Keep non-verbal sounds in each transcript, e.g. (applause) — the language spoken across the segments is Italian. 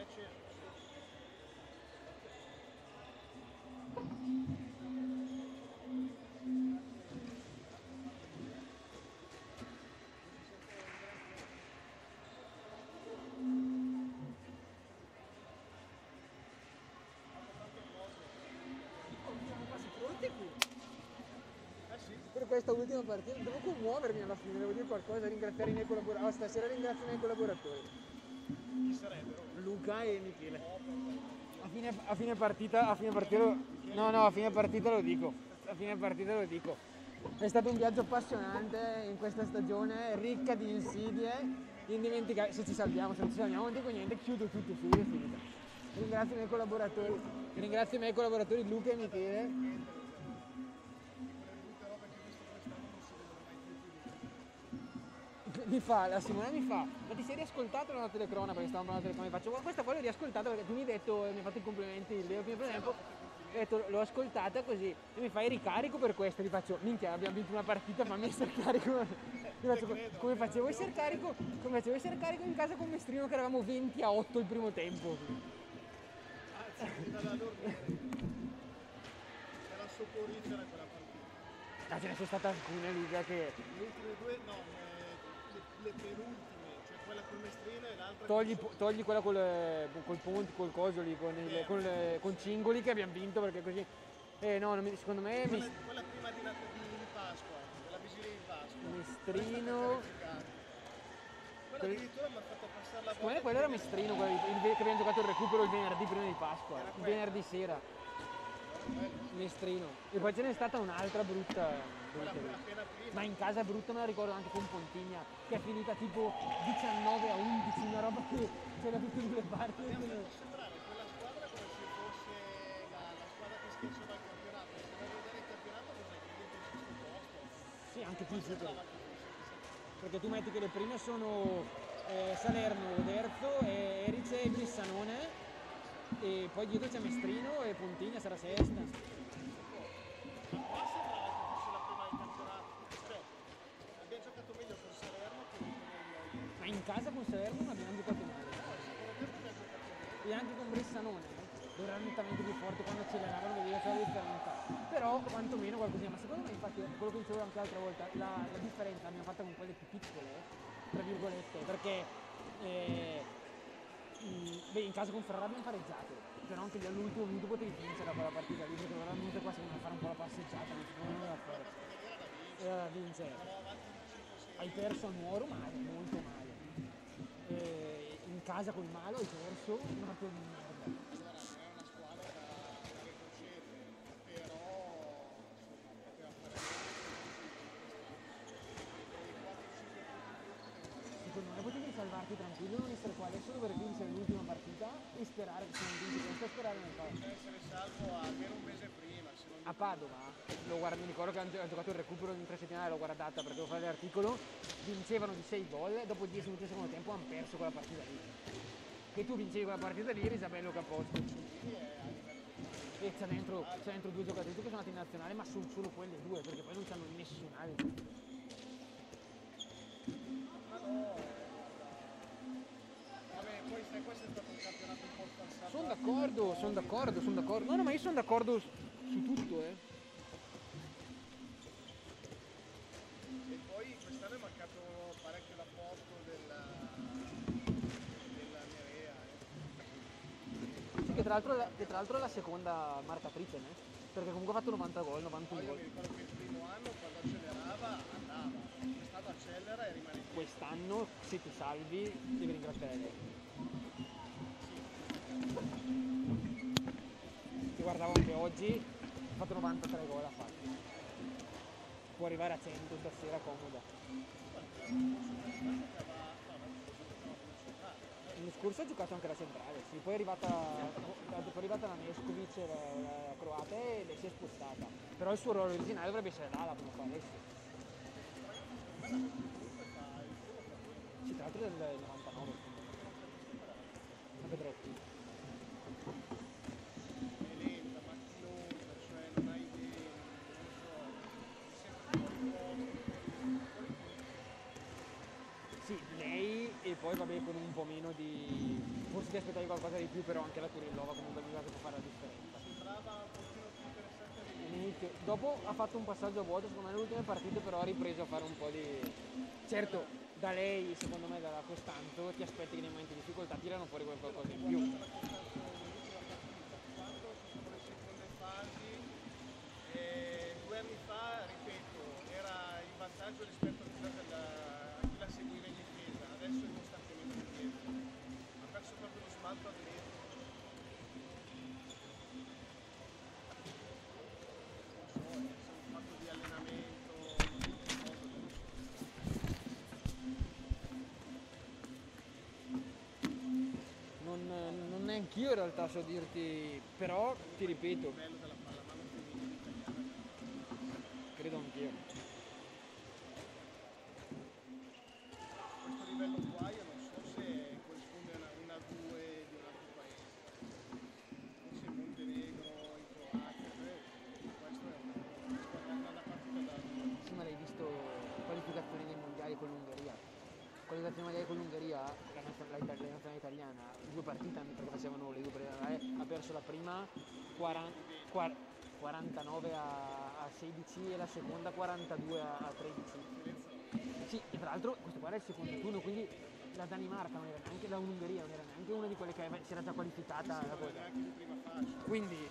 acceso. per questa ultima partita devo commuovermi alla fine, devo dire qualcosa, ringraziare i miei collaboratori. Oh, stasera ringrazio i miei collaboratori. Luca e Michele. A fine, a fine partita, a fine partita lo, no no, a fine partita lo dico. A fine partita lo dico. È stato un viaggio appassionante in questa stagione, ricca di insidie, indimenticabile. Se ci salviamo, se non ci salviamo, non dico niente, chiudo tutto su, è finita. Ringrazio i miei collaboratori, ringrazio i miei collaboratori Luca e Michele mi fa, la Simona mi fa, ma ti sei riascoltato la telecrona perché stavamo parlando telecrona, mi faccio, questa poi l'ho riascoltata perché tu mi hai detto, mi hai fatto i complimenti il primo tempo, ho detto l'ho ascoltata così e mi fai ricarico per questo, gli faccio, minchia abbiamo vinto una partita, fammi essere carico, faccio, come facevo a essere carico, come facevo a essere carico in casa con Mestrino che eravamo 20 a 8 il primo tempo. Ah, c'era da dormire. Era soporifera quella partita. Ah, ce ne sono state alcune Luca che... Le ultime due, no, le, penultime, cioè quella col mestrino e l'altra Togli, col togli quella col, col ponti, col coso lì, con, il, con, le- con Cingoli che abbiamo vinto perché così... Eh no, mi- secondo me quella, mi, quella prima di, di, di Pasqua, della vigilia di Pasqua. Mestrino... Quella addirittura mi ha fatto passare la Secondo me quello era Mestrino, quello di- che abbiamo giocato il recupero il venerdì prima di Pasqua, il venerdì sera, Mestrino. E poi ce n'è stata un'altra brutta, Ma in casa brutta me la ricordo anche con Pontigna, che è finita tipo 19 a 11, una roba che c'era tutte due parti. Sembrare quella squadra come se fosse la, la squadra che schiacciava il campionato. Se vai a vedere il campionato cos'è che vince il sesto posto? Sì, anche più su perché tu metti che le prime sono eh, Salerno, Oderzo, e Erice e Brissanone e poi dietro c'è Mestrino e Pontigna sarà sesta. chi. Ma qua sembrava che fosse la prima del campionato. Cioè, abbiamo giocato meglio con Salerno che con il Ma in casa con Salerno non abbiamo giocato male. E anche con Brissanone, eh, dove erano nettamente più forti quando acceleravano, vedeva c'era la differenza. Però quantomeno qualcosina, ma secondo me infatti quello che dicevo anche l'altra volta, la, la differenza l'abbiamo fatta con quelle più piccole, tra virgolette, perché eh, mh, beh, in casa con Ferrara abbiamo pareggiato, però anche all'ultimo minuto potevi vincere quella partita lì, perché erano venute qua secondo me fare un po' la passeggiata, non si può nulla da fare. Era da vincere. Hai perso a Nuoro male, molto male. In casa col Malo hai perso una per una merda. Allora, non è una squadra da, da retrocedere, però insomma, poteva fare Secondo me potevi salvarti tranquillo, non essere qua adesso dover vincere l'ultima partita e sperare che se non vinci questa sperare nel Cioè, fare. essere salvo almeno un mese prima, se non A Padova, lo guarda- mi ricordo che hanno gio- hanno giocato il recupero in tre settimane, l'ho guardata perché devo fare l'articolo, vincevano di 6 gol, dopo 10 minuti del secondo tempo hanno perso quella partita lì. Che tu vincevi quella partita lì, eri già bello che a posto. E c'è dentro, c'è dentro due giocatori che sono andati in nazionale, ma sono solo quelle due, perché poi non c'hanno nessun altro. Sono d'accordo, sono d'accordo, sono d'accordo. No, no, ma io sono d'accordo su, tutto, eh. E poi quest'anno è mancato parecchio l'apporto della, della Nerea. Eh. Sì, che tra l'altro, la- che tra l'altro è la seconda marcatrice, né? Perché comunque ha fatto 90 gol, 91 Poi io gol. anno quando accelerava andava, quest'anno accelera e rimane qui. Quest'anno, se ti salvi, devi ringraziare lei. Ti guardavo anche oggi, fatto 93 gol, ha fatto. Può arrivare a 100 stasera comoda. L'anno scorso ha giocato anche la centrale, sì. poi è arrivata, poi è arrivata la Meskovic, la, la croata, e si è spostata. Però il suo ruolo originale dovrebbe essere l'ala come fa adesso. Sì, tra del 99. Ma Pedretti. È lenta, macchinosa, cioè non hai idea, non so, sempre fuori posto. Sì, lei e poi vabbè con un po' meno di, forse ti aspettavi qualcosa di più, però anche la Turillova comunque mi sa che può fare la differenza. Sembrava un pochino più interessante all'inizio. All'inizio. Dopo ha fatto un passaggio a vuoto, secondo me nelle ultime partite però ha ripreso a fare un po' di... Certo, da lei, secondo me, dalla Costanzo, ti aspetti che nei momenti di difficoltà tirano fuori qualcosa in più. Le due anni fa, ripeto, era in vantaggio rispetto a chi la, a chi la seguiva in difesa, adesso è costantemente indietro. Ha perso so, è un fatto di allenamento, non. Non, non neanch'io in realtà so dirti, però ti ripeto, Il bello della pallamano femminile italiana credo anch'io. questo livello qua io non so se corrisponde a una, una 2 di un altro paese forse in Montenegro in Croazia eh, questo è una, una, una partita da Sì, ma l'hai visto qualificazioni dei mondiali con l'Ungheria. Qualificazioni mondiali con l'Ungheria, la, nazio- la, ita- la nazionale italiana, due partite hanno- perché facevano le due partite, ha perso la prima 40 quar- 49 a, a 16 e la seconda 42 a, a 13. Sì, e tra l'altro questo qua era il secondo turno, quindi la Danimarca non era neanche la Ungheria, non era neanche una di quelle che si era già qualificata Quindi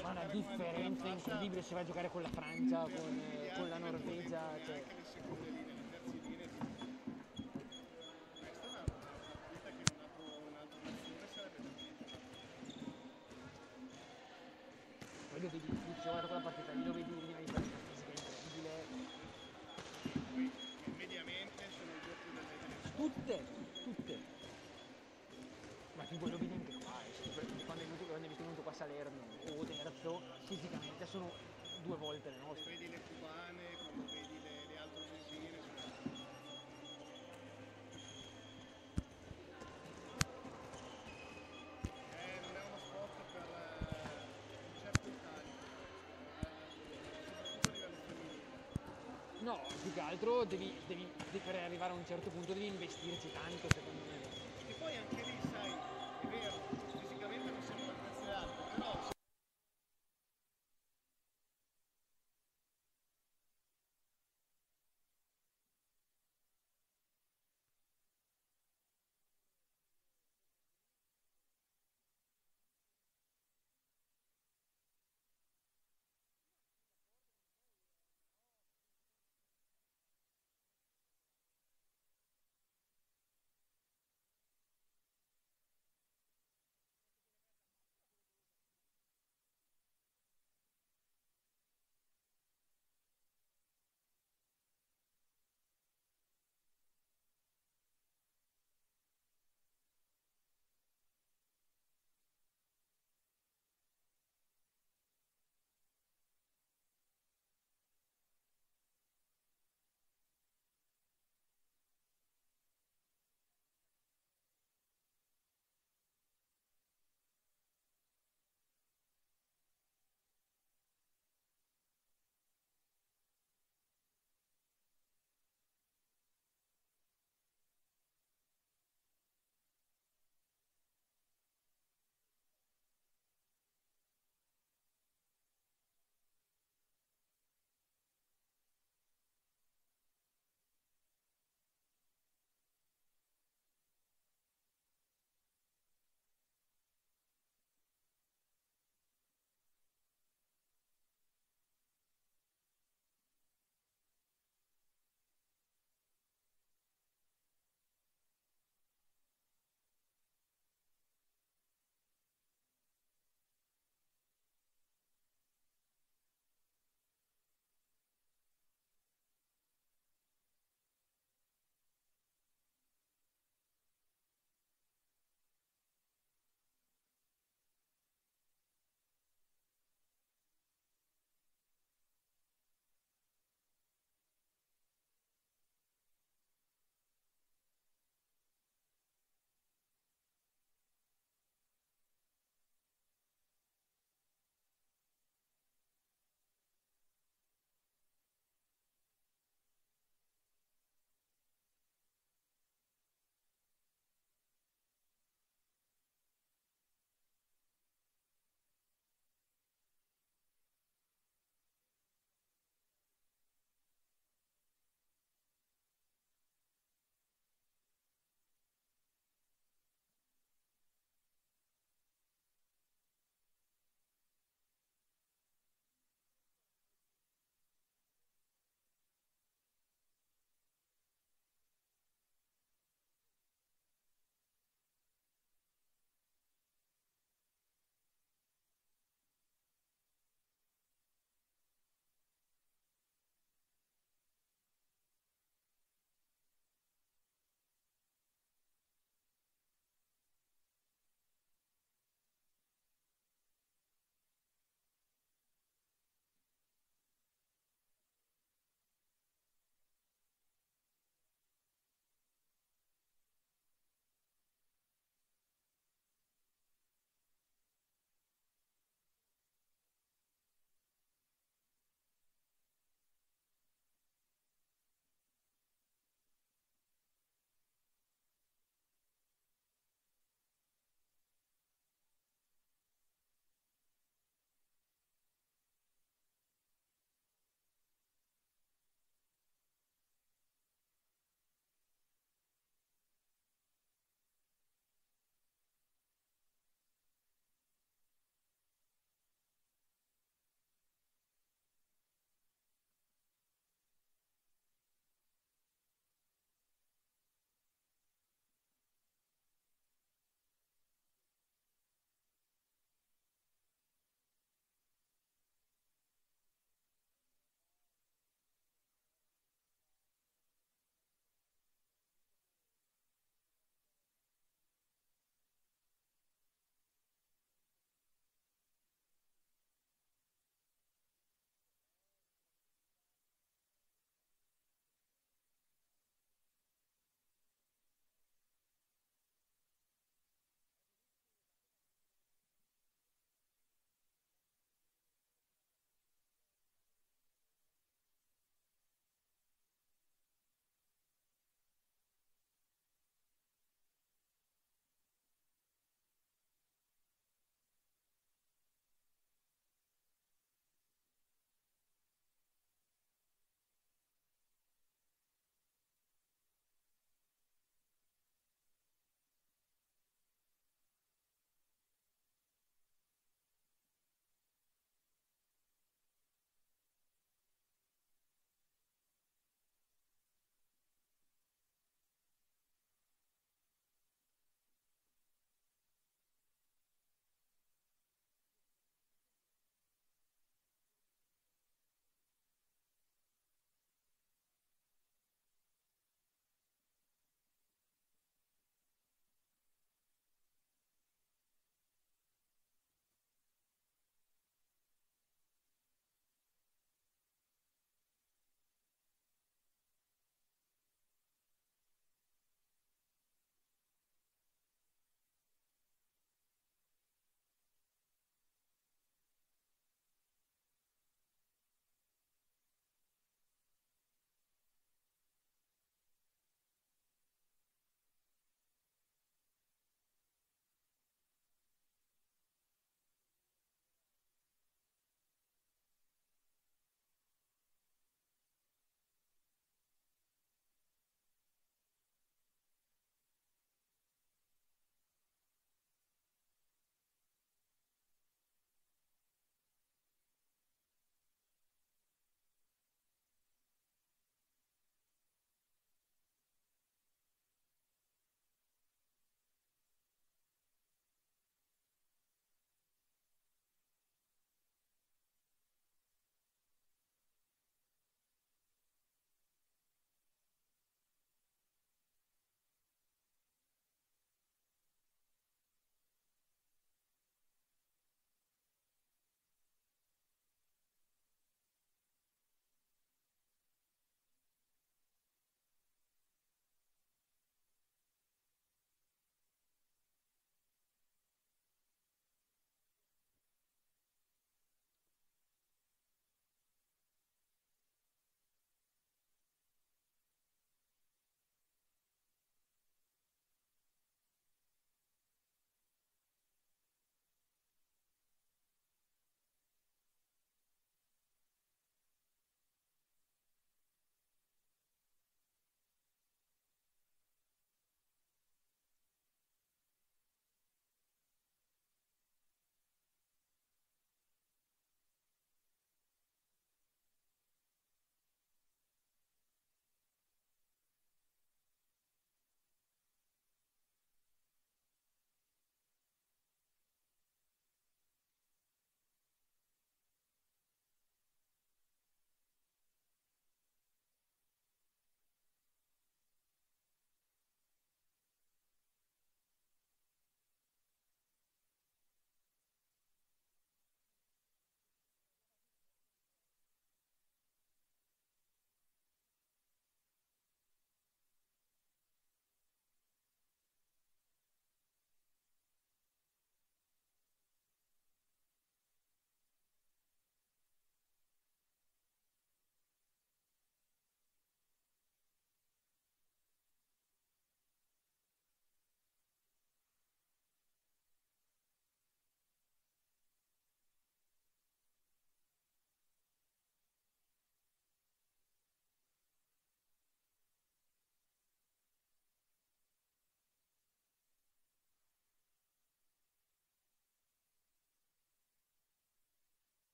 ma una differenza incredibile se vai a giocare con la Francia, con, con la Norvegia, cioè, anche le seconde linee le terze linee questa è una, una partita che un altro, un'altra nazione sarebbe da vincere poi lo vedi, io ci ho guardato quella partita lì, lo vedi una differenza fisica incredibile, poi mediamente sono il doppio del del tutte, tutte. Ma tipo lo vedi anche qua, eh, cioè, quando è venuto, quando è venuto qua a Salerno o terzo, fisicamente sono due volte le quando nostre. vedi le cubane, quando vedi le, le altogesine, sono... Eh, eh, certo eh. No, più che altro devi, devi, devi- per arrivare a un certo punto devi investirci tanto secondo me. E poi anche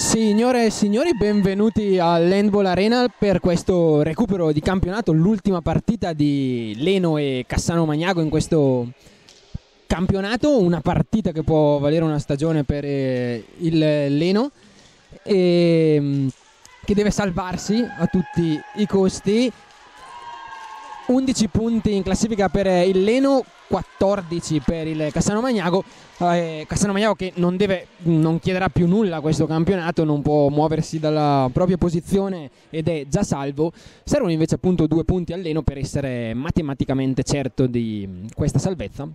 Signore e signori, benvenuti all'Handball Arena per questo recupero di campionato, l'ultima partita di Leno e Cassano Magnago in questo campionato, una partita che può valere una stagione per eh, il Leno e mm, che deve salvarsi a tutti i costi. 11 punti in classifica per il Leno, 14 per il Cassano Magnago. Eh, Cassano Magnago che non, deve, non chiederà più nulla a questo campionato, non può muoversi dalla propria posizione ed è già salvo. Servono invece appunto due punti al Leno per essere matematicamente certo di questa salvezza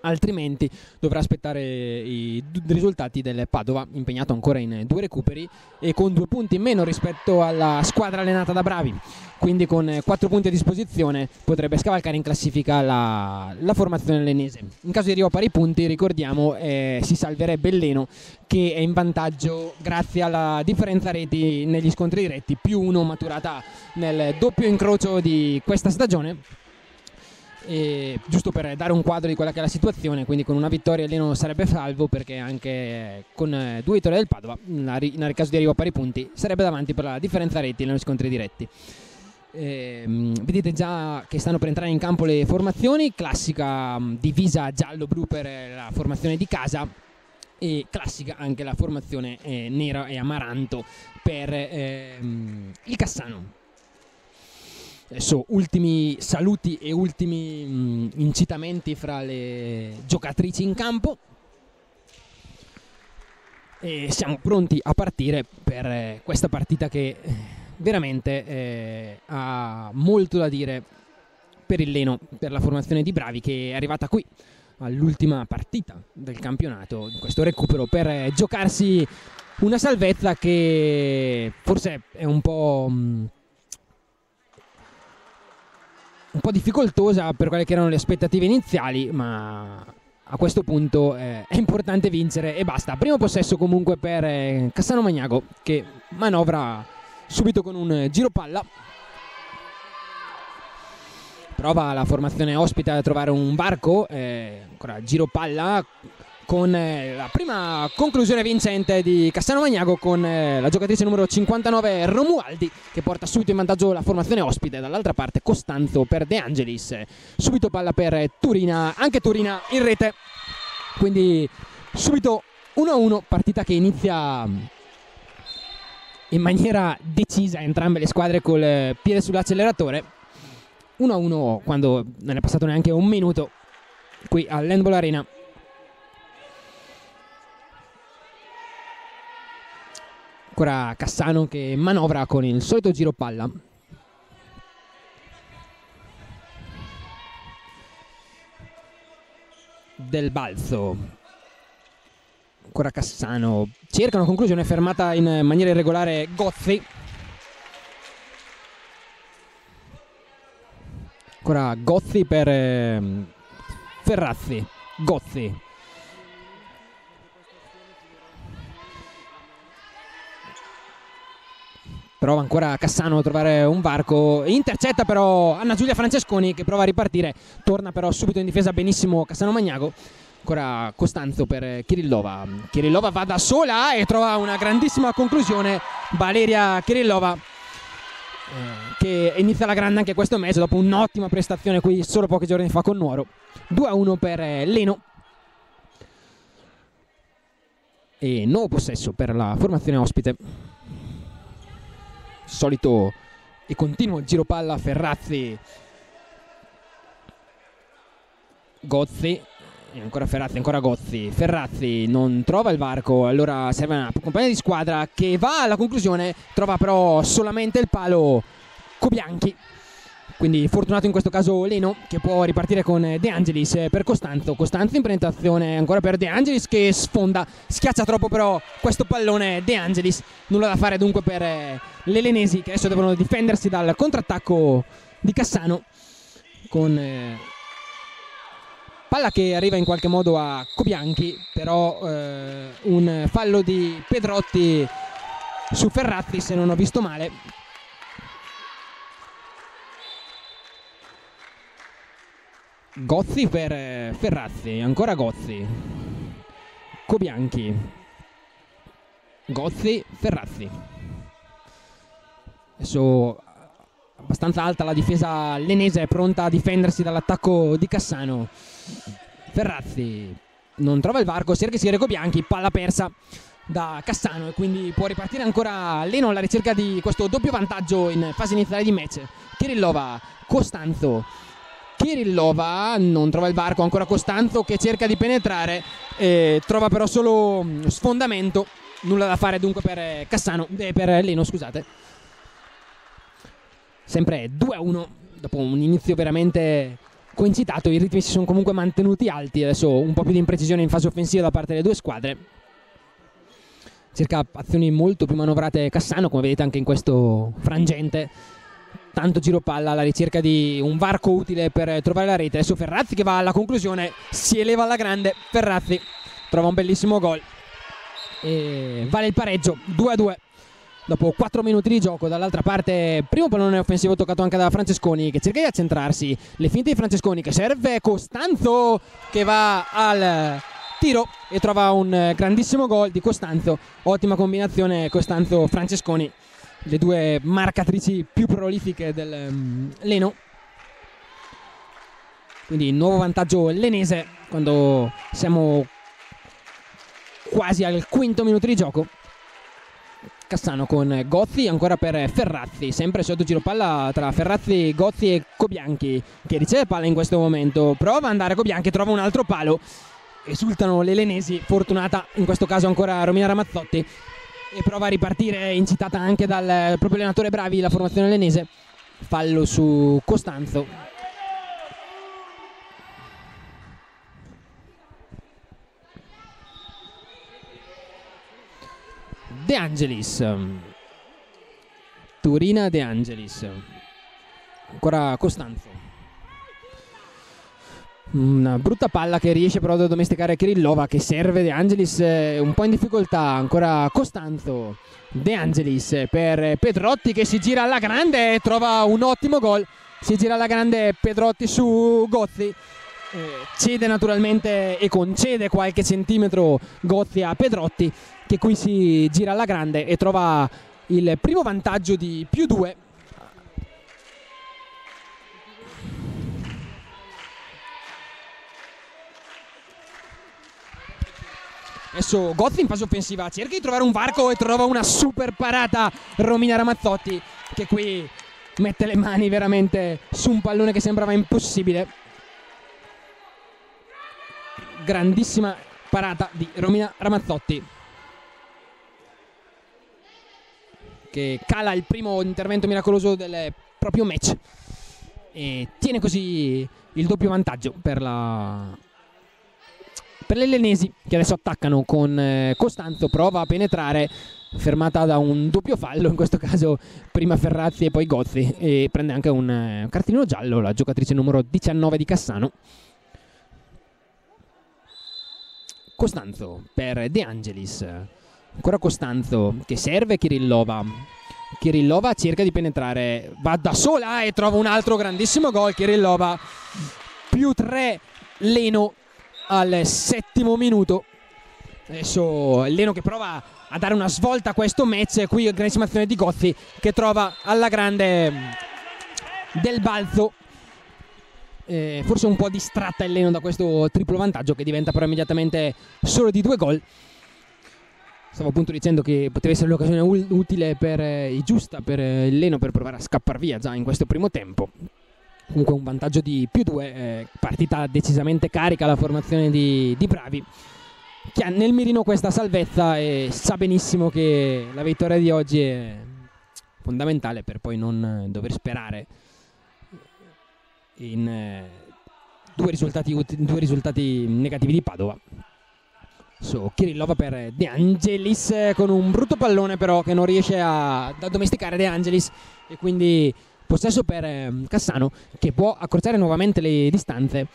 altrimenti dovrà aspettare i risultati del Padova, impegnato ancora in due recuperi e con due punti in meno rispetto alla squadra allenata da Bravi. Quindi con quattro punti a disposizione potrebbe scavalcare in classifica la, la formazione allenese. In caso di arrivo a pari punti, ricordiamo, eh, si salverebbe Leno che è in vantaggio grazie alla differenza reti negli scontri diretti, più uno maturata nel doppio incrocio di questa stagione e giusto per dare un quadro di quella che è la situazione, quindi con una vittoria Leno sarebbe salvo perché anche con eh, due vittorie del Padova, nel caso di arrivo a pari punti, sarebbe davanti per la differenza reti negli scontri diretti. Eh, vedete già che stanno per entrare in campo le formazioni, classica divisa giallo-blu per la formazione di casa e classica anche la formazione eh, nera e amaranto per eh, il Cassano. Adesso ultimi saluti e ultimi mh, mm, incitamenti fra le giocatrici in campo. E siamo pronti a partire per eh, questa partita che eh, veramente eh, ha molto da dire per il Leno, per la formazione di Bravi che è arrivata qui all'ultima partita del campionato, questo recupero per eh, giocarsi una salvezza che forse è un po'... Mh, mm, un po' difficoltosa per quelle che erano le aspettative iniziali, ma a questo punto eh, è importante vincere e basta. Primo possesso comunque per eh, Cassano Magnago che manovra subito con un giro palla. Prova la formazione ospite a trovare un varco, eh, ancora giro palla con eh, la prima conclusione vincente di Cassano Magnago con eh, la giocatrice numero 59 Romualdi che porta subito in vantaggio la formazione ospite. Dall'altra parte Costanzo per De Angelis. Subito palla per Turina anche Turina in rete. Quindi subito 1-1 partita che inizia in maniera decisa entrambe le squadre col piede sull'acceleratore. 1-1 quando non è passato neanche un minuto qui all'Handball Arena Ancora Cassano che manovra con il solito giro palla. Del balzo. Ancora Cassano. Cerca una conclusione fermata in maniera irregolare Gozzi. Ancora Gozzi per eh, Ferrazzi. Gozzi prova ancora Cassano a trovare un varco. Intercetta però Anna Giulia Francesconi che prova a ripartire. Torna però subito in difesa benissimo Cassano Magnago. Ancora Costanzo per Kirillova. Kirillova va da sola e trova una grandissima conclusione. Valeria Kirillova eh, che inizia la grande anche questo mese dopo un'ottima prestazione qui solo pochi giorni fa con Nuoro. 2-1 per Leno. E nuovo possesso per la formazione ospite solito e continuo giro palla Ferrazzi. Gozzi ancora Ferrazzi, ancora Gozzi. Ferrazzi non trova il varco allora serve una compagna di squadra che va alla conclusione trova però solamente il palo Cobianchi quindi fortunato in questo caso Leno che può ripartire con De Angelis per Costanzo. Costanzo in penetrazione ancora per De Angelis che sfonda schiaccia troppo però questo pallone De Angelis. Nulla da fare dunque per eh, le Lenesi che adesso devono difendersi dal contrattacco di Cassano con eh, palla che arriva in qualche modo a Cobianchi però eh, un fallo di Pedrotti su Ferrazzi se non ho visto male Gozzi per eh, Ferrazzi, ancora Gozzi. Cobianchi. Gozzi, Ferrazzi. Adesso abbastanza alta la difesa lenese, pronta a difendersi dall'attacco di Cassano. Ferrazzi non trova il varco, cerca Sirico Bianchi, palla persa da Cassano e quindi può ripartire ancora Leno alla ricerca di questo doppio vantaggio in fase iniziale di match. Kirillova, Costanzo. Kirillova non trova il varco, ancora Costanzo che cerca di penetrare, eh, trova però solo sfondamento. Nulla da fare dunque per Cassano, eh, per Leno, scusate. Sempre 2-1 dopo un inizio veramente coincitato, i ritmi si sono comunque mantenuti alti, adesso un po' più di imprecisione in fase offensiva da parte delle due squadre. Cerca azioni molto più manovrate Cassano, come vedete anche in questo frangente. Tanto giro palla alla ricerca di un varco utile per trovare la rete. Adesso Ferrazzi che va alla conclusione, si eleva alla grande. Ferrazzi trova un bellissimo gol. E vale il pareggio 2-2 dopo 4 minuti di gioco. Dall'altra parte, primo pallone offensivo toccato anche da Francesconi che cerca di accentrarsi. Le finte di Francesconi che serve Costanzo che va al tiro e trova un grandissimo gol di Costanzo. Ottima combinazione Costanzo-Francesconi, le due marcatrici più prolifiche del um, Leno. Quindi nuovo vantaggio lenese quando siamo quasi al quinto minuto di gioco. Cassano con Gozzi ancora per Ferrazzi sempre sotto giro palla tra Ferrazzi, Gozzi e Cobianchi che riceve palla in questo momento prova ad andare Cobianchi trova un altro palo esultano le lenesi fortunata in questo caso ancora Romina Ramazzotti e prova a ripartire incitata anche dal proprio allenatore Bravi la formazione lenese fallo su Costanzo. De Angelis. Turina De Angelis. Ancora Costanzo una brutta palla che riesce però ad domesticare Kirillova che serve De Angelis eh, un po' in difficoltà ancora Costanzo De Angelis per Pedrotti che si gira alla grande e trova un ottimo gol. Si gira alla grande Pedrotti su Gozzi. Eh, cede naturalmente e concede qualche centimetro Gozzi a Pedrotti che qui si gira alla grande e trova il primo vantaggio di più due Adesso Gozzi in fase offensiva cerca di trovare un varco e trova una super parata. Romina Ramazzotti che qui mette le mani veramente su un pallone che sembrava impossibile. Grandissima parata di Romina Ramazzotti. Che cala il primo intervento miracoloso del proprio match. E tiene così il doppio vantaggio per la per le Lenesi che adesso attaccano con eh, Costanzo prova a penetrare fermata da un doppio fallo in questo caso prima Ferrazzi e poi Gozzi e prende anche un eh, cartellino giallo la giocatrice numero 19 di Cassano. Costanzo per De Angelis. Ancora Costanzo che serve Kirillova. Kirillova cerca di penetrare va da sola e trova un altro grandissimo gol. Kirillova più 3 Leno al settimo minuto. Adesso Leno che prova a dare una svolta a questo match. Qui grandissima azione di Gozzi che trova alla grande del balzo. Eh, forse un po' distratta il Leno da questo triplo vantaggio che diventa però immediatamente solo di due gol. Stavo appunto dicendo che poteva essere l'occasione utile per, eh, giusta per eh, Leno per provare a scappare via già in questo primo tempo comunque un vantaggio di più due, eh, partita decisamente carica la formazione di, di, Bravi che ha nel mirino questa salvezza e sa benissimo che la vittoria di oggi è fondamentale per poi non dover sperare in eh, due, risultati, due risultati negativi di Padova. So, Kirillova per De Angelis con un brutto pallone però che non riesce a, a domesticare De Angelis e quindi possesso per eh, Cassano che può accorciare nuovamente le distanze.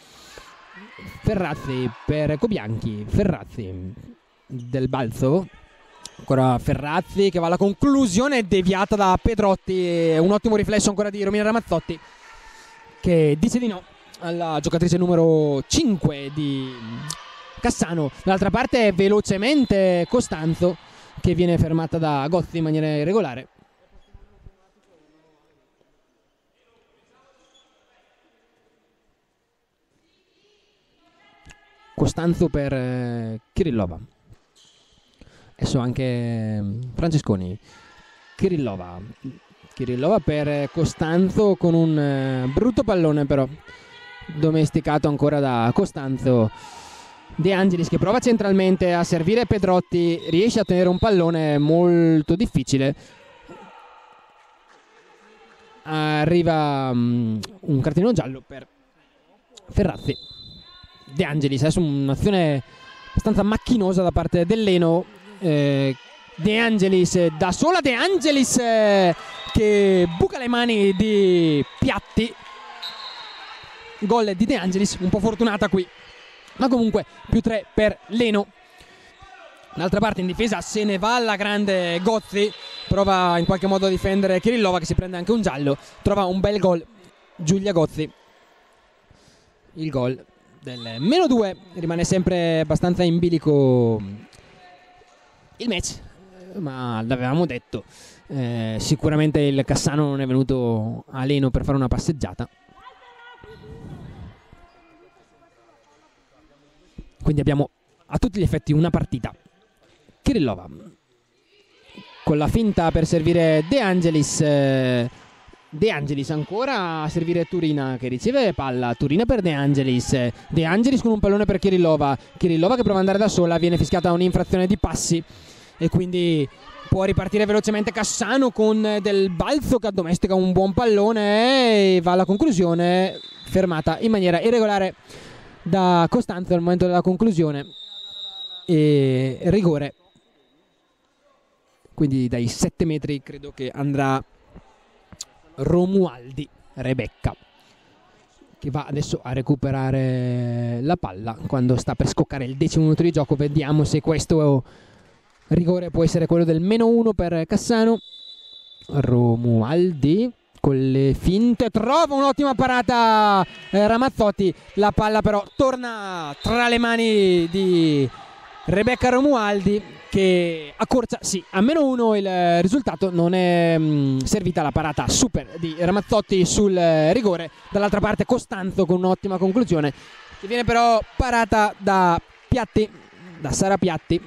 Ferrazzi per Cobianchi Ferrazzi del balzo. Ancora Ferrazzi che va alla conclusione deviata da Pedrotti. Un ottimo riflesso ancora di Romina Ramazzotti che dice di no alla giocatrice numero 5 di Cassano. Dall'altra parte velocemente Costanzo che viene fermata da Gozzi in maniera irregolare. Costanzo per eh, Kirillova. Adesso anche eh, Francesconi. Kirillova. Kirillova per Costanzo con un eh, brutto pallone però domesticato ancora da Costanzo De Angelis che prova centralmente a servire Pedrotti riesce a tenere un pallone molto difficile arriva um, un cartellino giallo per Ferrazzi De Angelis adesso un'azione abbastanza macchinosa da parte dell'Eno eh, De Angelis da sola De Angelis eh, che buca le mani di Piatti. Gol di De Angelis un po' fortunata qui ma comunque più 3 per Leno. D'altra parte in difesa se ne va alla grande Gozzi prova in qualche modo a difendere Kirillova che si prende anche un giallo trova un bel gol Giulia Gozzi. Il gol del meno 2 rimane sempre abbastanza in bilico il match ma l'avevamo detto eh, sicuramente il Cassano non è venuto a Leno per fare una passeggiata. Quindi abbiamo a tutti gli effetti una partita. Kirillova con la finta per servire De Angelis eh, De Angelis ancora a servire Turina che riceve palla. Turina per De Angelis. De Angelis con un pallone per Kirillova. Kirillova che prova ad andare da sola viene fischiata un'infrazione di passi. E quindi può ripartire velocemente Cassano con del balzo che addomestica un buon pallone e va alla conclusione fermata in maniera irregolare da Costanzo al momento della conclusione. E rigore. Quindi dai 7 metri credo che andrà Romualdi Rebecca che va adesso a recuperare la palla quando sta per scoccare il decimo minuto di gioco. Vediamo se questo rigore può essere quello del meno 1 per Cassano. Romualdi con le finte trova un'ottima parata eh, Ramazzotti. La palla però torna tra le mani di Rebecca Romualdi che accorcia sì a meno uno il risultato non è mh, mm, servita la parata super di Ramazzotti sul rigore. Dall'altra parte Costanzo con un'ottima conclusione che viene però parata da Piatti da Sara Piatti.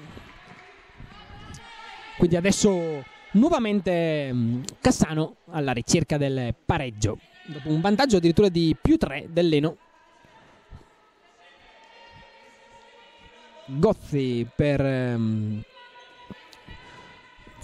Quindi adesso nuovamente mm, Cassano alla ricerca del pareggio dopo un vantaggio addirittura di più 3 dell'Eno. Gozzi per um,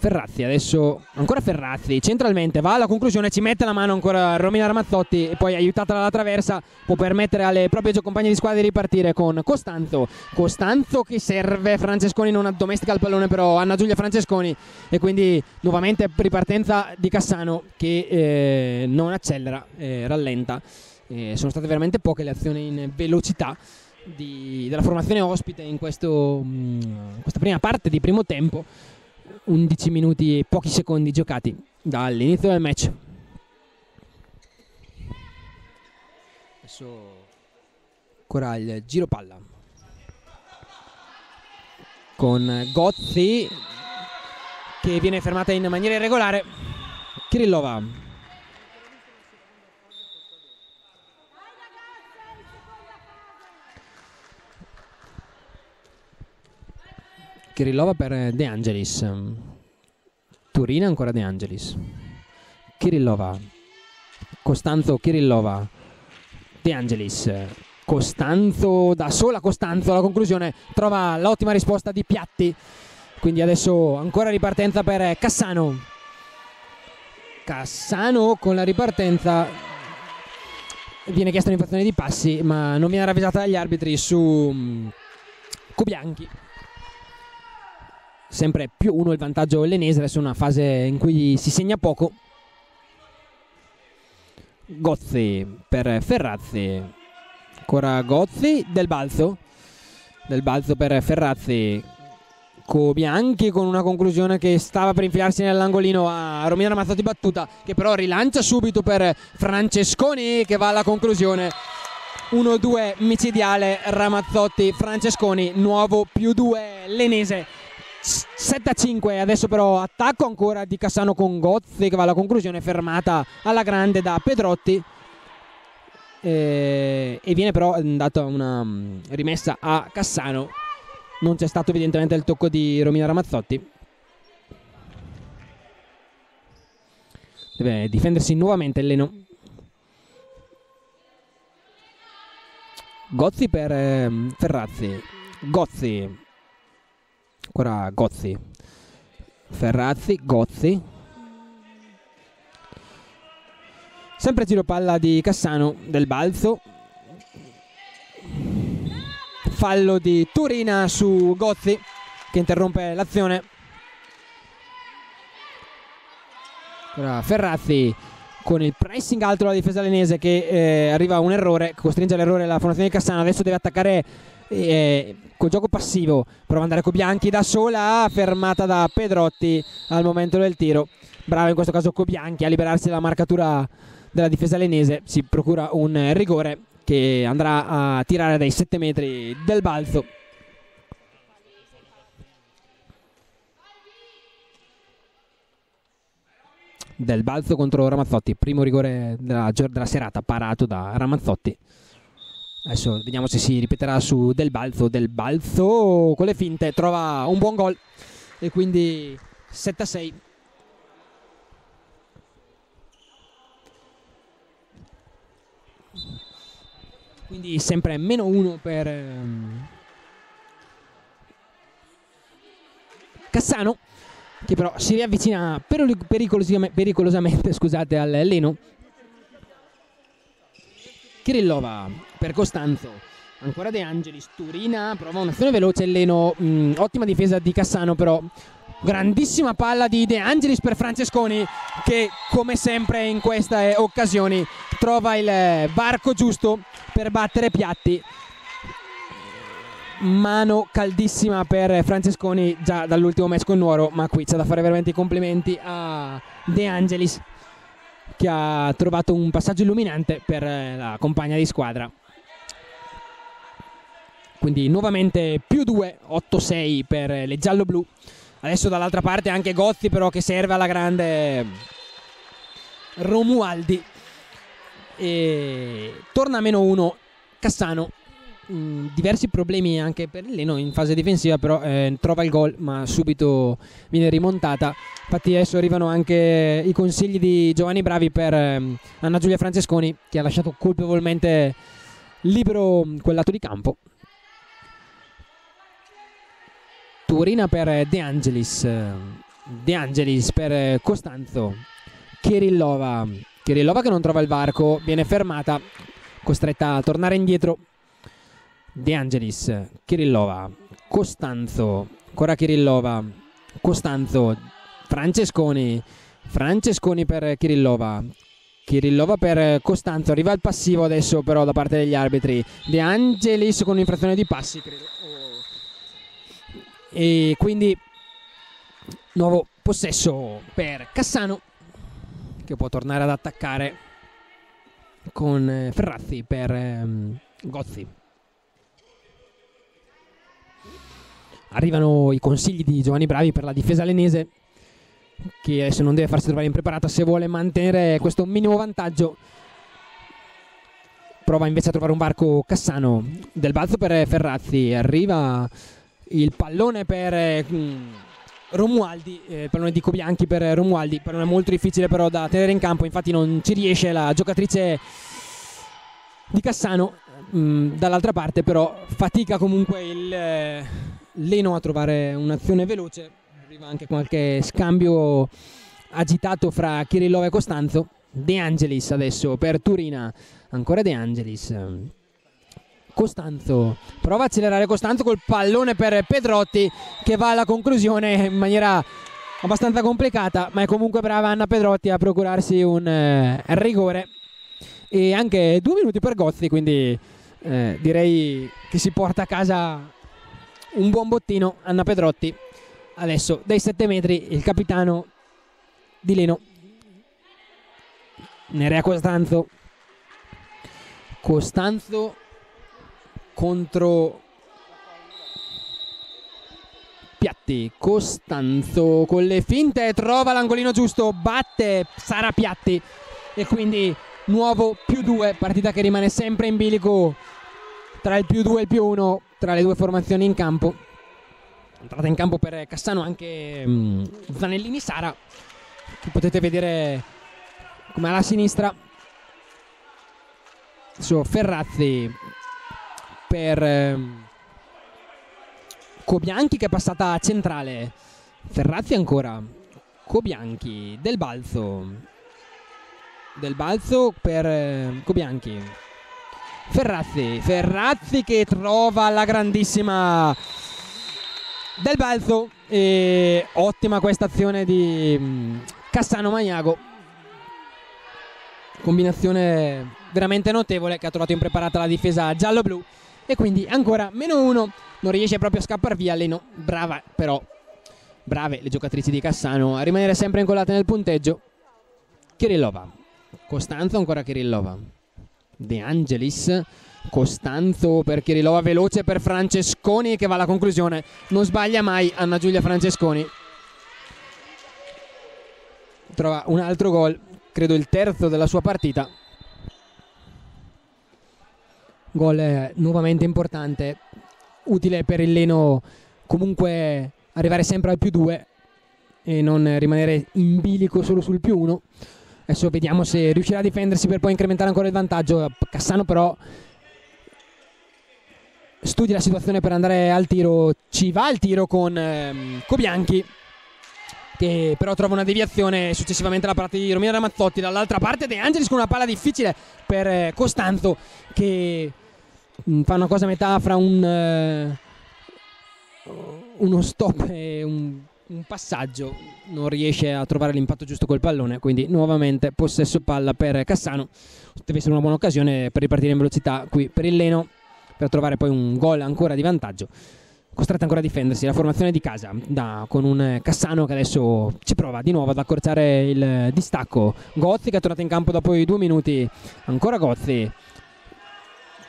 Ferrazzi adesso ancora Ferrazzi centralmente va alla conclusione ci mette la mano ancora Romina Ramazzotti e poi aiutata dalla traversa può permettere alle proprie compagne di squadra di ripartire con Costanzo. Costanzo che serve Francesconi non addomestica il pallone però Anna Giulia Francesconi e quindi nuovamente ripartenza di Cassano che eh, non accelera eh, rallenta. Eh, sono state veramente poche le azioni in velocità di, della formazione ospite in questo, mh, mm, questa prima parte di primo tempo 11 minuti e pochi secondi giocati dall'inizio del match. Adesso ancora il giro palla con Gozzi che viene fermata in maniera irregolare. Kirillova Kirillova per De Angelis. Turina ancora De Angelis. Kirillova. Costanzo Kirillova. De Angelis. Costanzo da sola Costanzo alla conclusione trova l'ottima risposta di Piatti. Quindi adesso ancora ripartenza per Cassano. Cassano con la ripartenza viene chiesta un'infrazione di passi ma non viene ravvisata dagli arbitri su Cubianchi sempre più uno il vantaggio ellenese, adesso è una fase in cui si segna poco. Gozzi per Ferrazzi, ancora Gozzi del balzo, del balzo per Ferrazzi, Cobianchi con una conclusione che stava per infilarsi nell'angolino a Romina Ramazzotti battuta che però rilancia subito per Francesconi che va alla conclusione. 1-2 micidiale Ramazzotti Francesconi nuovo più 2 Lenese 7 a 5 adesso però attacco ancora di Cassano con Gozzi che va alla conclusione fermata alla grande da Pedrotti. Eh, e viene però data una mm, rimessa a Cassano. Non c'è stato evidentemente il tocco di Romina Ramazzotti. Deve difendersi nuovamente Leno. Gozzi per eh, Ferrazzi. Gozzi ancora Gozzi. Ferrazzi Gozzi. Sempre giro palla di Cassano del balzo. Fallo di Turina su Gozzi che interrompe l'azione. Ora Ferrazzi con il pressing alto della difesa lenese che eh, arriva a un errore, costringe all'errore la formazione di Cassano, adesso deve attaccare eh, col gioco passivo, prova ad andare Cobianchi da sola, fermata da Pedrotti al momento del tiro. Bravo in questo caso Cobianchi a liberarsi dalla marcatura della difesa lenese, si procura un rigore che andrà a tirare dai 7 metri del balzo. Del balzo contro Ramazzotti, primo rigore della, della serata parato da Ramazzotti. Adesso vediamo se si ripeterà su Del Balzo. Del Balzo con le finte trova un buon gol e quindi 7 a 6. Quindi sempre meno 1 per um, Cassano che però si riavvicina pericolosamente, pericolosamente (laughs) scusate, al Leno Kirillova per Costanzo. Ancora De Angelis, Turina prova un'azione veloce, Leno, mh, mm, ottima difesa di Cassano però grandissima palla di De Angelis per Francesconi che come sempre in queste occasioni trova il varco giusto per battere piatti mano caldissima per Francesconi già dall'ultimo match con Nuoro ma qui c'è da fare veramente i complimenti a De Angelis che ha trovato un passaggio illuminante per eh, la compagna di squadra. Quindi nuovamente più 2, 8-6 per le giallo-blu. Adesso dall'altra parte anche Gozzi però che serve alla grande Romualdi. E torna a meno 1 Cassano mh, diversi problemi anche per Leno in fase difensiva, però eh, trova il gol, ma subito viene rimontata. Infatti adesso arrivano anche i consigli di Giovanni Bravi per eh, Anna Giulia Francesconi, che ha lasciato colpevolmente libero quel lato di campo. Turina per De Angelis, De Angelis per Costanzo, Kirillova, Kirillova che non trova il varco, viene fermata, costretta a tornare indietro. De Angelis, Kirillova, Costanzo, ancora Kirillova, Costanzo, Francesconi, Francesconi per Kirillova, Kirillova per Costanzo, arriva il passivo adesso però da parte degli arbitri, De Angelis con un'infrazione di passi, credo. E quindi nuovo possesso per Cassano che può tornare ad attaccare con eh, Ferrazzi per um, Gozzi. arrivano i consigli di Giovanni Bravi per la difesa lenese che adesso non deve farsi trovare impreparata se vuole mantenere questo minimo vantaggio prova invece a trovare un varco Cassano del balzo per Ferrazzi arriva il pallone per mm, Romualdi eh, pallone di Cobianchi per Romualdi pallone molto difficile però da tenere in campo infatti non ci riesce la giocatrice di Cassano mm, dall'altra parte però fatica comunque il eh, Leno a trovare un'azione veloce, arriva anche qualche scambio agitato fra Kirillov e Costanzo. De Angelis adesso per Turina, ancora De Angelis. Costanzo. Prova a accelerare Costanzo col pallone per Pedrotti che va alla conclusione in maniera abbastanza complicata, ma è comunque brava Anna Pedrotti a procurarsi un eh, rigore. E anche due minuti per Gozzi, quindi eh, direi che si porta a casa un buon bottino Anna Pedrotti. Adesso dai 7 metri il capitano di Leno. Nerea Costanzo. Costanzo contro Piatti Costanzo con le finte, trova l'angolino giusto, batte Sara Piatti e quindi nuovo più 2, partita che rimane sempre in bilico tra il più 2 e il più 1, tra le due formazioni in campo. Entrata in campo per Cassano anche um, Zanellini Sara, che potete vedere come alla sinistra. Su Ferrazzi per Cobianchi che è passata a centrale. Ferrazzi ancora. Cobianchi, Del Balzo. Del Balzo per Cobianchi. Ferrazzi, Ferrazzi che trova la grandissima Del Balzo. E ottima questa azione di mm, Cassano Magnago. Combinazione veramente notevole che ha trovato impreparata la difesa giallo-blu. E quindi ancora meno uno. Non riesce proprio a scappare via. Leno, brava però. Brave le giocatrici di Cassano a rimanere sempre incollate nel punteggio. Kirillova. Costanzo ancora Kirillova. De Angelis. Costanzo per Kirillova, veloce per Francesconi che va alla conclusione. Non sbaglia mai Anna Giulia Francesconi. Trova un altro gol, credo il terzo della sua partita. Gol nuovamente importante, utile per il Leno comunque arrivare sempre al più 2 e non rimanere in bilico solo sul più 1. Adesso vediamo se riuscirà a difendersi per poi incrementare ancora il vantaggio. Cassano però studia la situazione per andare al tiro, ci va al tiro con ehm, Cobianchi che però trova una deviazione successivamente alla parte di Romina Ramazzotti dall'altra parte De Angelis con una palla difficile per eh, Costanzo che mm, fa una cosa a metà fra un eh, uno stop e un, un, passaggio non riesce a trovare l'impatto giusto col pallone quindi nuovamente possesso palla per Cassano deve essere una buona occasione per ripartire in velocità qui per il Leno per trovare poi un gol ancora di vantaggio. Costretta ancora a difendersi la formazione di casa da, con un Cassano che adesso ci prova di nuovo ad accorciare il distacco. Gozzi che è tornato in campo dopo i due minuti. Ancora Gozzi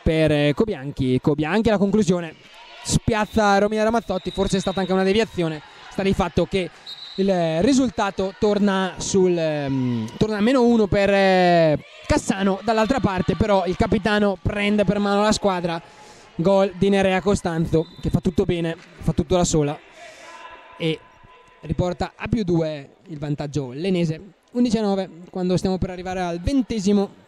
per Cobianchi. Cobianchi alla conclusione spiazza Romina Ramazzotti. Forse è stata anche una deviazione. Sta di fatto che il risultato torna sul um, torna a meno uno per eh, Cassano dall'altra parte però il capitano prende per mano la squadra gol di Nerea Costanzo che fa tutto bene, fa tutto da sola e riporta a più 2 il vantaggio lenese. 11-9 quando stiamo per arrivare al ventesimo.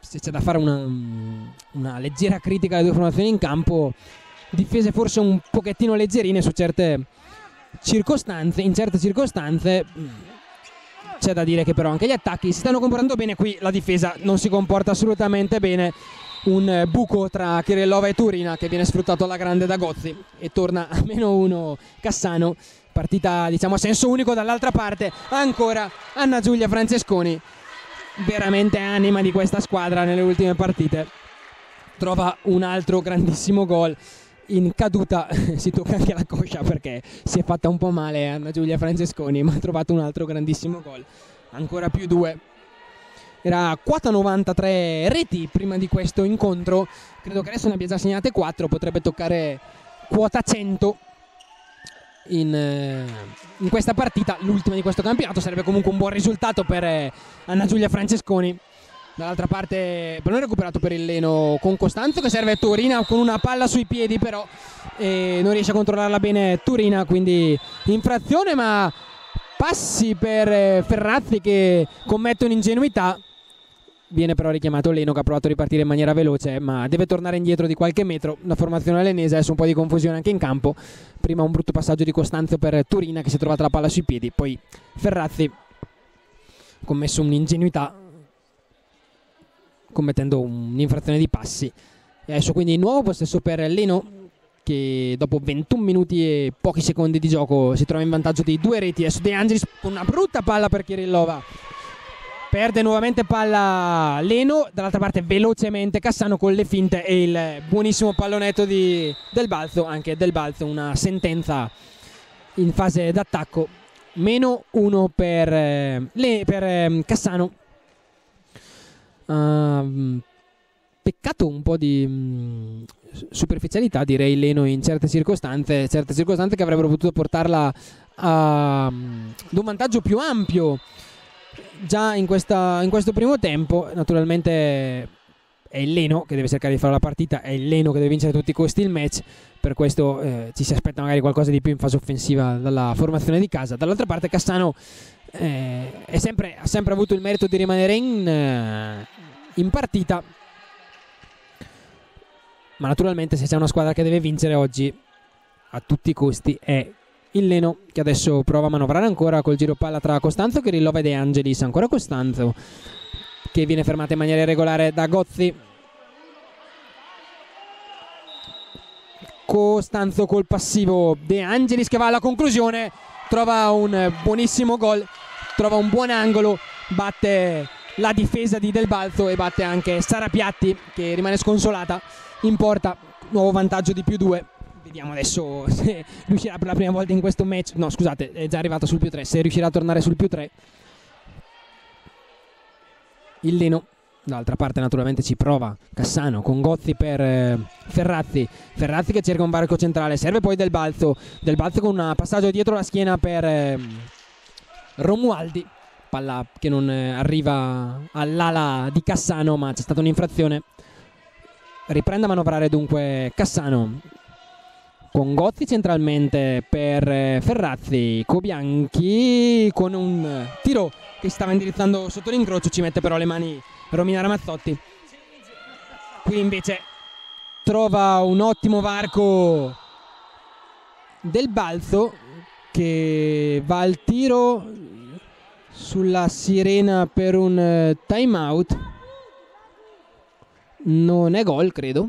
Se c'è da fare una, una, leggera critica alle due formazioni in campo difese forse un pochettino leggerine su certe circostanze in certe circostanze c'è da dire che però anche gli attacchi si stanno comportando bene. Qui la difesa non si comporta assolutamente bene. Un buco tra Kirillova e Turina che viene sfruttato alla grande da Gozzi e torna a meno uno Cassano. Partita diciamo a senso unico dall'altra parte. Ancora Anna Giulia Francesconi, veramente anima di questa squadra nelle ultime partite. Trova un altro grandissimo gol in caduta (laughs) si tocca anche la coscia perché si è fatta un po' male Anna Giulia Francesconi ma ha trovato un altro grandissimo gol. Ancora più due. Era quota 93 reti prima di questo incontro. Credo che adesso ne abbia già segnate 4 potrebbe toccare quota 100 in, eh, in questa partita l'ultima di questo campionato. Sarebbe comunque un buon risultato per eh, Anna Giulia Francesconi Dall'altra parte pallone recuperato per il Leno con Costanzo che serve Turina con una palla sui piedi però e non riesce a controllarla bene Turina quindi infrazione ma passi per eh, Ferrazzi che commette un'ingenuità. Viene però richiamato Leno che ha provato a ripartire in maniera veloce ma deve tornare indietro di qualche metro. La formazione allenese adesso un po' di confusione anche in campo. Prima un brutto passaggio di Costanzo per Turina che si è trovata la palla sui piedi. Poi Ferrazzi commesso un'ingenuità commettendo un'infrazione di passi. E adesso quindi nuovo possesso per Leno che dopo 21 minuti e pochi secondi di gioco si trova in vantaggio di due reti. Adesso De Angelis con una brutta palla per Kirillova. Perde nuovamente palla Leno, dall'altra parte velocemente Cassano con le finte e il buonissimo pallonetto di Del Balzo, anche Del Balzo una sentenza in fase d'attacco. Meno uno per, eh, per eh, Cassano Uh, peccato un po' di mh, superficialità, direi Leno in certe circostanze, certe circostanze che avrebbero potuto portarla a, ad un vantaggio più ampio già in, questa, in questo primo tempo. Naturalmente è il Leno che deve cercare di fare la partita, è il Leno che deve vincere tutti i costi il match, per questo eh, ci si aspetta magari qualcosa di più in fase offensiva dalla formazione di casa. Dall'altra parte Cassano eh, sempre, ha sempre avuto il merito di rimanere in, eh, in partita, ma naturalmente se c'è una squadra che deve vincere oggi a tutti i costi è il Leno che adesso prova a manovrare ancora col giro palla tra Costanzo, Kirillova e De Angelis, ancora Costanzo che viene fermata in maniera irregolare da Gozzi. Costanzo col passivo, De Angelis che va alla conclusione, trova un buonissimo gol, trova un buon angolo, batte la difesa di Del Balzo e batte anche Sara Piatti che rimane sconsolata in porta, nuovo vantaggio di più due. Vediamo adesso se riuscirà per la prima volta in questo match. No, scusate, è già arrivato sul più 3. Se riuscirà a tornare sul più 3 il Leno. D'altra parte naturalmente ci prova Cassano con Gozzi per eh, Ferrazzi. Ferrazzi che cerca un varco centrale, serve poi Del Balzo. Del Balzo con un passaggio dietro la schiena per eh, Romualdi. Palla che non eh, arriva all'ala di Cassano, ma c'è stata un'infrazione. Riprende a manovrare dunque Cassano con Gozzi centralmente per eh, Ferrazzi, Cobianchi con un tiro che stava indirizzando sotto l'incrocio, ci mette però le mani Romina Ramazzotti. Qui invece trova un ottimo varco del balzo che va al tiro sulla sirena per un eh, time out. Non è gol, credo.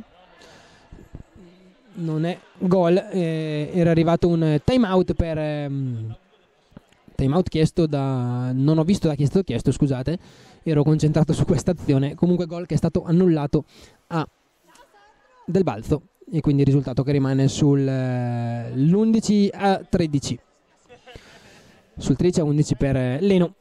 Non è gol. Eh, era arrivato un time out per ehm, time out chiesto da non ho visto da chi è stato chiesto, scusate. Ero concentrato su questa azione. Comunque gol che è stato annullato a del balzo e quindi il risultato che rimane sull'11 a 13 sul 13 a 11 per Leno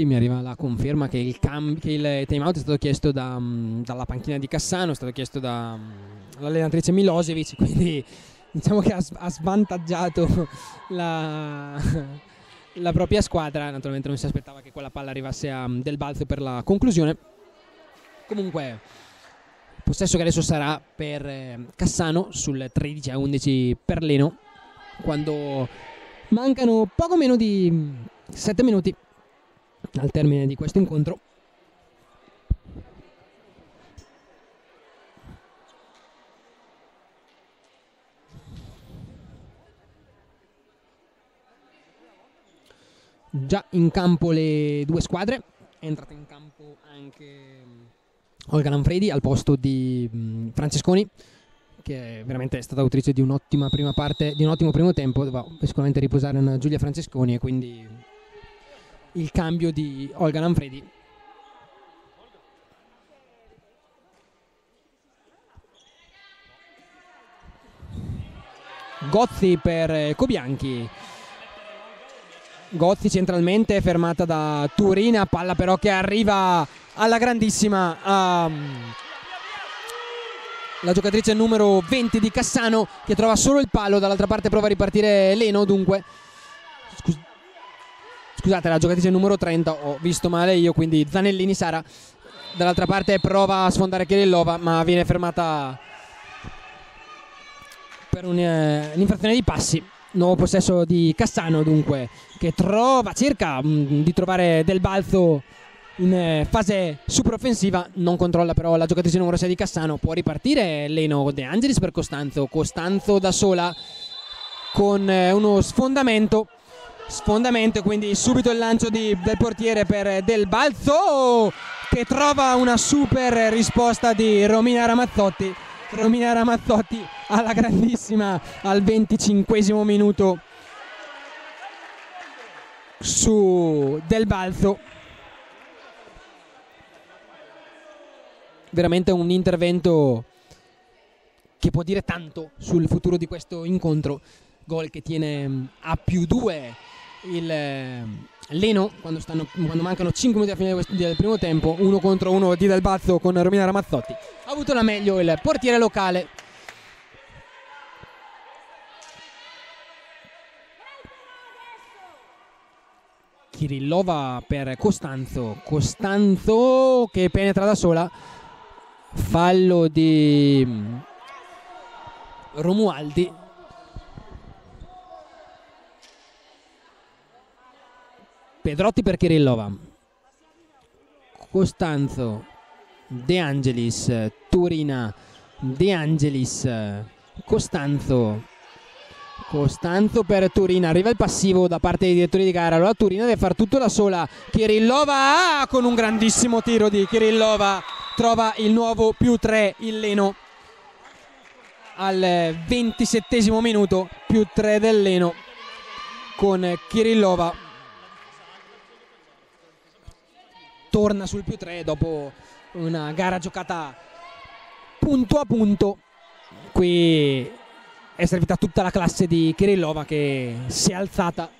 Sì, mi arriva la conferma che il, cam- che il timeout è stato chiesto da, um, dalla panchina di Cassano, è stato chiesto dall'allenatrice um, Milosevic, quindi diciamo che ha, ha svantaggiato (laughs) la, (laughs) la, propria squadra. Naturalmente non si aspettava che quella palla arrivasse a um, Del Balzo per la conclusione. Comunque, possesso che adesso sarà per eh, Cassano sul 13 a 11 per Leno, quando mancano poco meno di 7 minuti al termine di questo incontro. Già in campo le due squadre, è entrata in campo anche mm, Olga Lanfredi al posto di mm, Francesconi che veramente è stata autrice di un'ottima prima parte, di un ottimo primo tempo, doveva sicuramente riposare una Giulia Francesconi e quindi il cambio di Olga Lanfredi. Gozzi per Cobianchi. Gozzi centralmente fermata da Turina, palla però che arriva alla grandissima um, la giocatrice numero 20 di Cassano che trova solo il palo, dall'altra parte prova a ripartire Leno dunque scusate la giocatrice numero 30 ho visto male io quindi Zanellini Sara dall'altra parte prova a sfondare Kirillova ma viene fermata per eh, un'infrazione di passi. Nuovo possesso di Cassano dunque che trova cerca mh, mm, di trovare del balzo in eh, fase super offensiva non controlla però la giocatrice numero 6 di Cassano. Può ripartire Leno De Angelis per Costanzo. Costanzo da sola con eh, uno sfondamento sfondamento quindi subito il lancio di, del portiere per Del Balzo che trova una super risposta di Romina Ramazzotti Romina Ramazzotti alla grandissima al 25 minuto su Del Balzo. Veramente un intervento che può dire tanto sul futuro di questo incontro. Gol che tiene a più 2 il eh, Leno quando, stanno, quando mancano 5 minuti alla fine del primo tempo. Uno contro uno di Del Balzo con Romina Ramazzotti. Ha avuto la meglio il portiere locale Kirillova per Costanzo. Costanzo che penetra da sola. Fallo di Romualdi. Pedrotti per Kirillova. Costanzo. De Angelis. Turina. De Angelis. Costanzo Costanzo per Turina, arriva il passivo da parte dei direttori di gara, allora Turina deve fare tutto da sola, Kirillova ah, con un grandissimo tiro di Kirillova trova il nuovo più 3 il Leno al 27 minuto, più 3 del Leno con Kirillova torna sul più 3 dopo una gara giocata punto a punto qui è servita tutta la classe di Kirillova che si è alzata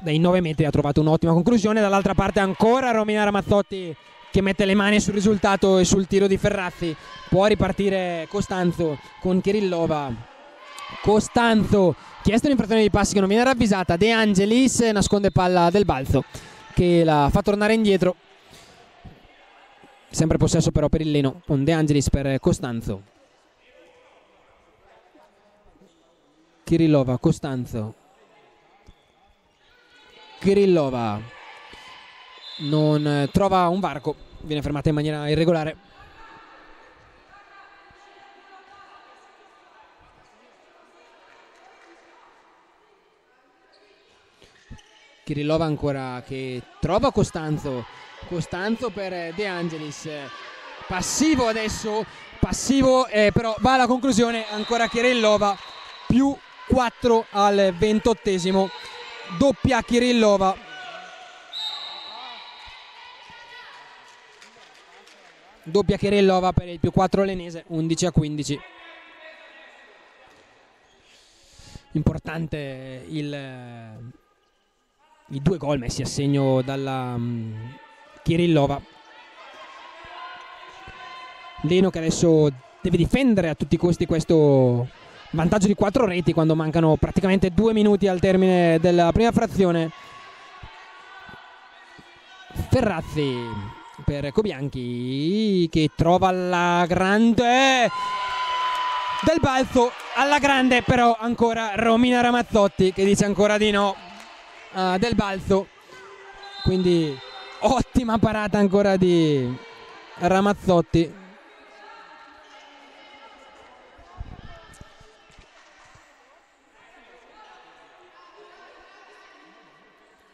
dai 9 metri, ha trovato un'ottima conclusione. Dall'altra parte ancora Romina Ramazzotti che mette le mani sul risultato e sul tiro di Ferrazzi. Può ripartire Costanzo con Kirillova. Costanzo, chiesto un'infrazione di passi che non viene ravvisata. De Angelis nasconde palla del balzo che la fa tornare indietro. Sempre possesso però per il Leno con De Angelis per Costanzo. Kirillova, Costanzo. Kirillova non eh, trova un varco, viene fermata in maniera irregolare. Kirillova ancora che trova Costanzo. Costanzo per De Angelis. Passivo adesso, passivo, eh, però va alla conclusione ancora Kirillova più 4 al ventottesimo doppia Kirillova doppia Kirillova per il più 4 lenese 11 a 15 importante il, i due gol messi a segno dalla um, Kirillova Leno che adesso deve difendere a tutti i costi questo vantaggio di 4 reti quando mancano praticamente due minuti al termine della prima frazione. Ferrazzi per Cobianchi che trova la grande del balzo alla grande però ancora Romina Ramazzotti che dice ancora di no uh, del balzo. Quindi ottima parata ancora di Ramazzotti.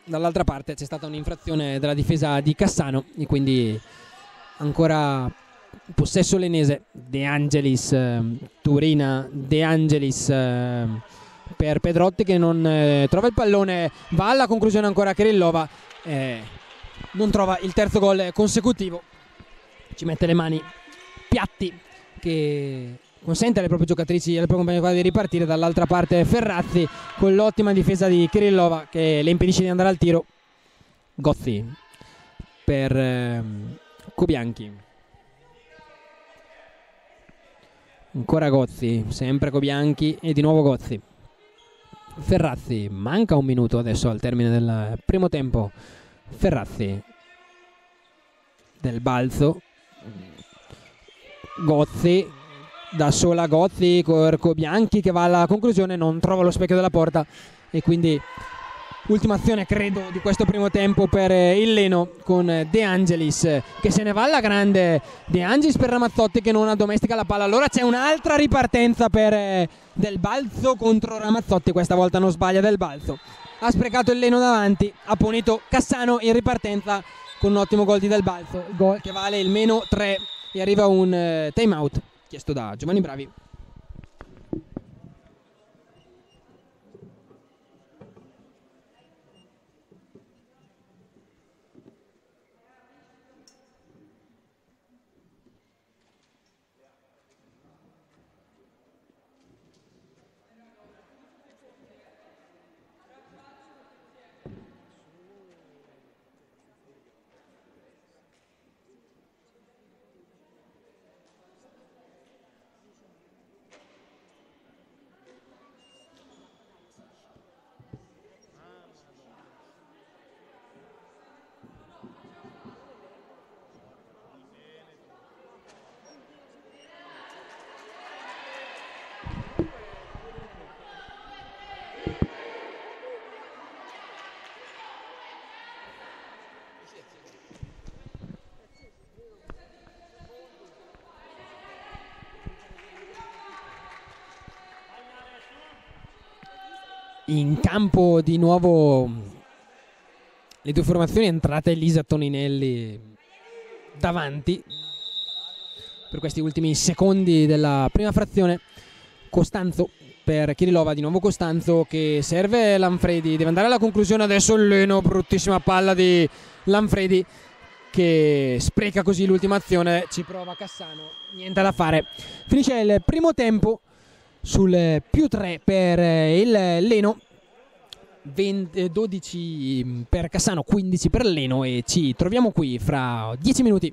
Dall'altra parte c'è stata un'infrazione della difesa di Cassano e quindi ancora possesso lenese De Angelis eh, Turina De Angelis eh, per Pedrotti che non eh, trova il pallone va alla conclusione ancora Kirillova eh, non trova il terzo gol consecutivo. Ci mette le mani piatti che consente alle proprie giocatrici e alle proprie compagne di ripartire. Dall'altra parte Ferrazzi con l'ottima difesa di Kirillova che le impedisce di andare al tiro. Gozzi per eh, Cobianchi ancora Gozzi sempre Cobianchi e di nuovo Gozzi Ferrazzi manca un minuto adesso al termine del primo tempo. Ferrazzi. Del balzo. Gozzi. Da sola Gozzi, Corco Bianchi che va alla conclusione, non trova lo specchio della porta e quindi ultima azione credo di questo primo tempo per il Leno con De Angelis che se ne va alla grande. De Angelis per Ramazzotti che non addomestica la palla. Allora c'è un'altra ripartenza per Del Balzo contro Ramazzotti questa volta non sbaglia Del Balzo. Ha sprecato il Leno davanti ha punito Cassano in ripartenza con un ottimo gol di Del Balzo. Gol che vale il meno 3 e arriva un uh, time out chiesto da Giovanni Bravi. In campo di nuovo le due formazioni entrate Elisa Toninelli davanti per questi ultimi secondi della prima frazione. Costanzo per Kirillova di nuovo Costanzo che serve Lanfredi deve andare alla conclusione adesso Leno bruttissima palla di Lanfredi che spreca così l'ultima azione ci prova Cassano niente da fare. Finisce il primo tempo sul più 3 per il Leno. 20, 12 per Cassano 15 per Leno e ci troviamo qui fra 10 minuti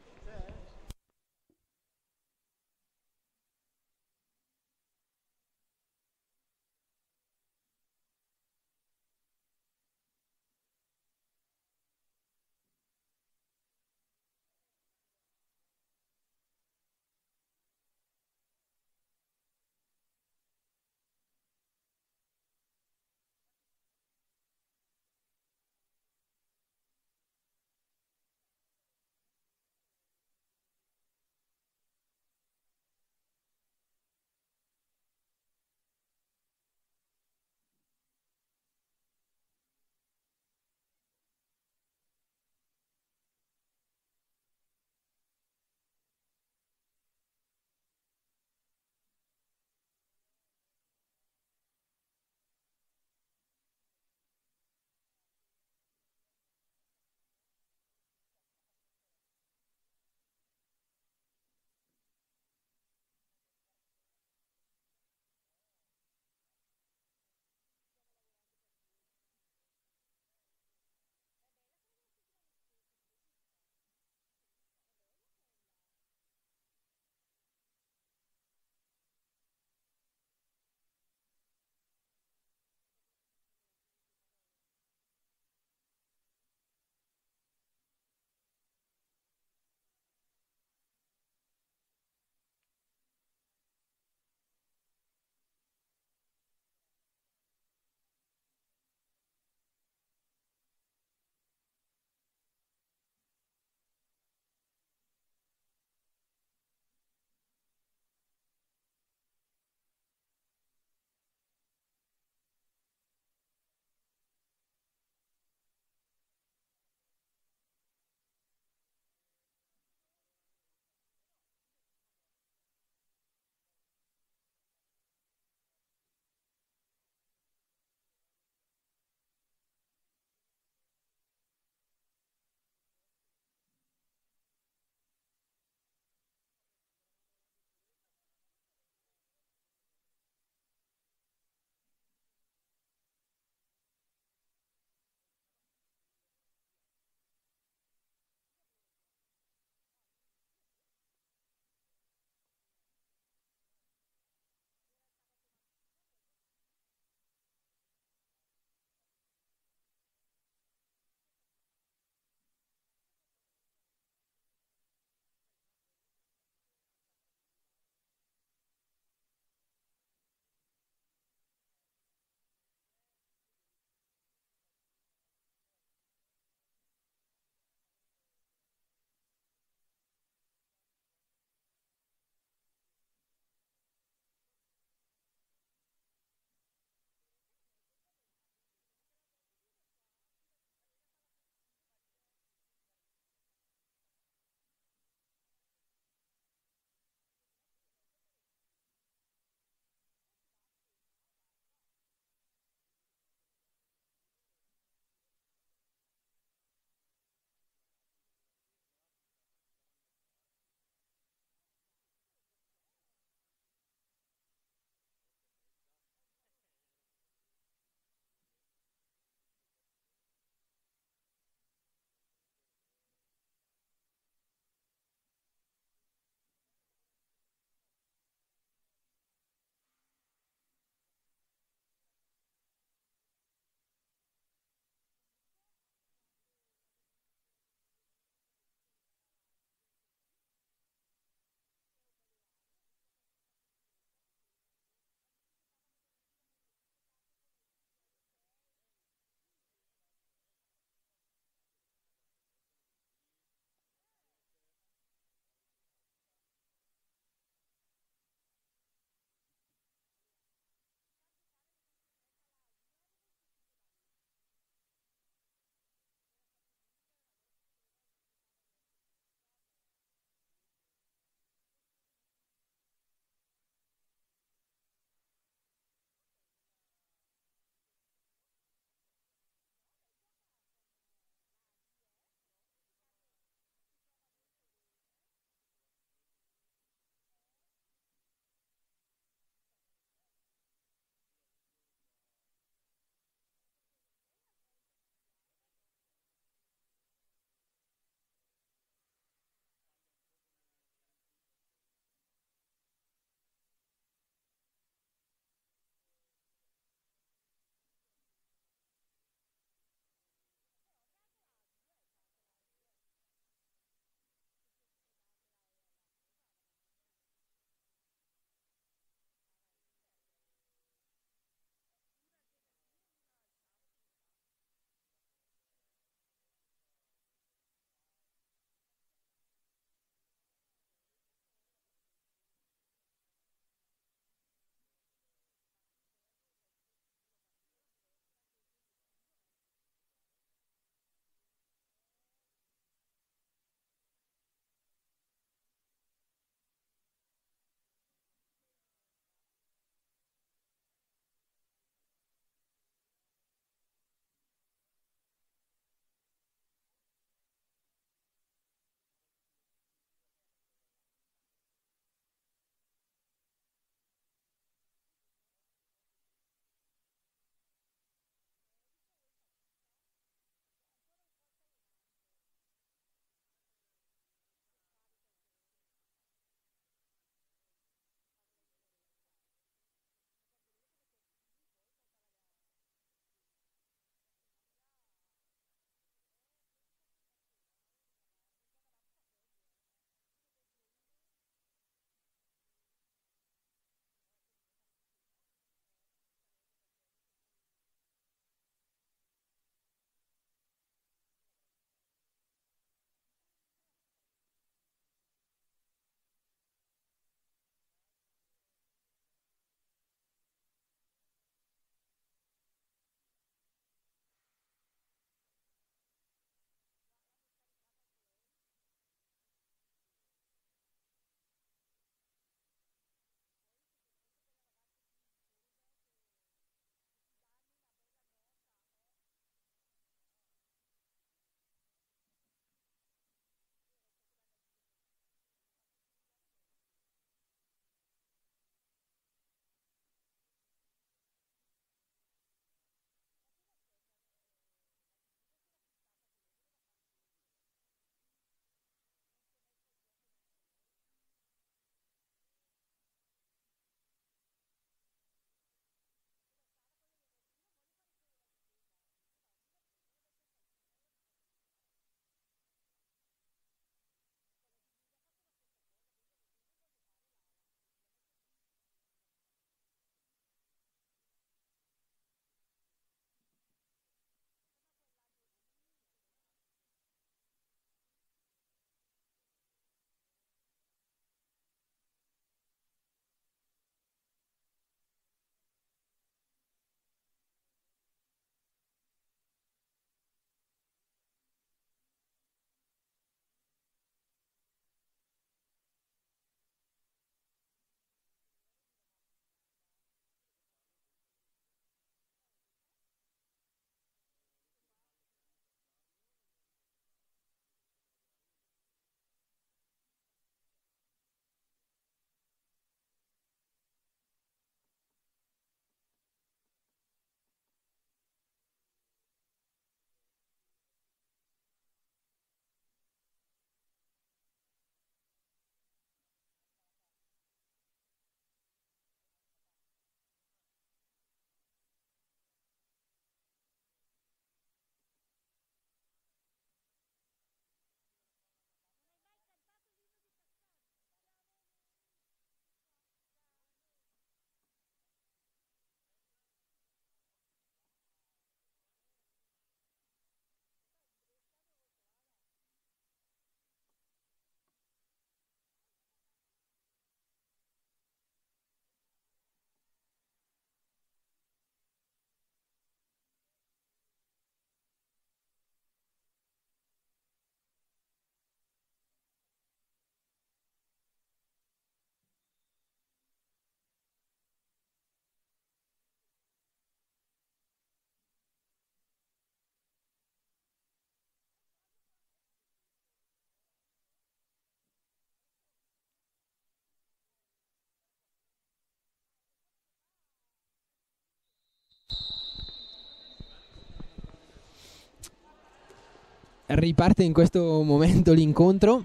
riparte in questo momento l'incontro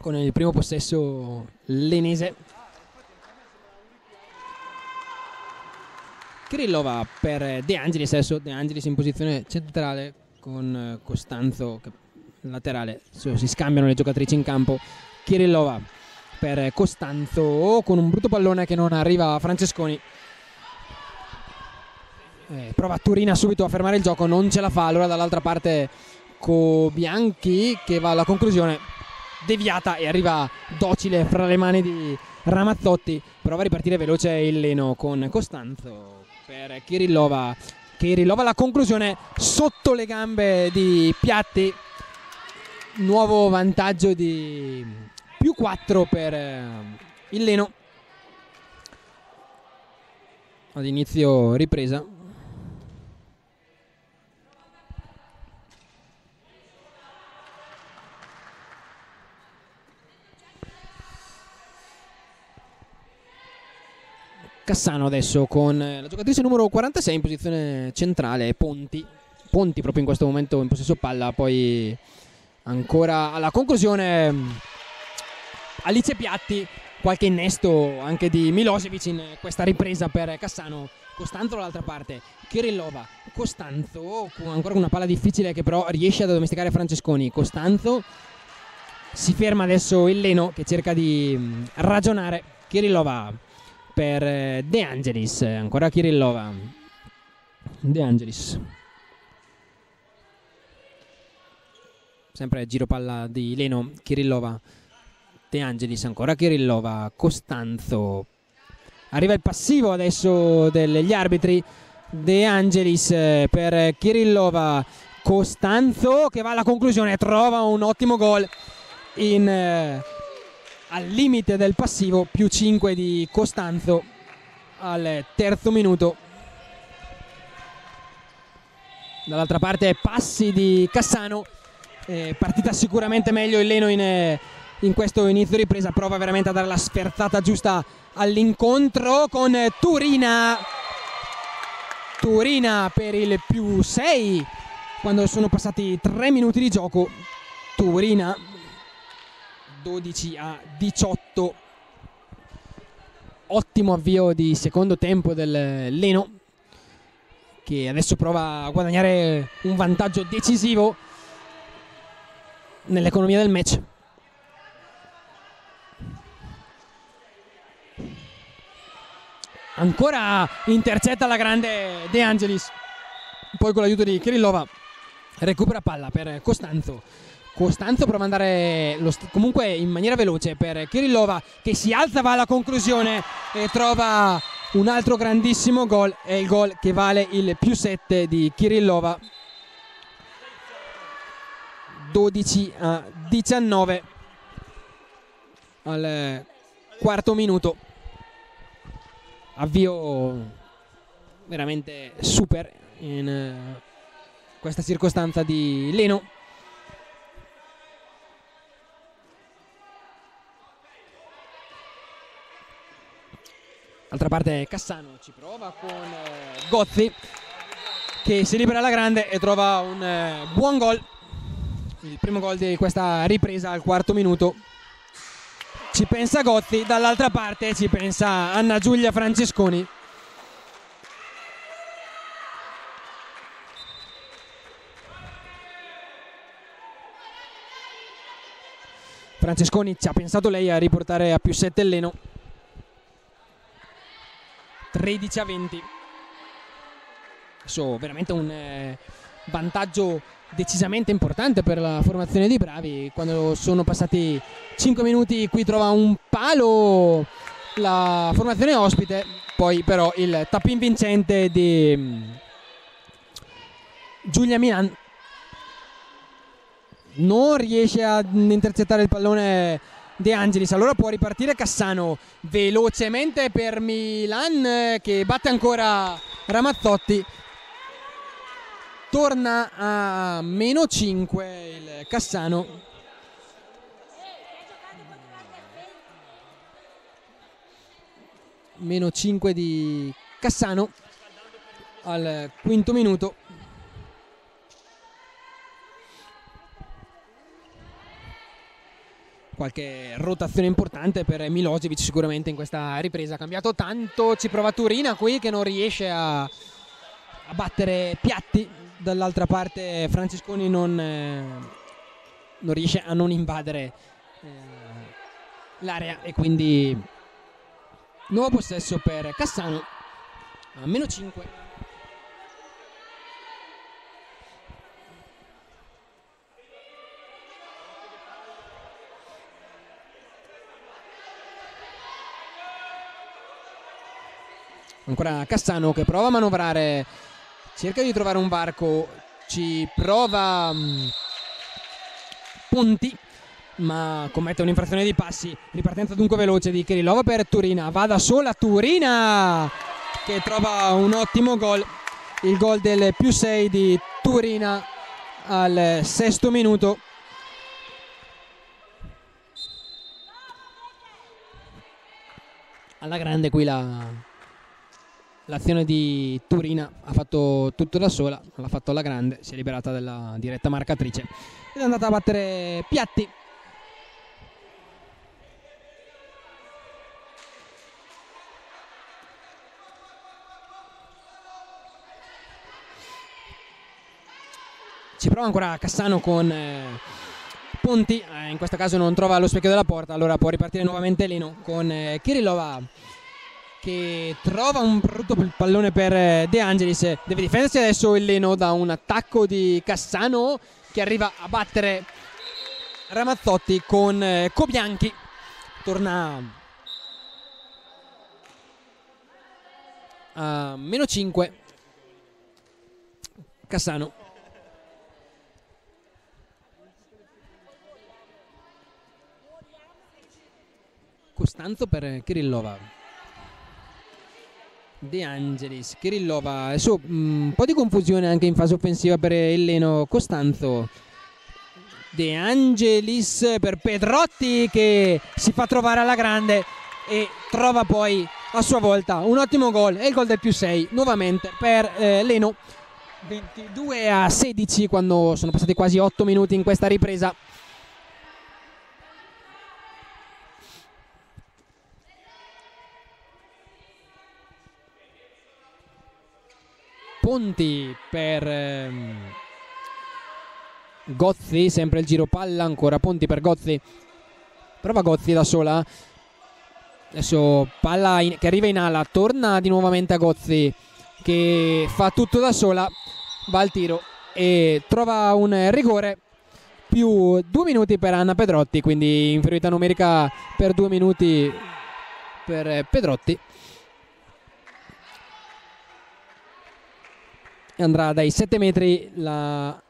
con il primo possesso lenese. Kirillova per De Angelis adesso De Angelis in posizione centrale con Costanzo laterale si scambiano le giocatrici in campo Kirillova per Costanzo con un brutto pallone che non arriva a Francesconi eh, prova Turina subito a fermare il gioco non ce la fa allora dall'altra parte Bianchi che va alla conclusione deviata e arriva docile fra le mani di Ramazzotti. Prova a ripartire veloce il Leno con Costanzo per Kirillova. Kirillova la conclusione sotto le gambe di Piatti. Nuovo vantaggio di più 4 per eh, il Leno. Ad inizio ripresa Cassano adesso con la giocatrice numero 46 in posizione centrale, Ponti. Ponti proprio in questo momento in possesso palla, poi ancora alla conclusione Alice Piatti, qualche innesto anche di Milosevic in questa ripresa per Cassano. Costanzo dall'altra parte, Kirillova, Costanzo, ancora una palla difficile che però riesce ad addomesticare Francesconi. Costanzo si ferma adesso il Leno che cerca di ragionare. Kirillova per eh, De Angelis, ancora Kirillova. De Angelis. Sempre giro palla di Leno, Kirillova. De Angelis, ancora Kirillova, Costanzo. Arriva il passivo adesso degli arbitri. De Angelis eh, per Kirillova. Costanzo che va alla conclusione, trova un ottimo gol in eh, al limite del passivo più 5 di Costanzo al terzo minuto. Dall'altra parte passi di Cassano. Eh, partita sicuramente meglio il Leno in, eh, in, questo inizio ripresa prova veramente a dare la sferzata giusta all'incontro con Turina. Turina per il più 6 quando sono passati 3 minuti di gioco. Turina 12 a 18 ottimo avvio di secondo tempo del Leno che adesso prova a guadagnare un vantaggio decisivo nell'economia del match. Ancora intercetta la grande De Angelis. Poi con l'aiuto di Kirillova recupera palla per Costanzo Costanzo prova ad andare comunque in maniera veloce per Kirillova che si alza, va alla conclusione e trova un altro grandissimo gol. È il gol che vale il più 7 di Kirillova. 12 a 19 al quarto minuto. Avvio veramente super in questa circostanza di Leno. D'altra parte Cassano ci prova con eh, Gozzi che si libera alla grande e trova un eh, buon gol. Il primo gol di questa ripresa al quarto minuto. Ci pensa Gozzi, dall'altra parte ci pensa Anna Giulia Francesconi. Francesconi ci ha pensato lei a riportare a più 7 il Leno 13 a 20 so, veramente un eh, vantaggio decisamente importante per la formazione di Bravi. Quando sono passati 5 minuti qui trova un palo la formazione ospite. Poi però il tapin vincente di mm, Giulia Milan. Non riesce a intercettare il pallone De Angelis. Allora può ripartire Cassano velocemente per Milan che batte ancora Ramazzotti. Torna a meno 5 il Cassano. Meno 5 di Cassano al quinto minuto. Qualche rotazione importante per Milosevic sicuramente in questa ripresa. Ha cambiato tanto, ci prova Turina qui che non riesce a, a battere Piatti. Dall'altra parte Francesconi non, eh, non riesce a non invadere eh, l'area e quindi nuovo possesso per Cassano a meno 5. Ancora Cassano che prova a manovrare cerca di trovare un varco ci prova um, Ponti ma commette un'infrazione di passi ripartenza dunque veloce di Kirillova per Turina va da sola Turina che trova un ottimo gol il gol del più 6 di Turina al sesto minuto. Alla grande qui la l'azione di Turina ha fatto tutto da sola, l'ha fatto alla grande, si è liberata della diretta marcatrice ed è andata a battere Piatti. Ci prova ancora Cassano con eh, Ponti, eh, in questo caso non trova lo specchio della porta, allora può ripartire nuovamente Lino con eh, Kirillova che trova un brutto pallone per eh, De Angelis. Deve difendersi adesso il Leno da un attacco di Cassano che arriva a battere Ramazzotti con eh, Cobianchi. Torna a meno 5. Cassano. Costanzo per Kirillova. De Angelis, Kirillova, adesso mm, un po' di confusione anche in fase offensiva per Elleno Costanzo. De Angelis per Pedrotti che si fa trovare alla grande e trova poi a sua volta un ottimo gol e il gol del più 6 nuovamente per eh, Leno 22 a 16 quando sono passati quasi 8 minuti in questa ripresa Ponti per ehm, Gozzi, sempre il giro palla, ancora Ponti per Gozzi. Prova Gozzi da sola. Adesso palla in, che arriva in ala, torna di nuovamente a Gozzi che fa tutto da sola, va al tiro e trova un rigore più due minuti per Anna Pedrotti, quindi inferiorità numerica per due minuti per Pedrotti. Andrà dai 7 metri la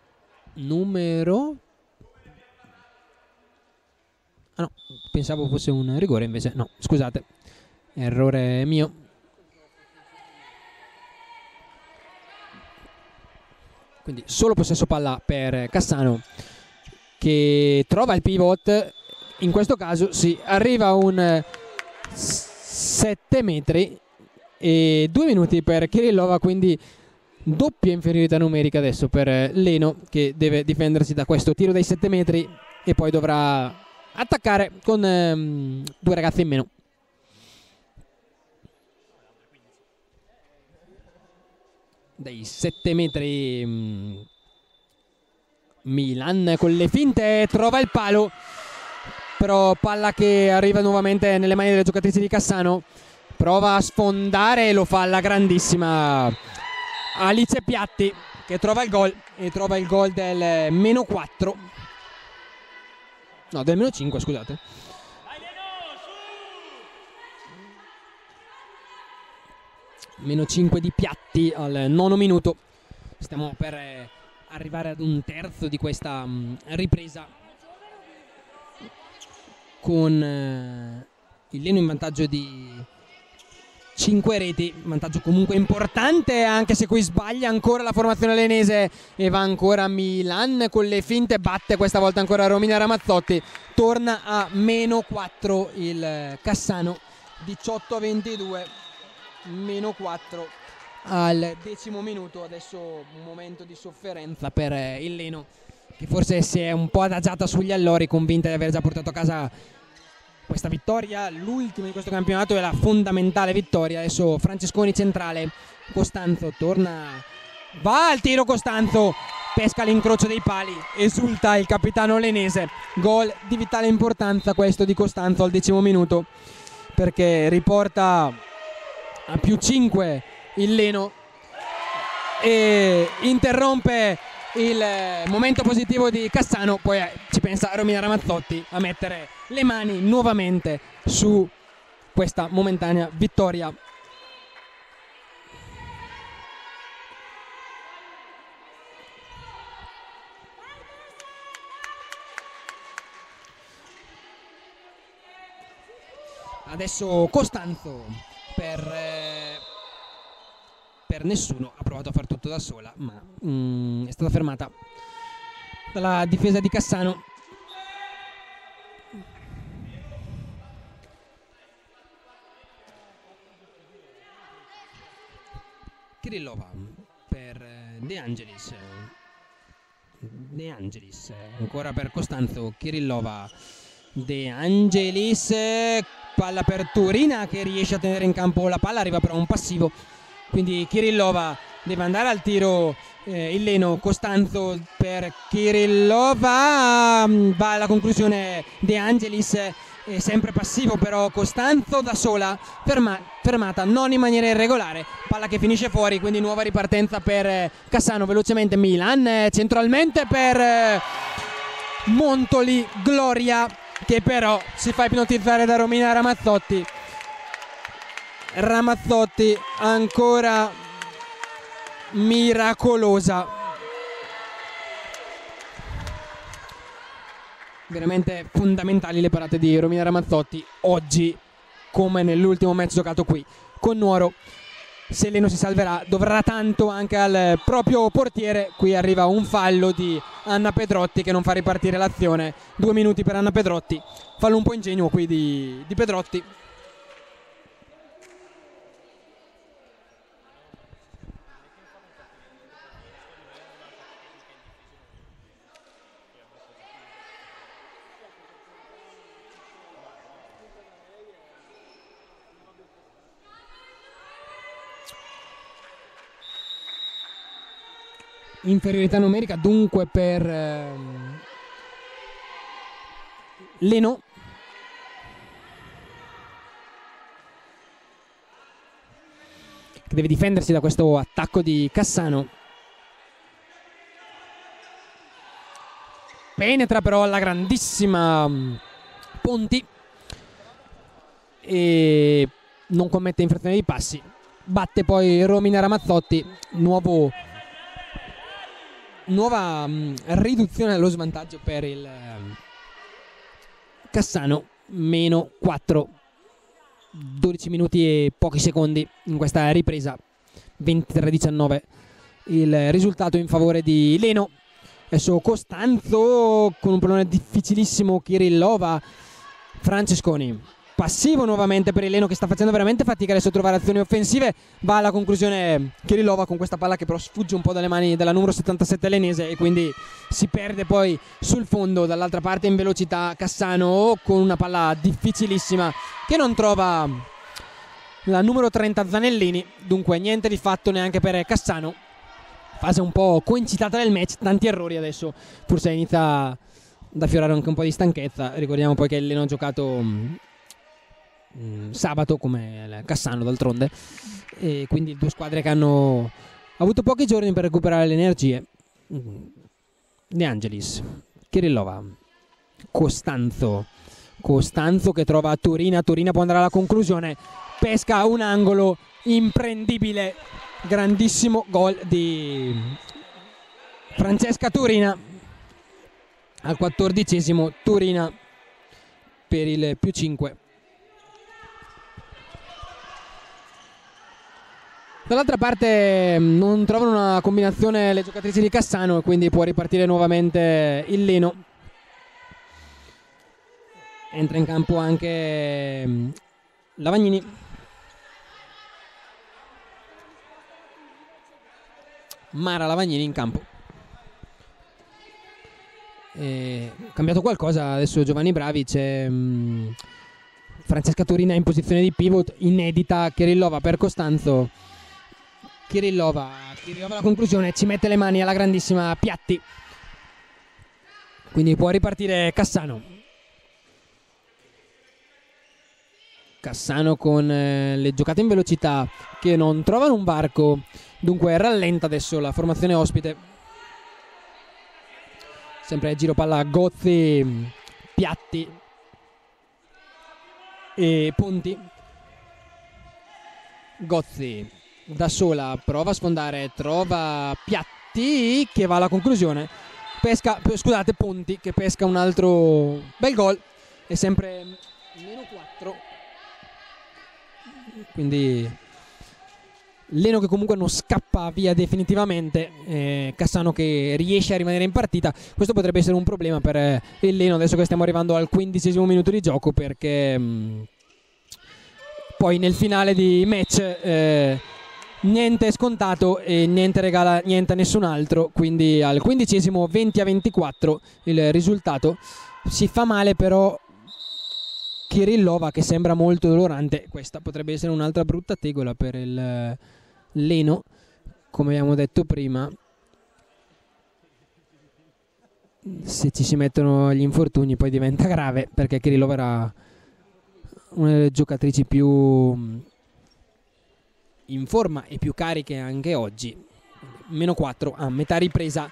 numero. Ah no pensavo fosse un rigore invece no scusate errore mio. Quindi solo possesso palla per Cassano che trova il pivot. In questo caso si arriva un 7 metri e 2 minuti per Kirillova quindi doppia inferiorità numerica adesso per eh, Leno che deve difendersi da questo tiro dai 7 metri e poi dovrà attaccare con ehm, due ragazzi in meno. Dai 7 metri mm, Milan con le finte trova il palo però palla che arriva nuovamente nelle mani delle giocatrici di Cassano prova a sfondare e lo fa alla grandissima Alice Piatti che trova il gol e trova il gol del meno 4 no del meno 5 scusate. Meno 5 di Piatti al nono minuto. Stiamo per eh, arrivare ad un terzo di questa mm, ripresa. Con eh, il Leno in vantaggio di 5 reti, vantaggio comunque importante anche se qui sbaglia ancora la formazione allenese e va ancora Milan con le finte, batte questa volta ancora Romina Ramazzotti, torna a meno 4 il Cassano, 18 a 22, meno 4 al decimo minuto, adesso un momento di sofferenza per il Leno che forse si è un po' adagiata sugli allori, convinta di aver già portato a casa questa vittoria, l'ultima di questo campionato è la fondamentale vittoria. Adesso Francesconi centrale, Costanzo torna, va al tiro Costanzo, pesca l'incrocio dei pali, esulta il capitano lenese, gol di vitale importanza questo di Costanzo al decimo minuto perché riporta a più 5 il Leno e interrompe il momento positivo di Cassano, poi eh, ci pensa Romina Ramazzotti a mettere le mani nuovamente su questa momentanea vittoria. Adesso Costanzo per, eh, per nessuno ha provato a fare tutto da sola, ma mm, è stata fermata dalla difesa di Cassano. Kirillova per eh, De Angelis. De Angelis ancora per Costanzo. Kirillova. De Angelis. Palla per Turina che riesce a tenere in campo la palla. Arriva però un passivo. Quindi Kirillova deve andare al tiro eh, il Leno Costanzo per Kirillova. Va alla conclusione De Angelis è sempre passivo però Costanzo da sola ferma, fermata non in maniera irregolare palla che finisce fuori quindi nuova ripartenza per eh, Cassano velocemente Milan eh, centralmente per eh, Montoli Gloria che però si fa ipnotizzare da Romina Ramazzotti Ramazzotti ancora miracolosa. Veramente fondamentali le parate di Romina Ramazzotti oggi, come nell'ultimo match giocato qui con Nuoro. Se si salverà, dovrà tanto anche al proprio portiere. Qui arriva un fallo di Anna Pedrotti che non fa ripartire l'azione. Due minuti per Anna Pedrotti. Fallo un po' ingenuo qui di, di Pedrotti. Inferiorità numerica dunque per ehm, Leno. Che deve difendersi da questo attacco di Cassano. Penetra però alla grandissima mm, Ponti. E non commette infrazione di passi. Batte poi Romina Ramazzotti nuovo nuova mh, mm, riduzione dello svantaggio per il uh, Cassano, meno 4, 12 minuti e pochi secondi in questa ripresa, 23-19 il risultato in favore di Leno. Adesso Costanzo con un problema difficilissimo, Kirillova, Francesconi passivo nuovamente per Eleno che sta facendo veramente fatica adesso a trovare azioni offensive. Va alla conclusione Kirillova con questa palla che però sfugge un po' dalle mani della numero 77 elenese e quindi si perde poi sul fondo. Dall'altra parte in velocità Cassano con una palla difficilissima che non trova la numero 30 Zanellini. Dunque niente di fatto neanche per Cassano. Fase un po' coincitata del match tanti errori adesso. Forse inizia ad affiorare anche un po' di stanchezza. Ricordiamo poi che Eleno ha giocato mm, sabato come Cassano d'altronde. E quindi due squadre che hanno avuto pochi giorni per recuperare le energie. Mm. De Angelis Kirillova Costanzo. Costanzo che trova Turina Turina può andare alla conclusione. Pesca un angolo imprendibile. Grandissimo gol di Francesca Turina al quattordicesimo Turina per il più 5 Dall'altra parte mm, non trovano una combinazione le giocatrici di Cassano e quindi può ripartire nuovamente il Leno. Entra in campo anche mm, Lavagnini. Mara Lavagnini in campo. è cambiato qualcosa. Adesso Giovanni Bravi c'è mh, Francesca Torina in posizione di pivot, inedita. Kirillova per Costanzo. Kirillova, Kirillova la conclusione, ci mette le mani alla grandissima Piatti. Quindi può ripartire Cassano. Cassano con eh, le giocate in velocità che non trovano un varco, dunque rallenta adesso la formazione ospite. Sempre giro palla Gozzi, Piatti e Ponti. Gozzi da sola prova a sfondare, trova Piatti che va alla conclusione. Pesca, scusate, Ponti che pesca un altro bel gol e sempre meno 4 quindi Leno che comunque non scappa via definitivamente, eh, Cassano che riesce a rimanere in partita. Questo potrebbe essere un problema per eh, il Leno adesso che stiamo arrivando al quindicesimo minuto di gioco perché mh, mm, poi nel finale di match eh, niente scontato e niente regala niente a nessun altro. Quindi al quindicesimo 20 a 24 il risultato. Si fa male però Kirillova che sembra molto dolorante. Questa potrebbe essere un'altra brutta tegola per il eh, Leno, come abbiamo detto prima. Se ci si mettono gli infortuni poi diventa grave perché Kirillova era una delle giocatrici più in forma e più cariche anche oggi. Meno 4 a metà ripresa.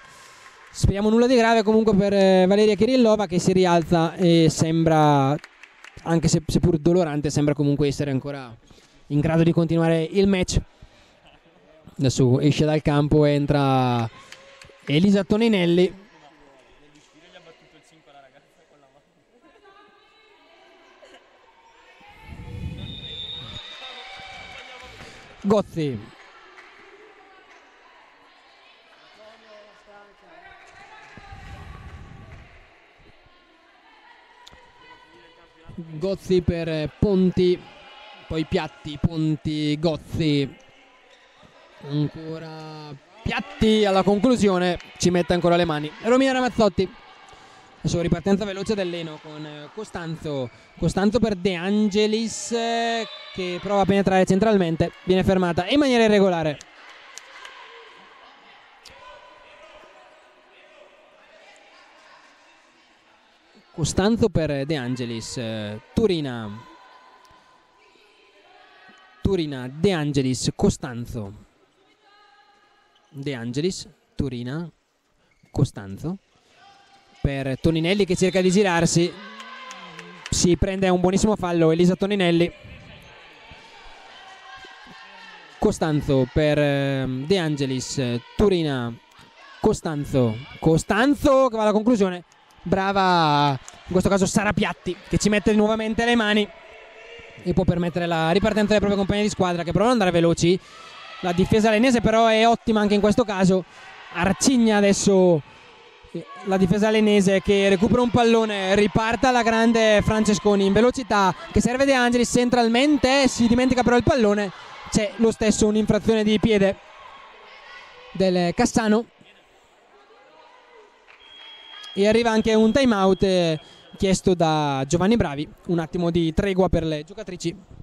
Speriamo nulla di grave comunque per eh, Valeria Kirillova che si rialza e sembra anche se seppur dolorante sembra comunque essere ancora in grado di continuare il match adesso esce dal campo entra Elisa Toninelli Gozzi Gozzi per Ponti, poi Piatti, Ponti, Gozzi, ancora Piatti alla conclusione, ci mette ancora le mani. Romina Ramazzotti. Adesso ripartenza veloce dell'Eno con Costanzo. Costanzo per De Angelis che prova a penetrare centralmente, viene fermata in maniera irregolare. Costanzo per De Angelis, eh, Turina, Turina, De Angelis, Costanzo, De Angelis, Turina, Costanzo, per Toninelli che cerca di girarsi, si prende un buonissimo fallo Elisa Toninelli, Costanzo per eh, De Angelis, Turina, Costanzo, Costanzo che va alla conclusione. Brava in questo caso Sara Piatti che ci mette nuovamente le mani e può permettere la ripartenza delle proprie compagnie di squadra che provano ad andare veloci. La difesa lenese però è ottima anche in questo caso. Arcigna adesso la difesa lenese che recupera un pallone riparta la grande Francesconi in velocità che serve De Angelis centralmente si dimentica però il pallone c'è lo stesso un'infrazione di piede del Cassano e arriva anche un time out eh, chiesto da Giovanni Bravi, un attimo di tregua per le giocatrici.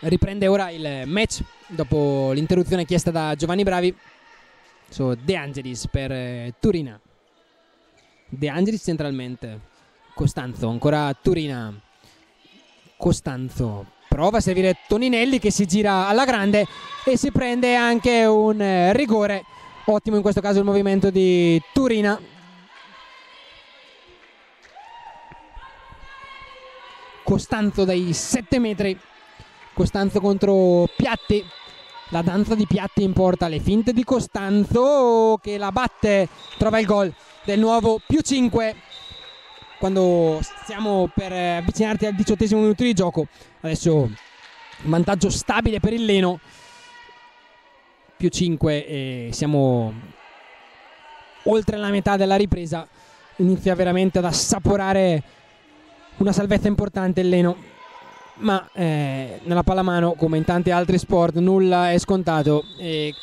Riprende ora il match dopo l'interruzione chiesta da Giovanni Bravi. So, De Angelis per eh, Turina. De Angelis centralmente. Costanzo, ancora Turina. Costanzo prova a servire Toninelli che si gira alla grande e si prende anche un eh, rigore. Ottimo in questo caso il movimento di Turina. Costanzo dai 7 metri. Costanzo contro Piatti. La danza di Piatti in porta, le finte di Costanzo che la batte, trova il gol del nuovo più 5 quando stiamo per avvicinarti al diciottesimo minuto di gioco. Adesso vantaggio stabile per il Leno, più 5 e siamo oltre la metà della ripresa. Inizia veramente ad assaporare una salvezza importante il Leno ma eh, nella pallamano come in tanti altri sport nulla è scontato e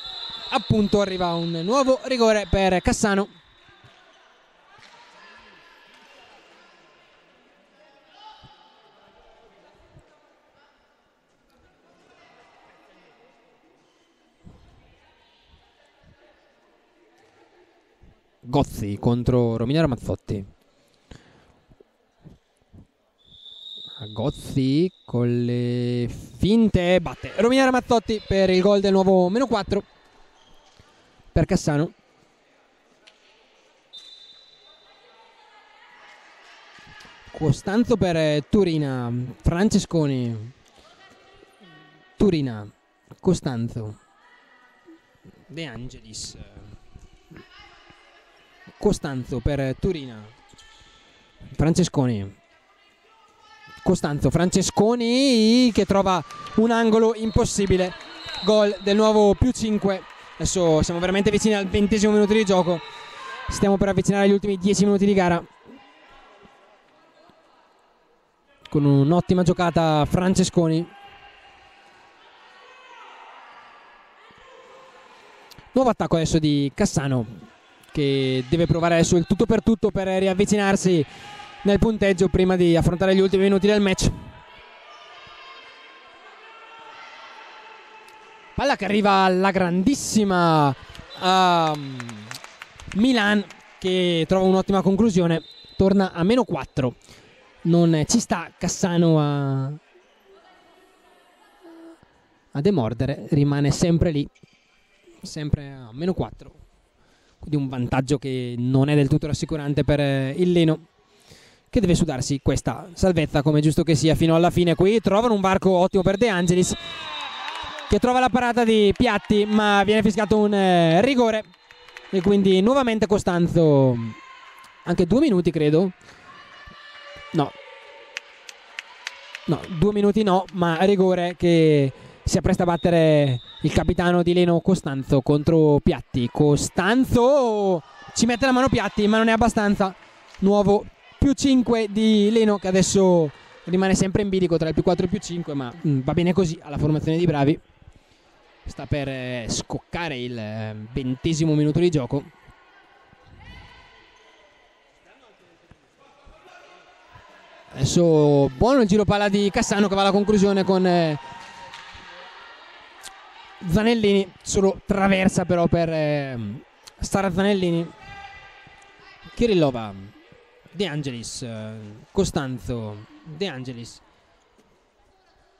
appunto arriva un nuovo rigore per Cassano. Gozzi contro Romina Ramazzotti Gozzi con le finte batte. Romina Ramazzotti per il gol del nuovo meno 4 per Cassano. Costanzo per Turina. Francesconi. Turina. Costanzo. De Angelis. Costanzo per Turina. Francesconi Costanzo Francesconi che trova un angolo impossibile. Gol del nuovo più 5 adesso siamo veramente vicini al ventesimo minuto di gioco. Stiamo per avvicinare agli ultimi 10 minuti di gara. Con un'ottima giocata Francesconi. Nuovo attacco adesso di Cassano che deve provare adesso il tutto per tutto per riavvicinarsi nel punteggio prima di affrontare gli ultimi minuti del match. Palla che arriva alla grandissima uh, Milan che trova un'ottima conclusione, torna a meno 4. Non ci sta Cassano a, a demordere, rimane sempre lì, sempre a meno 4. Quindi un vantaggio che non è del tutto rassicurante per il Leno che deve sudarsi questa salvezza come giusto che sia fino alla fine. Qui trovano un varco ottimo per De Angelis che trova la parata di Piatti ma viene fiscato un eh, rigore. E quindi nuovamente Costanzo anche due minuti credo. No. No due minuti no ma rigore che si appresta a battere il capitano di Leno Costanzo contro Piatti. Costanzo ci mette la mano Piatti ma non è abbastanza. Nuovo più 5 di Leno che adesso rimane sempre in bilico tra il più 4 e il più 5 ma mh, mm, va bene così alla formazione di Bravi. Sta per eh, scoccare il eh, ventesimo minuto di gioco. Adesso buono il giro palla di Cassano che va alla conclusione con eh, Zanellini. Solo traversa però per eh, Star Zanellini. Kirillova De Angelis, Costanzo, De Angelis,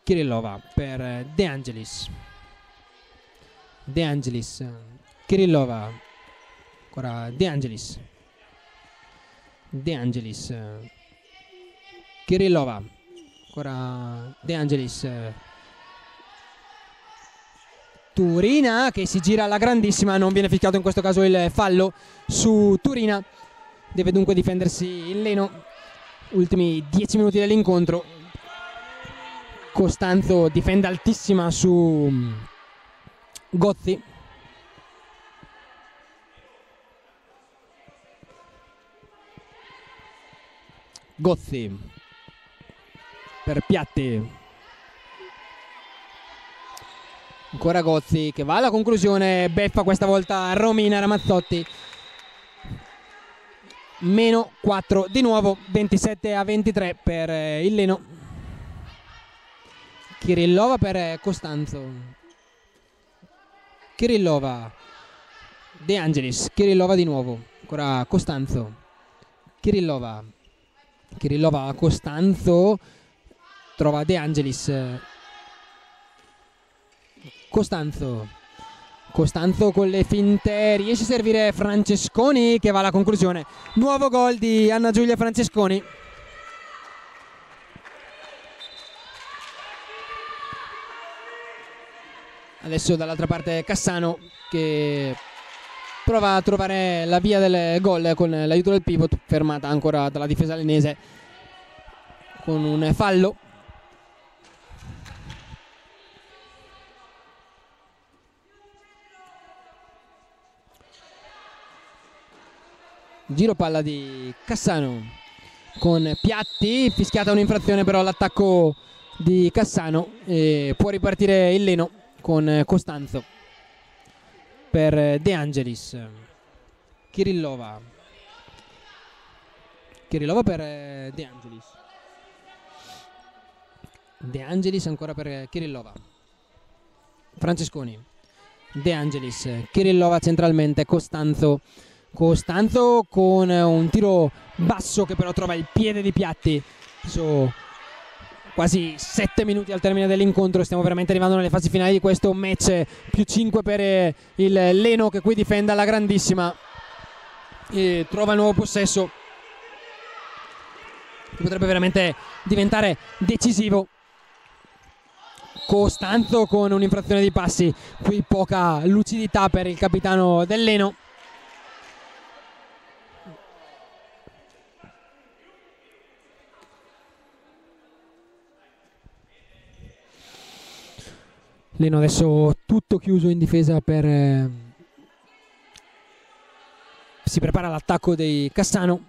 Kirillova per De Angelis, De Angelis, Kirillova, ancora De Angelis, De Angelis, Kirillova, ancora De Angelis, Turina che si gira alla grandissima, non viene fischiato in questo caso il fallo su Turina deve dunque difendersi il Leno. Ultimi 10 minuti dell'incontro. Costanzo difende altissima su mm, Gozzi. Gozzi. Per Piatti. Ancora Gozzi che va alla conclusione. Beffa questa volta Romina Ramazzotti meno 4 di nuovo 27 a 23 per eh, il Leno Kirillova per Costanzo. Kirillova. De Angelis. Kirillova di nuovo. Ancora Costanzo. Kirillova. Kirillova Costanzo. Trova De Angelis. Costanzo. Costanzo con le finte riesce a servire Francesconi che va alla conclusione. Nuovo gol di Anna Giulia Francesconi. Adesso dall'altra parte Cassano che prova a trovare la via del gol con l'aiuto del pivot, fermata ancora dalla difesa lenese con un fallo. Giro palla di Cassano con Piatti, fischiata un'infrazione però all'attacco di Cassano e può ripartire il Leno con Costanzo per De Angelis. Kirillova. Kirillova per De Angelis. De Angelis ancora per Kirillova. Francesconi. De Angelis Kirillova centralmente Costanzo Costanzo con un tiro basso che però trova il piede di Piatti. So, quasi 7 minuti al termine dell'incontro stiamo veramente arrivando nelle fasi finali di questo match. Più 5 per eh, il Leno che qui difende alla grandissima. E trova il nuovo possesso che potrebbe veramente diventare decisivo. Costanzo con un'infrazione di passi. Qui poca lucidità per il capitano del Leno Leno adesso tutto chiuso in difesa per... Eh, si prepara l'attacco dei Cassano.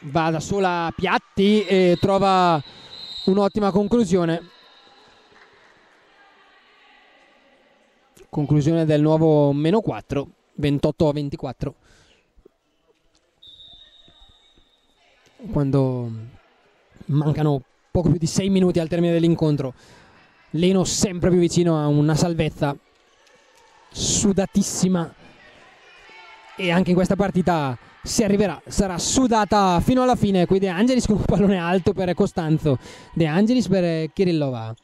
Va da sola Piatti e trova un'ottima conclusione. Conclusione del nuovo meno 4, 28 a 24. Quando mancano poco più di 6 minuti al termine dell'incontro. Leno sempre più vicino a una salvezza sudatissima e anche in questa partita si arriverà, sarà sudata fino alla fine. Qui De Angelis con un pallone alto per Costanzo, De Angelis per Kirillova.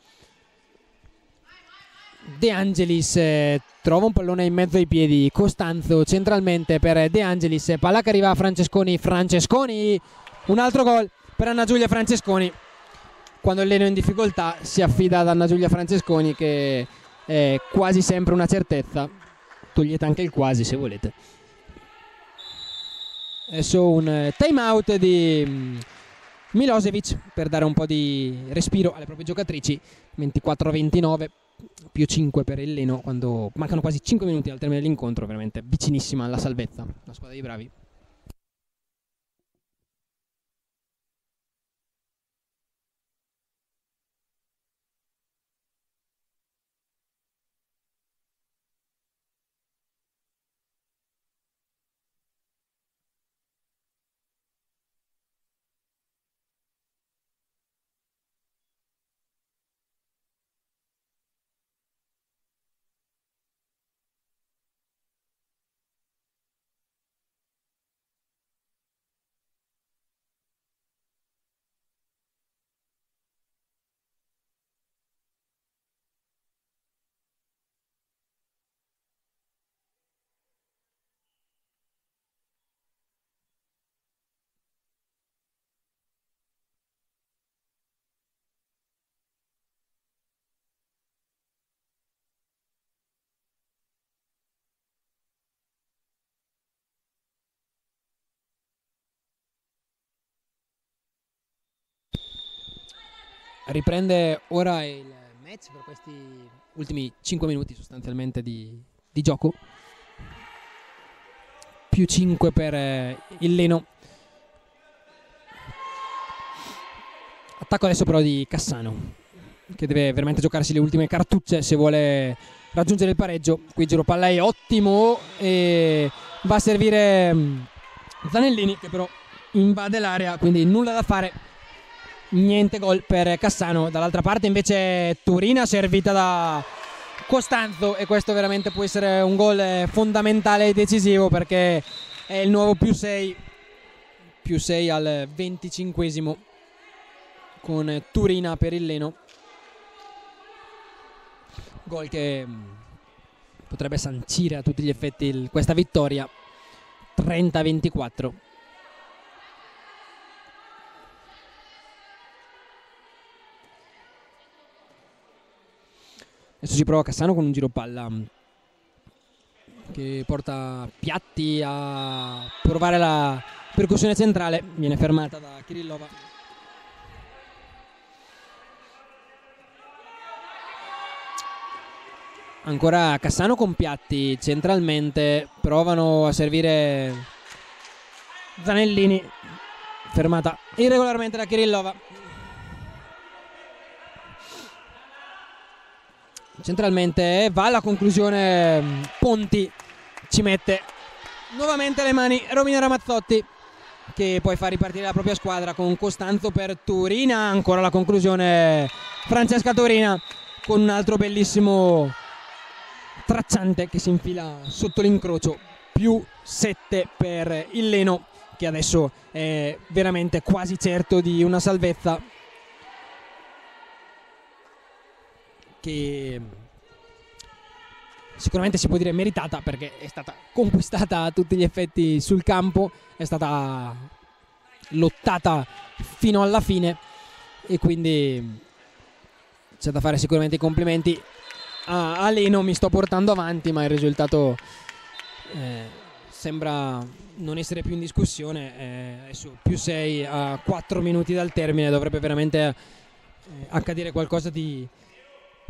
De Angelis eh, trova un pallone in mezzo ai piedi, Costanzo centralmente per De Angelis, palla che arriva a Francesconi, Francesconi un altro gol per Anna Giulia Francesconi. Quando il Leno è in difficoltà si affida ad Anna Giulia Francesconi che è quasi sempre una certezza. Togliete anche il quasi se volete. Adesso un time out di mm, Milosevic per dare un po' di respiro alle proprie giocatrici. 24-29 più 5 per il Leno quando mancano quasi 5 minuti al termine dell'incontro, veramente vicinissima alla salvezza. La squadra dei bravi. Riprende ora il match per questi ultimi 5 minuti sostanzialmente di, di gioco. Più 5 per eh, il Leno. Attacco adesso però di Cassano che deve veramente giocarsi le ultime cartucce se vuole raggiungere il pareggio. Qui giro palla è ottimo e va a servire mm, Zanellini che però invade l'area, quindi nulla da fare. Niente gol per Cassano. Dall'altra parte invece Turina servita da Costanzo e questo veramente può essere un gol fondamentale e decisivo perché è il nuovo più 6 più 6 al 25 con Turina per il Leno gol che mm, potrebbe sancire a tutti gli effetti questa vittoria 30-24 adesso si prova Cassano con un giro palla mm, che porta Piatti a provare la percussione centrale. Viene fermata da Kirillova. Ancora Cassano con Piatti centralmente provano a servire Zanellini. Fermata irregolarmente da Kirillova centralmente va alla conclusione Ponti ci mette nuovamente le mani Romino Ramazzotti che poi fa ripartire la propria squadra con Costanzo per Turina ancora la conclusione Francesca Turina con un altro bellissimo tracciante che si infila sotto l'incrocio più 7 per il Leno che adesso è veramente quasi certo di una salvezza che sicuramente si può dire meritata perché è stata conquistata a tutti gli effetti sul campo, è stata lottata fino alla fine e quindi c'è da fare sicuramente i complimenti a, a Leno, mi sto portando avanti ma il risultato eh, sembra non essere più in discussione, eh, adesso più 6 a 4 minuti dal termine dovrebbe veramente eh, accadere qualcosa di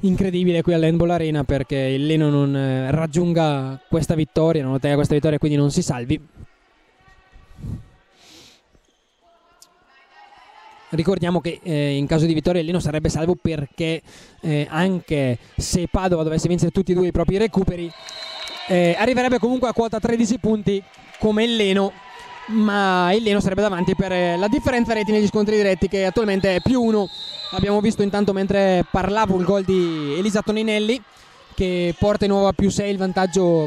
incredibile qui all'Handball Arena perché il Leno non eh, raggiunga questa vittoria, non ottenga questa vittoria e quindi non si salvi. Ricordiamo che eh, in caso di vittoria il Leno sarebbe salvo perché eh, anche se Padova dovesse vincere tutti e due i propri recuperi eh, arriverebbe comunque a quota 13 punti come il Leno ma il Leno sarebbe davanti per eh, la differenza reti negli scontri diretti che attualmente è più 1 abbiamo visto intanto mentre parlavo il gol di Elisa Toninelli che porta di nuovo a più 6 il vantaggio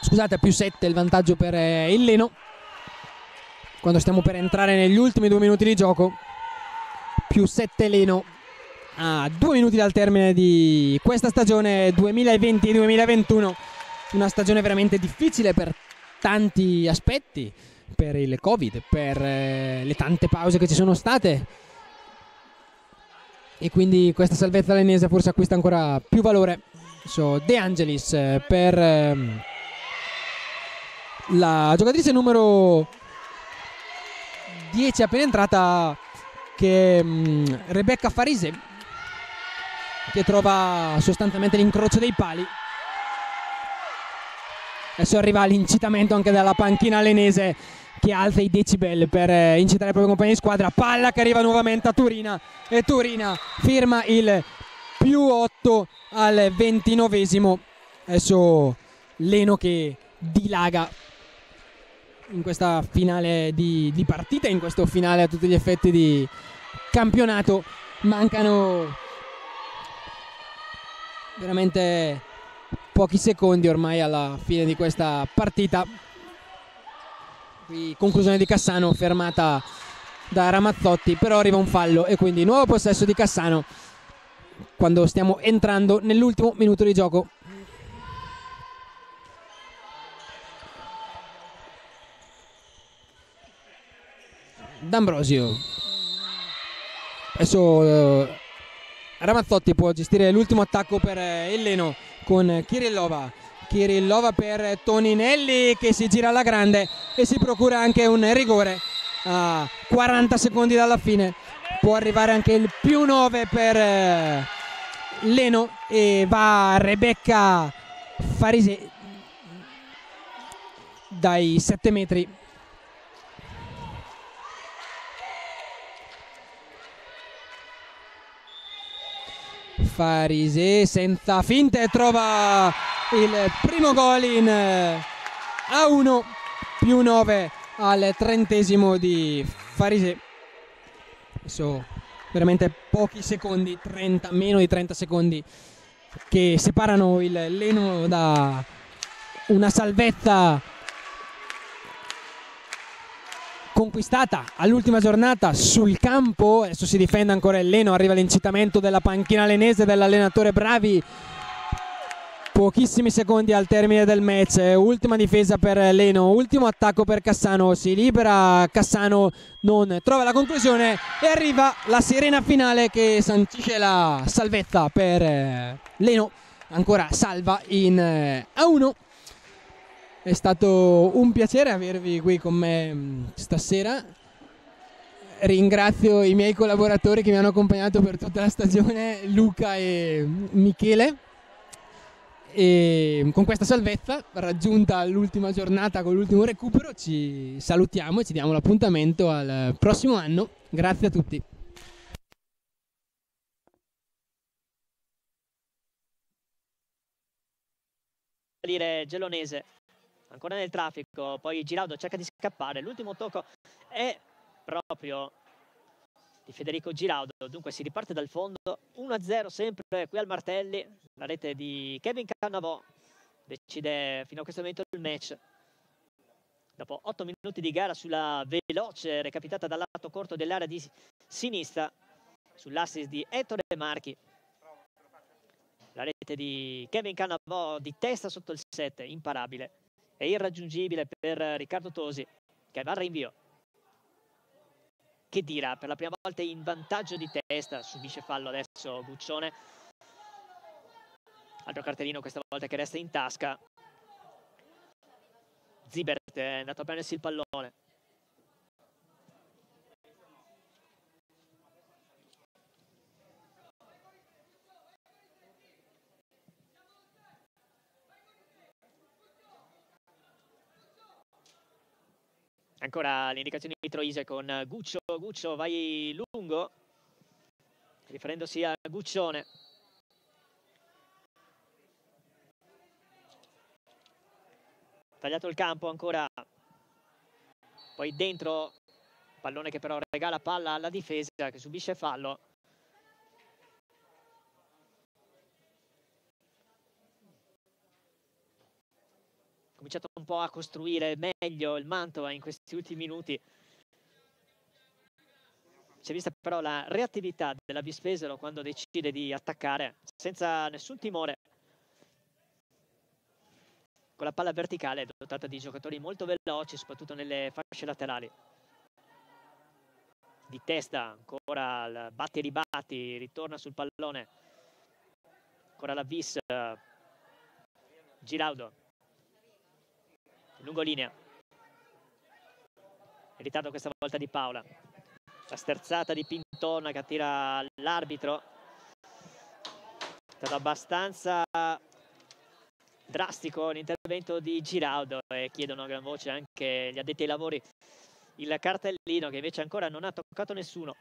scusate a più 7 il vantaggio per eh, il Leno. Quando stiamo per entrare negli ultimi due minuti di gioco più 7 Leno a due minuti dal termine di questa stagione 2020-2021 una stagione veramente difficile per tanti aspetti per il covid per eh, le tante pause che ci sono state. E quindi questa salvezza allenese forse acquista ancora più valore. So, De Angelis eh, per ehm, la giocatrice numero 10 appena entrata che um, Rebecca Farise che trova sostanzialmente l'incrocio dei pali adesso arriva l'incitamento anche dalla panchina allenese che alza i decibel per eh, incitare i propri compagni di squadra. Palla che arriva nuovamente a Turina e Turina firma il più 8 al ventinovesimo. Adesso Leno che dilaga in questa finale di, di partita, in questo finale a tutti gli effetti di campionato. Mancano veramente pochi secondi ormai alla fine di questa partita Qui conclusione di Cassano fermata da Ramazzotti, però arriva un fallo e quindi nuovo possesso di Cassano quando stiamo entrando nell'ultimo minuto di gioco. D'Ambrosio. Adesso eh, Ramazzotti può gestire l'ultimo attacco per eh, il Leno con Kirillova. Kirillova per Toninelli che si gira alla grande e si procura anche un rigore a 40 secondi dalla fine. Può arrivare anche il più 9 per eh, Leno e va Rebecca Farise dai 7 metri Farise senza finte trova il primo gol in eh, A1 più 9 al trentesimo di Farise. Adesso veramente pochi secondi, 30, meno di 30 secondi che separano il Leno da una salvezza conquistata all'ultima giornata sul campo. Adesso si difende ancora il Leno, arriva l'incitamento della panchina lenese dell'allenatore Bravi. Pochissimi secondi al termine del match, ultima difesa per Leno, ultimo attacco per Cassano, si libera Cassano, non trova la conclusione e arriva la sirena finale che sancisce la salvezza per Leno, ancora salva in eh, A1. È stato un piacere avervi qui con me mm, stasera. Ringrazio i miei collaboratori che mi hanno accompagnato per tutta la stagione, Luca e Michele. E con questa salvezza, raggiunta l'ultima giornata con l'ultimo recupero, ci salutiamo e ci diamo l'appuntamento al prossimo anno. Grazie a tutti. Gelonese ancora nel traffico, poi Giraudo cerca di scappare, l'ultimo tocco è proprio di Federico Giraudo, dunque si riparte dal fondo, 1-0 sempre qui al Martelli, la rete di Kevin Cannavò decide fino a questo momento il match. Dopo 8 minuti di gara sulla veloce recapitata dal lato corto dell'area di sinistra, sull'assist di Ettore Marchi. La rete di Kevin Cannavò di testa sotto il 7, imparabile è irraggiungibile per Riccardo Tosi che va al rinvio. Che dirà? Per la prima volta in vantaggio di testa subisce fallo adesso Guccione altro cartellino questa volta che resta in tasca. Zibert è andato a prendersi il pallone Ancora l'indicazione di Troise con Guccio, Guccio vai lungo, riferendosi a Guccione. Tagliato il campo ancora, poi dentro, pallone che però regala palla alla difesa che subisce fallo. Cominciato un po' a costruire meglio il Mantova in questi ultimi minuti. Si è vista però la reattività della Vispesero quando decide di attaccare senza nessun timore. Con la palla verticale dotata di giocatori molto veloci, soprattutto nelle fasce laterali. Di testa ancora il batti e ribatti, ritorna sul pallone. Ancora la Vis. Giraudo lungolinea in ritardo questa volta di Paola. La sterzata di Pintona che attira l'arbitro. È stato abbastanza drastico l'intervento di Giraudo e chiedono a gran voce anche gli addetti ai lavori il cartellino che invece ancora non ha toccato nessuno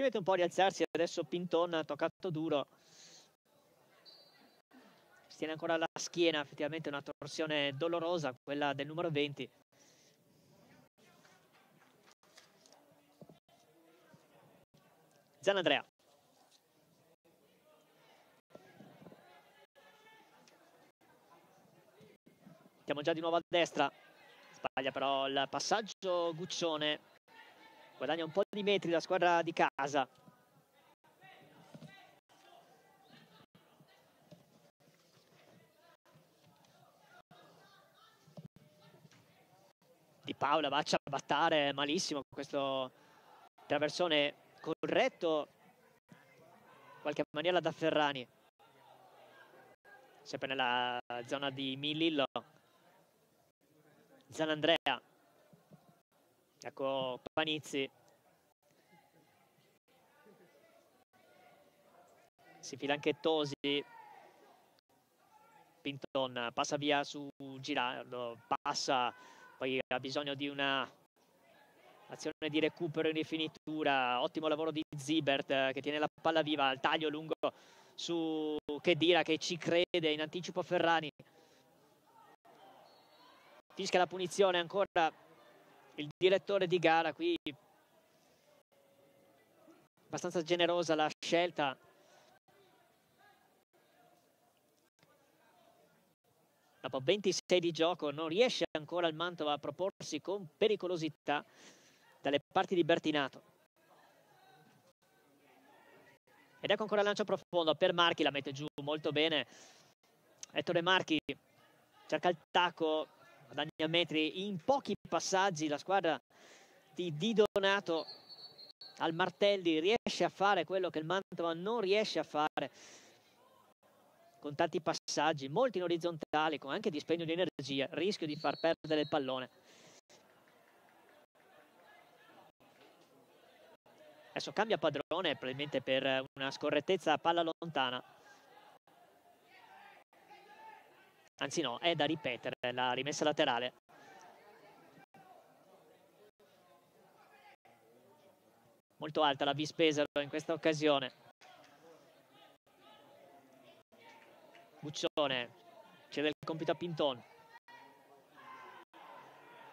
ci mette un po' rialzarsi adesso Pinton ha toccato duro. Si tiene ancora la schiena effettivamente una torsione dolorosa quella del numero 20 Zanandrea. Siamo già di nuovo a destra. Sbaglia però il passaggio Guccione guadagna un po' di metri la squadra di casa. Di Paola va a ciabattare malissimo questo traversone corretto. In qualche maniera da Ferrani. Sempre nella zona di Milillo. Zanandrea Ecco Panizzi. Si fila anche Tosi. Pinton passa via su Girardo, passa, poi ha bisogno di una azione di recupero in rifinitura, ottimo lavoro di Zibert eh, che tiene la palla viva, al taglio lungo su Chedira che ci crede, in anticipo Ferrani. Fischia la punizione ancora il direttore di gara qui. Abbastanza generosa la scelta. Dopo 26 di gioco non riesce ancora il Mantova a proporsi con pericolosità dalle parti di Bertinato. Ed ecco ancora il lancio profondo per Marchi, la mette giù molto bene. Ettore Marchi cerca il tacco, guadagna metri in pochi passaggi. La squadra di Di Donato al Martelli riesce a fare quello che il Mantova non riesce a fare con tanti passaggi, molti in orizzontale, con anche dispendio di energia, rischio di far perdere il pallone. Adesso cambia padrone, probabilmente per una scorrettezza a palla lontana. Anzi no, è da ripetere la rimessa laterale. Molto alta la Vispesaro in questa occasione. Buccione, c'è del compito a Pinton.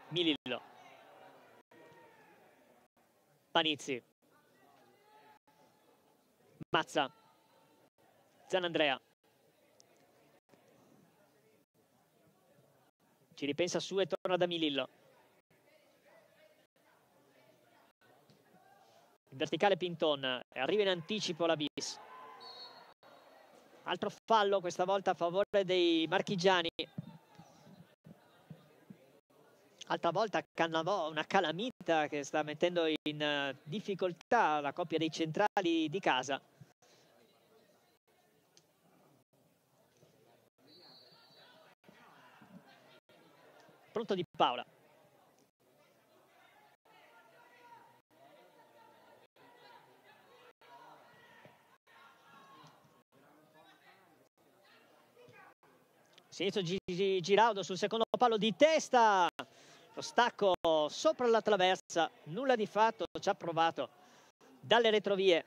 Milillo. Panizzi. Mazza. Zanandrea. Ci ripensa su e torna da Milillo. In verticale Pinton. Arriva in anticipo la bis. Altro fallo questa volta a favore dei marchigiani. Altra volta Cannavò, una calamita che sta mettendo in difficoltà la coppia dei centrali di casa. Pronto di Paola. Sinistro Gigi Giraudo sul secondo palo di testa. Lo stacco sopra la traversa. Nulla di fatto, ci ha provato dalle retrovie.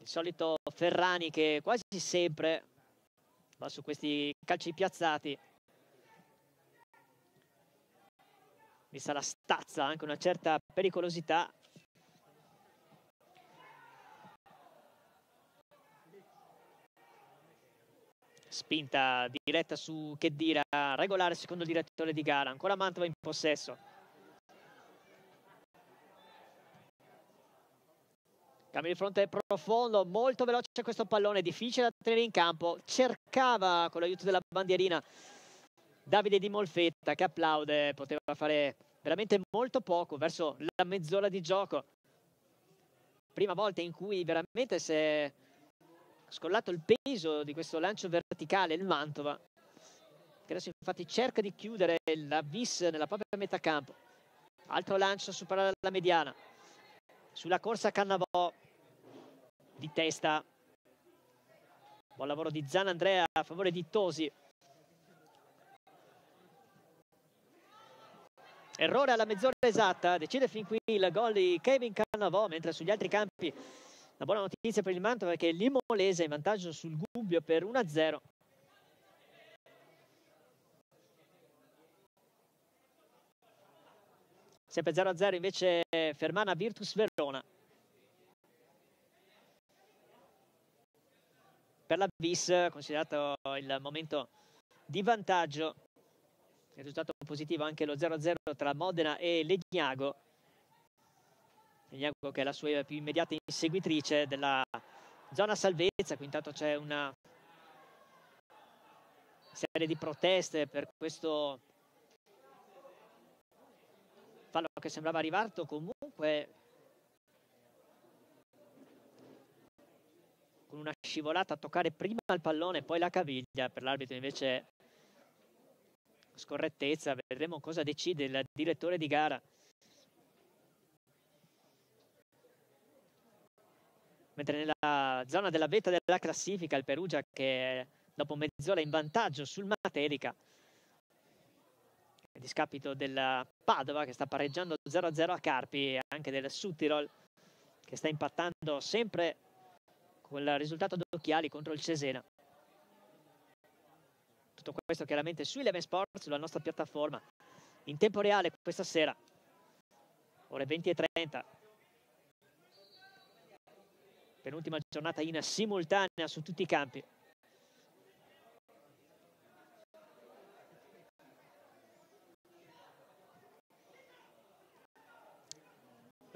Il solito Ferrani che quasi sempre va su questi calci piazzati. Vista la stazza, anche una certa pericolosità. Spinta diretta su Chedira, regolare secondo il direttore di gara. Ancora Mantova in possesso. Cambio di fronte profondo, molto veloce questo pallone, difficile da tenere in campo. Cercava con l'aiuto della bandierina Davide Di Molfetta che applaude, poteva fare veramente molto poco verso la mezz'ora di gioco. Prima volta in cui veramente si è scollato il peso di questo lancio verticale il Mantova che adesso infatti cerca di chiudere la vis nella propria metà campo altro lancio a superare la mediana sulla corsa Cannavò di testa buon lavoro di Zan Andrea a favore di Tosi errore alla mezz'ora esatta decide fin qui il gol di Kevin Cannavò mentre sugli altri campi la buona notizia per il Mantova è che l'Imolese è in vantaggio sul Gubbio per 1-0. Sempre 0-0 invece Fermana Virtus Verona. Per la Vis, considerato il momento di vantaggio, è risultato positivo anche lo 0-0 tra Modena e Legnago. Legnago che è la sua più immediata inseguitrice della zona salvezza, qui intanto c'è una serie di proteste per questo fallo che sembrava arrivato comunque con una scivolata a toccare prima il pallone poi la caviglia. Per l'arbitro invece scorrettezza vedremo cosa decide il direttore di gara. Mentre nella zona della vetta della classifica il Perugia che dopo mezz'ora in vantaggio sul Materica è discapito del Padova che sta pareggiando 0-0 a Carpi e anche del Suttirol che sta impattando sempre con il risultato d'occhiali contro il Cesena. Tutto questo chiaramente su Eleven Sports, sulla nostra piattaforma, in tempo reale questa sera, ore 20 e 30. Penultima giornata in simultanea su tutti i campi.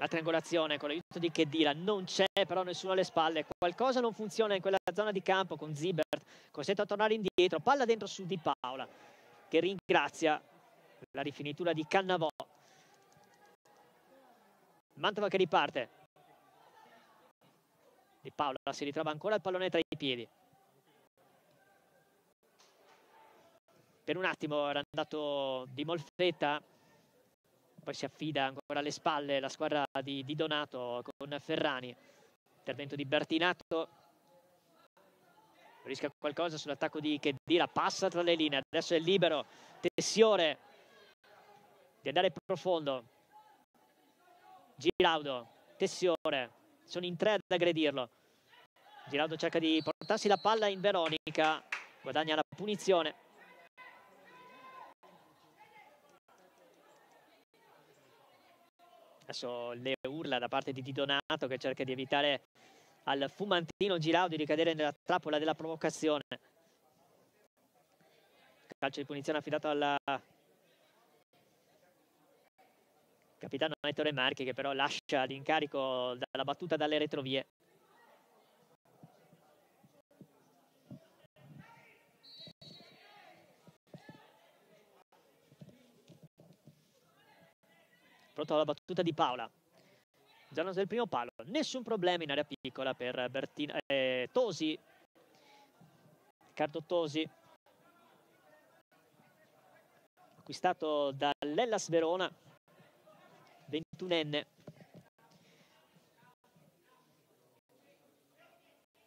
La triangolazione con l'aiuto di Chedira non c'è però nessuno alle spalle. Qualcosa non funziona in quella zona di campo con Zibert costretto a tornare indietro palla dentro su Di Paola che ringrazia la rifinitura di Cannavò. Mantova che riparte. Di Paola si ritrova ancora il pallone tra i piedi. Per un attimo era andato di Molfetta poi si affida ancora alle spalle la squadra di, di Donato con Ferrani. Intervento di Bertinato. Rischia qualcosa sull'attacco di Chedira passa tra le linee adesso è libero. Tessiore di andare profondo. Giraudo Tessiore sono in tre ad aggredirlo. Giraudo cerca di portarsi la palla in Veronica guadagna la punizione Adesso le urla da parte di Di Donato che cerca di evitare al fumantino Girau di ricadere nella trappola della provocazione. Calcio di punizione affidato al capitano Ettore Marchi che però lascia l'incarico dalla battuta dalle retrovie. Pronto alla battuta di Paola. Zona del primo palo. Nessun problema in area piccola per Bertina, eh, Tosi. Riccardo Tosi. Acquistato dall'Ellas Verona. 21enne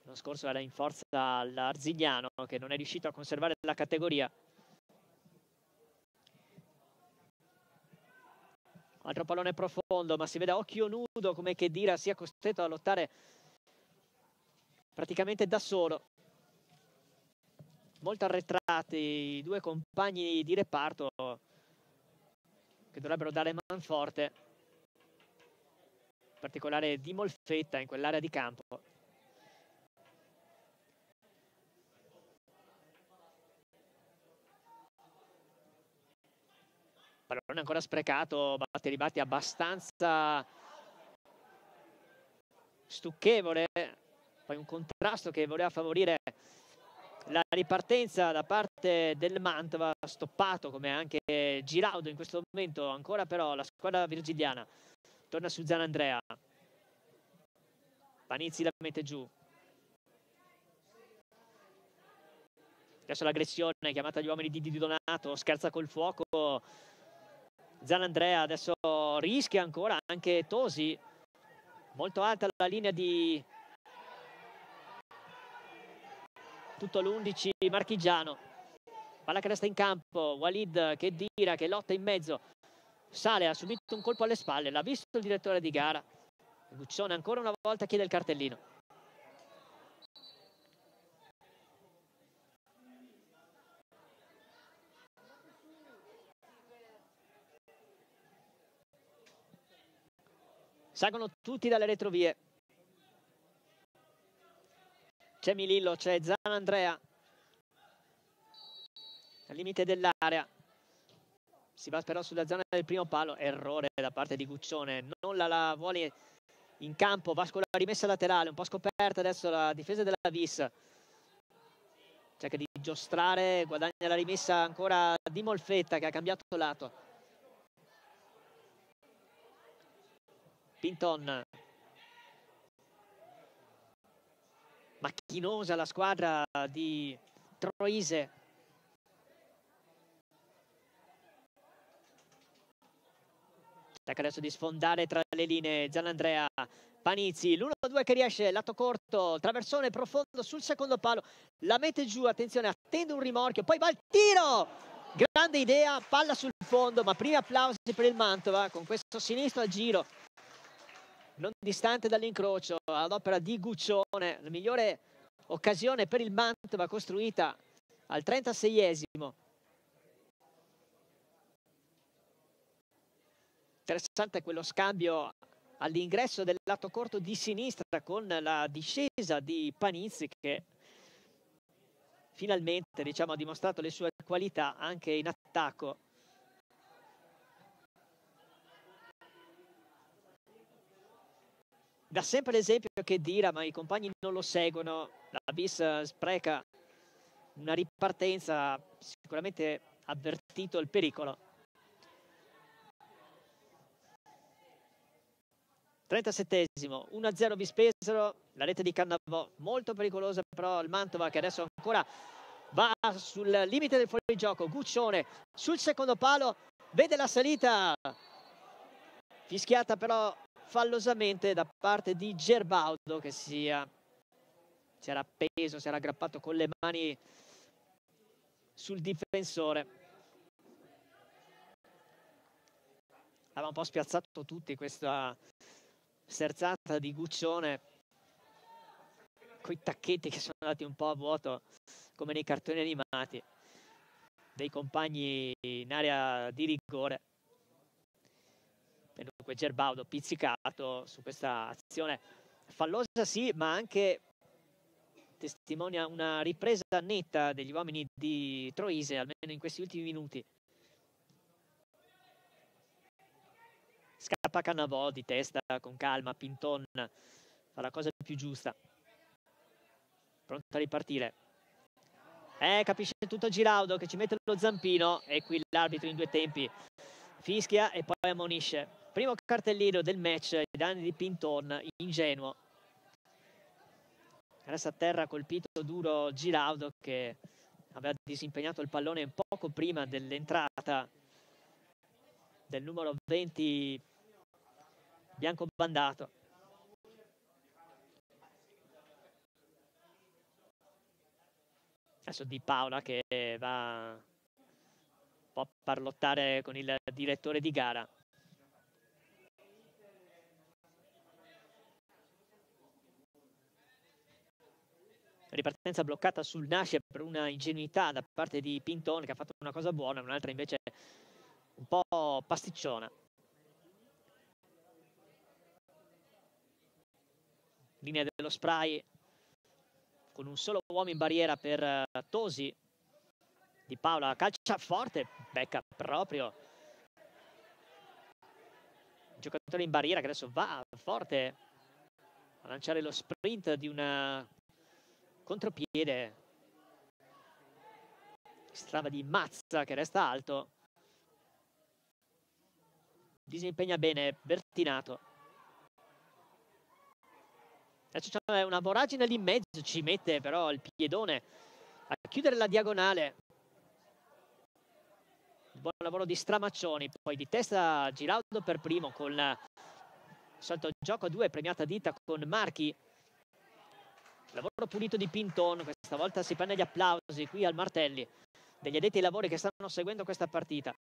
l'anno scorso era in forza all'Arzigliano che non è riuscito a conservare la categoria altro pallone profondo ma si vede a occhio nudo come che Dira sia costretto a lottare praticamente da solo. Molto arretrati i due compagni di reparto che dovrebbero dare manforte in particolare di Molfetta in quell'area di campo pallone ancora sprecato batteri batti abbastanza stucchevole. Poi un contrasto che voleva favorire la ripartenza da parte del Mantova stoppato come anche Giraudo in questo momento ancora però la squadra virgiliana torna su Zanandrea. Panizzi la mette giù. Adesso l'aggressione chiamata agli uomini di Di Donato scherza col fuoco Zanandrea adesso rischia ancora anche Tosi molto alta la linea di tutto l'11 marchigiano. Palla che resta in campo Walid che dira che lotta in mezzo. Sale ha subito un colpo alle spalle l'ha visto il direttore di gara. Guccione ancora una volta chiede il cartellino salgono tutti dalle retrovie. C'è Milillo, c'è Zan Andrea. Al limite dell'area. Si va però sulla zona del primo palo. Errore da parte di Guccione non la, la vuole in campo. Va con la rimessa laterale. Un po' scoperta adesso la difesa della Vis. Cerca di giostrare. Guadagna la rimessa ancora di Molfetta che ha cambiato lato Pinton. Macchinosa la squadra di Troise. Cerca adesso di sfondare tra le linee Gianandrea Panizzi, l'1-2 che riesce, lato corto, traversone profondo sul secondo palo, la mette giù, attenzione, attende un rimorchio, poi va il tiro, grande idea, palla sul fondo, ma primi applausi per il Mantova con questo sinistro al giro, non distante dall'incrocio, ad opera di Guccione, la migliore occasione per il Mantova costruita al 36esimo. Interessante quello scambio all'ingresso del lato corto di sinistra con la discesa di Panizzi che finalmente diciamo, ha dimostrato le sue qualità anche in attacco. Da sempre l'esempio che Dira, ma i compagni non lo seguono. La Bis spreca una ripartenza, sicuramente avvertito il pericolo. 37esimo, 1-0 Vispesaro, la rete di Cannavò molto pericolosa però il Mantova che adesso ancora va sul limite del fuorigioco, Guccione sul secondo palo, vede la salita, fischiata però fallosamente da parte di Gerbaudo che sia, si era appeso, si era aggrappato con le mani sul difensore. Aveva un po' spiazzato tutti questa sterzata di Guccione con i tacchetti che sono andati un po' a vuoto come nei cartoni animati dei compagni in area di rigore dunque Gerbaudo pizzicato su questa azione fallosa sì ma anche testimonia una ripresa netta degli uomini di Troise almeno in questi ultimi minuti scappa Cannavò di testa con calma, Pinton fa la cosa più giusta. Pronto a ripartire. Eh, capisce tutto Giraudo che ci mette lo zampino e qui l'arbitro in due tempi fischia e poi ammonisce. Primo cartellino del match ai danni di Pinton, ingenuo. Resta a terra colpito duro Giraudo che aveva disimpegnato il pallone poco prima dell'entrata del numero 20 bianco bandato. Adesso Di Paola che va un po' a parlottare con il direttore di gara. Ripartenza bloccata sul Nasce per una ingenuità da parte di Pinton che ha fatto una cosa buona, un'altra invece un po' pasticciona. linea dello spray con un solo uomo in barriera per uh, Tosi di Paola calcia forte becca proprio il giocatore in barriera che adesso va forte a lanciare lo sprint di una contropiede strava di Mazza che resta alto disimpegna bene Bertinato Adesso c'è una voragine lì in mezzo, ci mette però il piedone a chiudere la diagonale. Buon lavoro di Stramaccioni, poi di testa Giraudo per primo con il salto gioco a due, premiata dita con Marchi. Lavoro pulito di Pinton, questa volta si prende gli applausi qui al Martelli degli addetti ai lavori che stanno seguendo questa partita.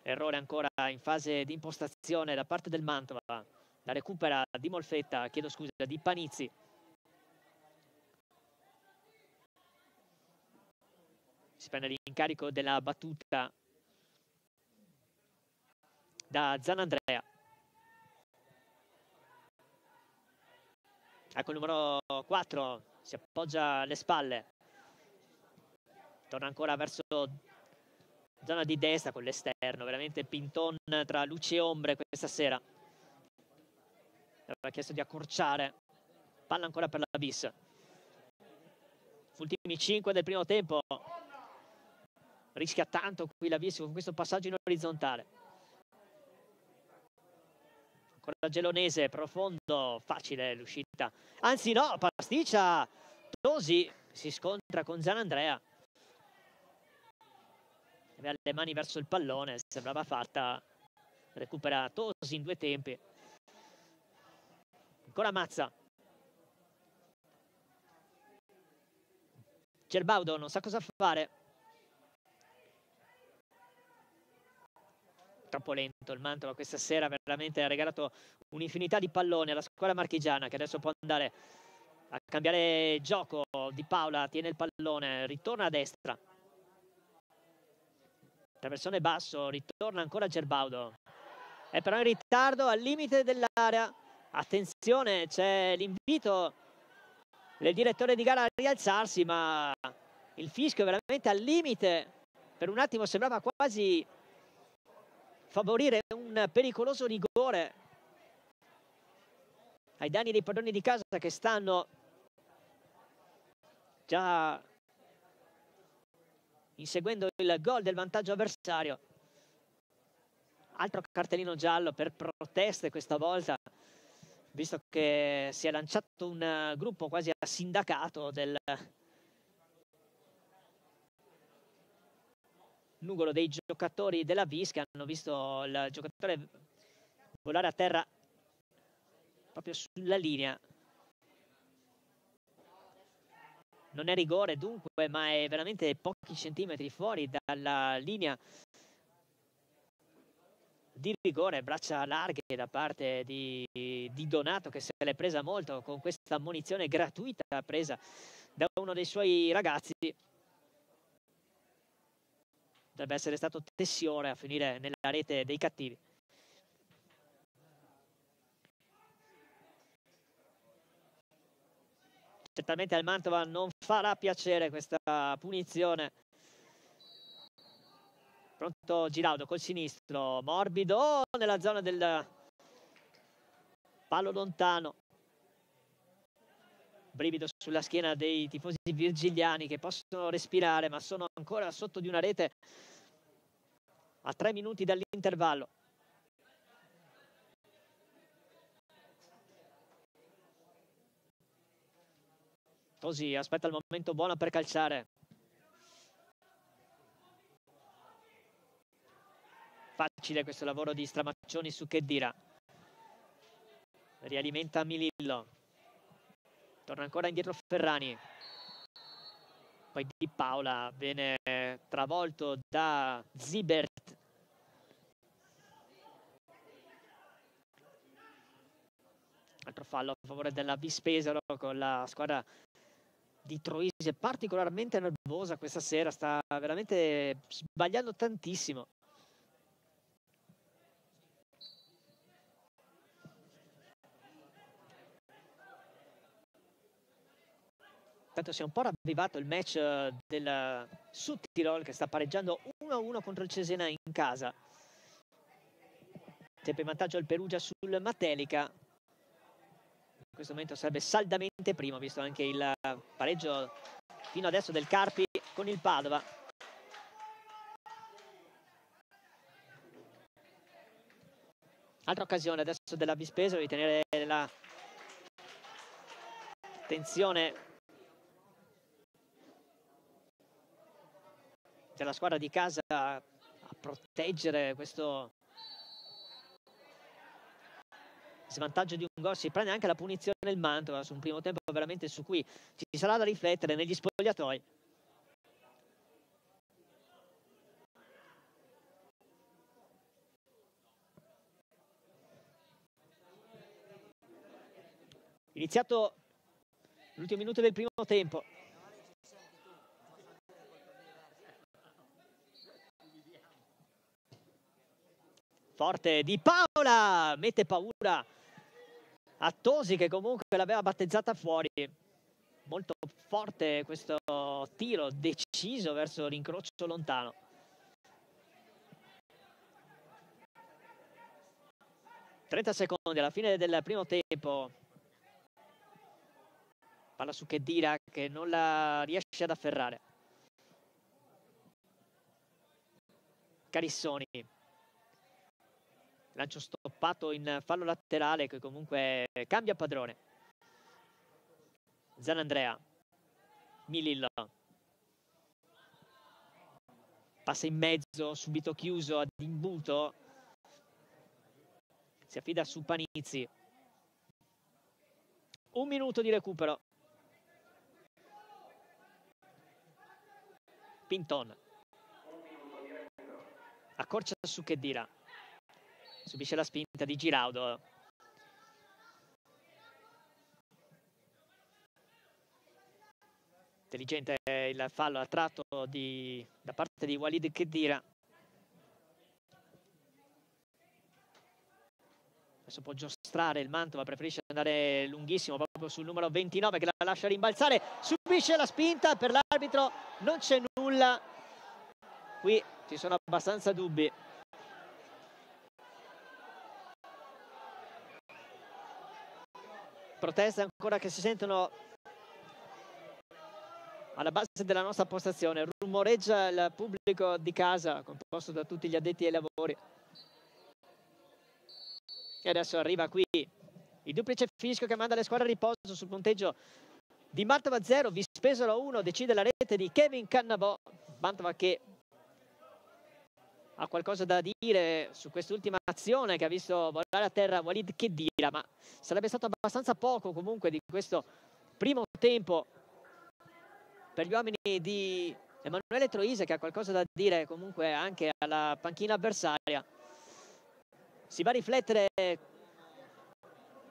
Errore ancora in fase di impostazione da parte del Mantova la recupera di Molfetta, chiedo scusa, di Panizzi. Si prende l'incarico della battuta da Zanandrea. Ecco il numero 4, si appoggia alle spalle. Torna ancora verso zona di destra con l'esterno, veramente pinton tra luce e ombre questa sera. Aveva chiesto di accorciare. Palla ancora per la bis. Ultimi 5 del primo tempo. Rischia tanto qui la bis con questo passaggio in orizzontale ancora Gelonese profondo facile l'uscita. Anzi no pasticcia Tosi si scontra con Zanandrea. Aveva le mani verso il pallone sembrava fatta. Recupera Tosi in due tempi. Ancora Mazza. Gerbaudo non sa cosa fare troppo lento il Mantova questa sera, veramente ha regalato un'infinità di palloni alla squadra marchigiana che adesso può andare a cambiare gioco. Di Paola tiene il pallone, ritorna a destra. Traversone basso, ritorna ancora Gerbaudo. È però in ritardo al limite dell'area. Attenzione, c'è l'invito del direttore di gara a rialzarsi, ma il fischio è veramente al limite. Per un attimo sembrava quasi favorire un pericoloso rigore ai danni dei padroni di casa che stanno già inseguendo il gol del vantaggio avversario. Altro cartellino giallo per proteste questa volta, visto che si è lanciato un gruppo quasi a sindacato del nugolo dei giocatori della Vis che hanno visto il giocatore volare a terra proprio sulla linea. Non è rigore dunque, ma è veramente pochi centimetri fuori dalla linea di rigore, braccia larghe da parte di, di Donato che se l'è presa molto con questa munizione gratuita presa da uno dei suoi ragazzi dovrebbe essere stato Tessiore a finire nella rete dei cattivi. Certamente al Mantova non farà piacere questa punizione. Pronto Giraudo col sinistro, morbido nella zona del palo lontano. Brivido sulla schiena dei tifosi virgiliani che possono respirare ma sono ancora sotto di una rete a tre minuti dall'intervallo. Tosi aspetta il momento buono per calciare. Facile questo lavoro di Stramaccioni su Chedira. Rialimenta Milillo. Torna ancora indietro Ferrani. Poi Di Paola viene travolto da Zibert. Altro fallo a favore della Vispesaro con la squadra di Troisi. È particolarmente nervosa questa sera, sta veramente sbagliando tantissimo. Tanto si è un po' ravvivato il match eh, del Sud Tirol che sta pareggiando 1-1 contro il Cesena in casa. Sempre in vantaggio il Perugia sul Matelica. In questo momento sarebbe saldamente primo, visto anche il pareggio fino adesso del Carpi con il Padova. Altra occasione adesso della Vispesaro di tenere la tensione della squadra di casa a proteggere questo svantaggio di un gol. Si prende anche la punizione del Mantova su un primo tempo veramente su cui ci sarà da riflettere negli spogliatoi. Iniziato l'ultimo minuto del primo tempo forte di Paola mette paura a Tosi che comunque l'aveva battezzata fuori. Molto forte questo tiro deciso verso l'incrocio lontano. Trenta secondi alla fine del primo tempo. Palla su Chedira che non la riesce ad afferrare. Carissoni lancio stoppato in fallo laterale che comunque cambia padrone. Zanandrea. Milillo passa in mezzo subito chiuso ad imbuto. Si affida su Panizzi. Un minuto di recupero. Pinton. Accorcia su Chedira subisce la spinta di Giraudo. Intelligente il fallo attratto di, da parte di Walid Khedira. Adesso può giostrare il Mantova, preferisce andare lunghissimo proprio sul numero 29 che la lascia rimbalzare. Subisce la spinta per l'arbitro, non c'è nulla. Qui ci sono abbastanza dubbi. Proteste ancora che si sentono alla base della nostra postazione. Rumoreggia il pubblico di casa, composto da tutti gli addetti ai lavori. E adesso arriva qui il duplice fischio che manda le squadre a riposo sul punteggio di Mantova 0, Vispesolo 1, decide la rete di Kevin Cannavò. Mantova che ha qualcosa da dire su quest'ultima azione che ha visto volare a terra Walid Khedira, ma sarebbe stato abbastanza poco comunque di questo primo tempo per gli uomini di Emanuele Troise che ha qualcosa da dire comunque anche alla panchina avversaria. Si va a riflettere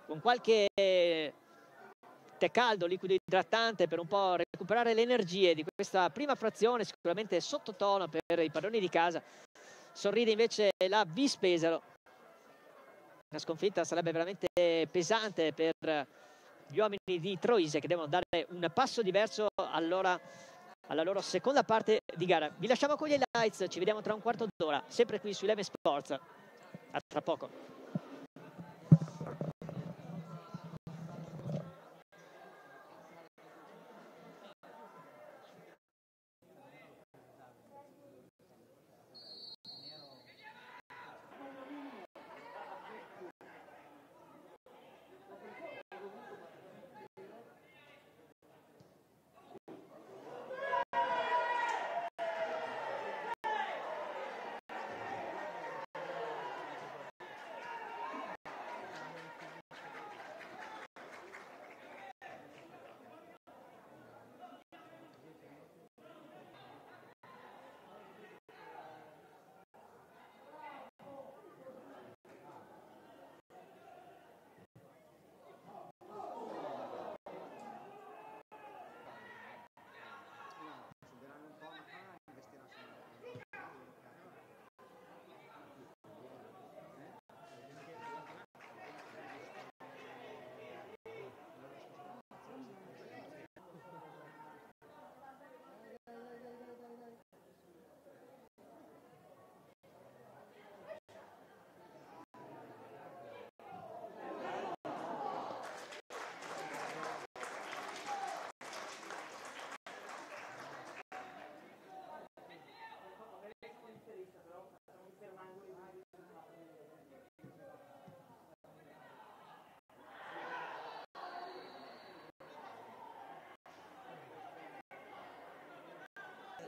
con qualche tè caldo, liquido idratante per un po' recuperare le energie di questa prima frazione, sicuramente sottotono per i padroni di casa. Sorride invece la Vispesaro. La sconfitta sarebbe veramente pesante per gli uomini di Troise che devono dare un passo diverso allora alla loro seconda parte di gara. Vi lasciamo con gli highlights, ci vediamo tra un quarto d'ora, sempre qui su Leme Sports. A tra poco.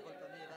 Guantanera.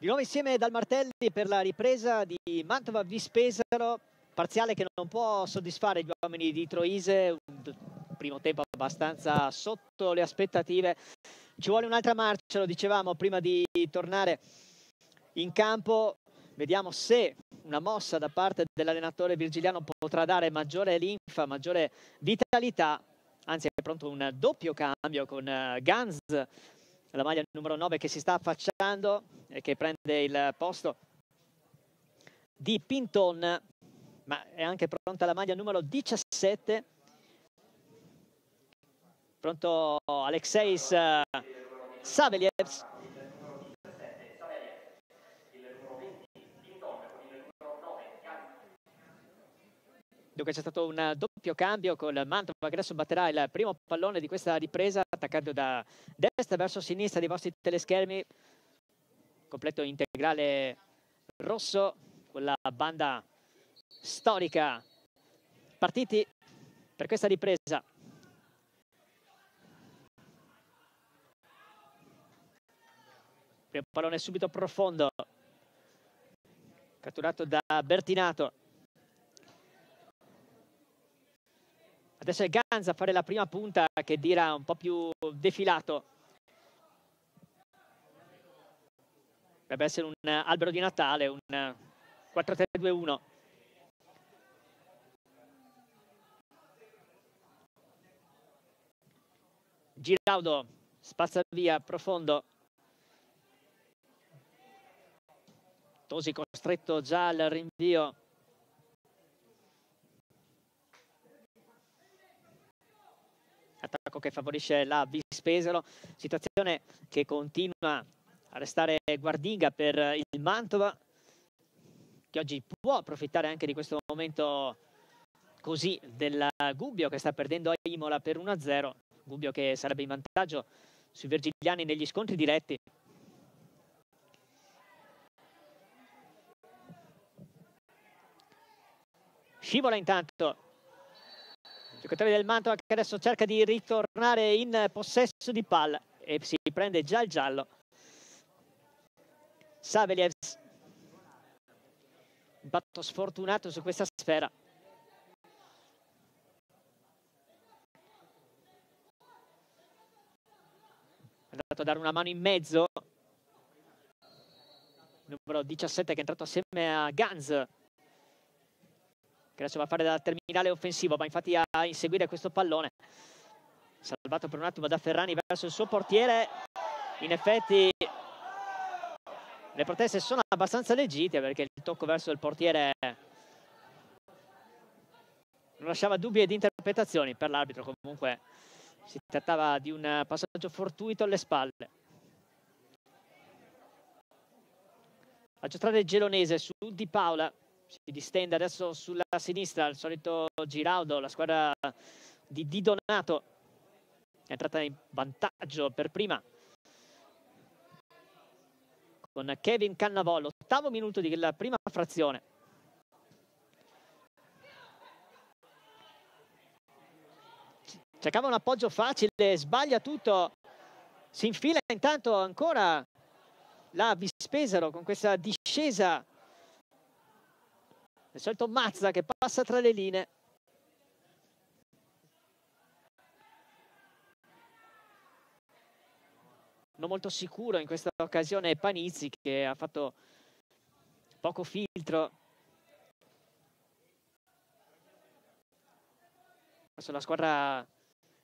Di nuovo insieme dal Martelli per la ripresa di Mantova Vispesaro, parziale che non può soddisfare gli uomini di Troise, un primo tempo abbastanza sotto le aspettative. Ci vuole un'altra marcia, lo dicevamo prima di tornare in campo. Vediamo se una mossa da parte dell'allenatore virgiliano potrà dare maggiore linfa, maggiore vitalità. Anzi, è pronto un doppio cambio con eh, Gans la maglia numero 9 che si sta affacciando e che prende il posto di Pinton, ma è anche pronta la maglia numero 17. Pronto Alexeis uh, Savelievs. Dunque c'è stato un doppio cambio con Mantova che adesso batterà il primo pallone di questa ripresa attaccando da destra verso sinistra dei vostri teleschermi. Completo integrale rosso con la banda storica. Partiti per questa ripresa. Primo pallone subito profondo. Catturato da Bertinato. Adesso è Ganz a fare la prima punta che dirà un po' più defilato. Dovrebbe essere un albero di Natale, un 4-3-2-1. Giraudo spazza via profondo. Tosi costretto già al rinvio attacco che favorisce la Vispesaro, situazione che continua a restare guardinga per il Mantova, che oggi può approfittare anche di questo momento così del Gubbio che sta perdendo a Imola per 1-0, Gubbio che sarebbe in vantaggio sui Vergiliani negli scontri diretti. Scivola intanto giocatore del Mantova che adesso cerca di ritornare in possesso di palla e si prende già il giallo. Savelievs impatto sfortunato su questa sfera. È andato a dare una mano in mezzo. Numero 17 che è entrato assieme a Ganz che adesso va a fare da terminale offensivo, ma infatti a inseguire questo pallone. Salvato per un attimo da Ferrani verso il suo portiere. In effetti le proteste sono abbastanza legittime perché il tocco verso il portiere non lasciava dubbi ed interpretazioni per l'arbitro. Comunque si trattava di un passaggio fortuito alle spalle. A giostrare il gelonese su Di Paola si distende adesso sulla sinistra il solito Giraudo, la squadra di Di Donato è entrata in vantaggio per prima con Kevin Cannavollo, ottavo minuto della prima frazione. Cercava un appoggio facile, sbaglia tutto, si infila intanto ancora la Vispesaro con questa discesa il solito Mazza che passa tra le linee. Non molto sicuro in questa occasione Panizzi che ha fatto poco filtro. Adesso la squadra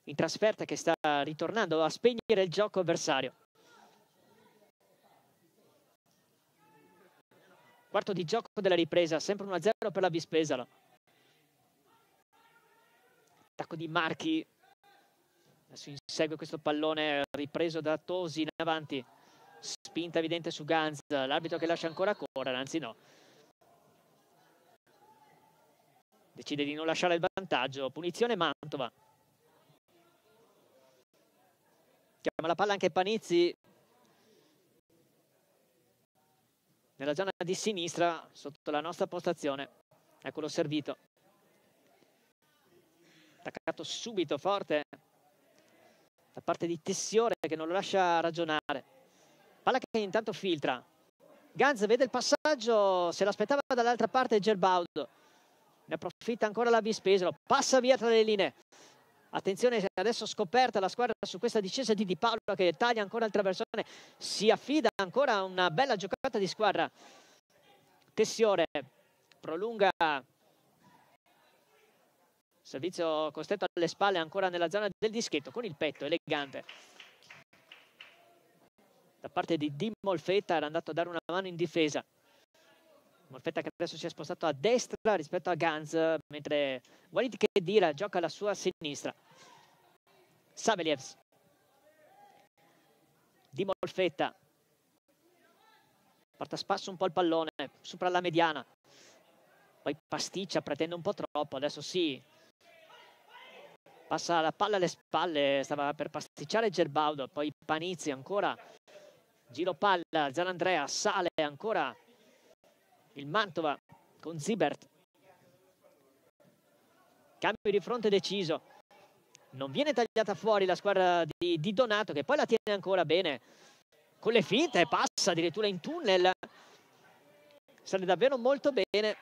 in trasferta che sta ritornando a spegnere il gioco avversario. Quarto di gioco della ripresa, sempre 1-0 per la Bispesaro. Attacco di Marchi. Adesso insegue questo pallone ripreso da Tosi in avanti. Spinta evidente su Ganz. L'arbitro che lascia ancora correre, anzi no. Decide di non lasciare il vantaggio. Punizione Mantova. Chiama la palla anche Panizzi. Nella zona di sinistra sotto la nostra postazione eccolo servito attaccato subito forte da parte di Tessiore che non lo lascia ragionare palla che intanto filtra Ganz vede il passaggio, se l'aspettava dall'altra parte Gerbaudo. Ne approfitta ancora la Bispesolo, passa via tra le linee. Attenzione, adesso scoperta la squadra su questa discesa di Di Paolo che taglia ancora il traversone. Si affida ancora a una bella giocata di squadra. Tessiore prolunga servizio costretto alle spalle ancora nella zona del dischetto con il petto elegante da parte di Di Molfetta era andato a dare una mano in difesa Molfetta che adesso si è spostato a destra rispetto a Ganz mentre Walid Kedira gioca alla sua sinistra. Sabelievs Di Molfetta porta a spasso un po' il pallone sopra la mediana. Poi pasticcia, pretende un po' troppo adesso sì. Passa la palla alle spalle stava per pasticciare Gerbaudo poi Panizzi ancora. Giro palla, Zanandrea sale ancora il Mantova con Zibert. Cambio di fronte deciso. Non viene tagliata fuori la squadra di, di Donato che poi la tiene ancora bene con le finte e passa addirittura in tunnel. Sale davvero molto bene.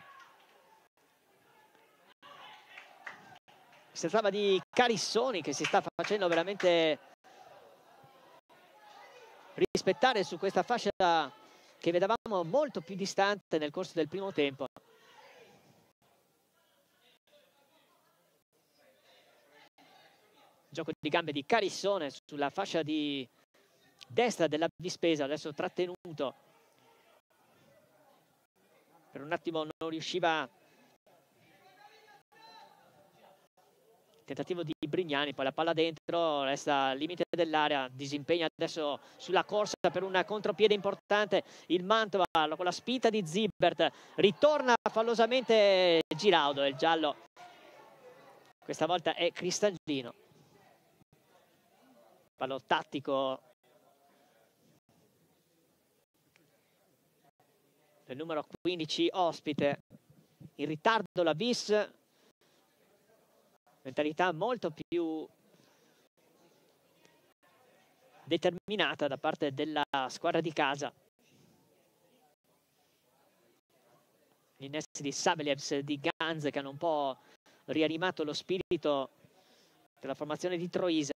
Si tratta di Carissoni che si sta facendo veramente rispettare su questa fascia che vedevamo molto più distante nel corso del primo tempo. Gioco di gambe di Carissone sulla fascia di destra della Vispesa, adesso trattenuto. Per un attimo non riusciva tentativo di Brignani, poi la palla dentro, resta al limite dell'area, disimpegna adesso sulla corsa per un contropiede importante il Mantova con la spinta di Zibbert, ritorna fallosamente Giraudo, il giallo questa volta è cristallino. Pallo tattico del numero 15 ospite in ritardo la Vis mentalità molto più determinata da parte della squadra di casa. Gli innesti di Sabelevs di Ganz che hanno un po' rianimato lo spirito della formazione di Troise.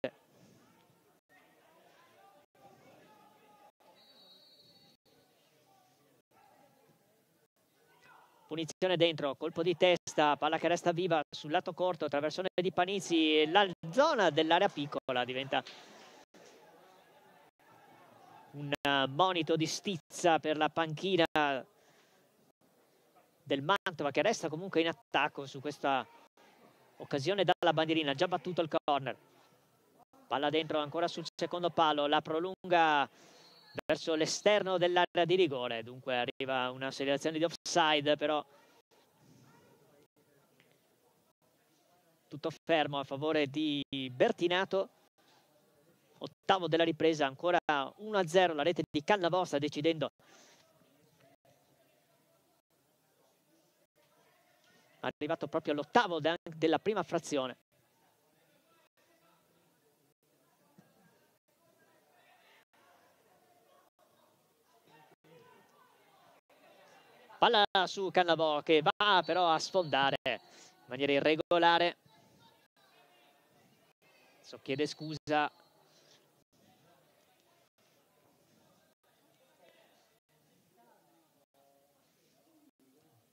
Punizione dentro, colpo di testa, palla che resta viva sul lato corto, traversone di Panizzi, la zona dell'area piccola diventa un monito di stizza per la panchina del Mantova che resta comunque in attacco su questa occasione dalla bandierina, già battuto il corner. Palla dentro ancora sul secondo palo, la prolunga verso l'esterno dell'area di rigore, dunque arriva una segnalazione di offside, però tutto fermo a favore di Bertinato. Ottavo della ripresa, ancora 1-0 la rete di Cannavosta decidendo arrivato proprio all'ottavo della prima frazione. Palla su Cannavò che va però a sfondare in maniera irregolare. So, chiede scusa.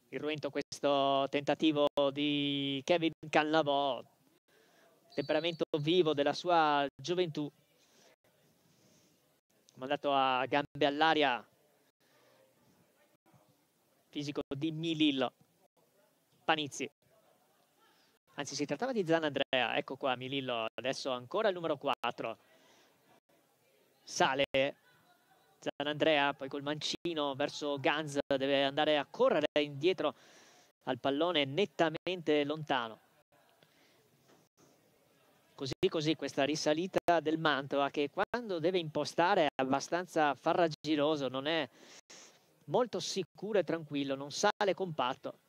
Irruento questo tentativo di Kevin Cannavò, temperamento vivo della sua gioventù. Mandato a gambe all'aria fisico di Milillo. Panizzi. Anzi, si trattava di Zanandrea. Ecco qua Milillo, adesso ancora il numero 4. Sale Zanandrea, poi col mancino verso Ganz, deve andare a correre indietro al pallone nettamente lontano. Così così questa risalita del Mantova che quando deve impostare è abbastanza farragiloso, non è molto sicuro e tranquillo, non sale compatto.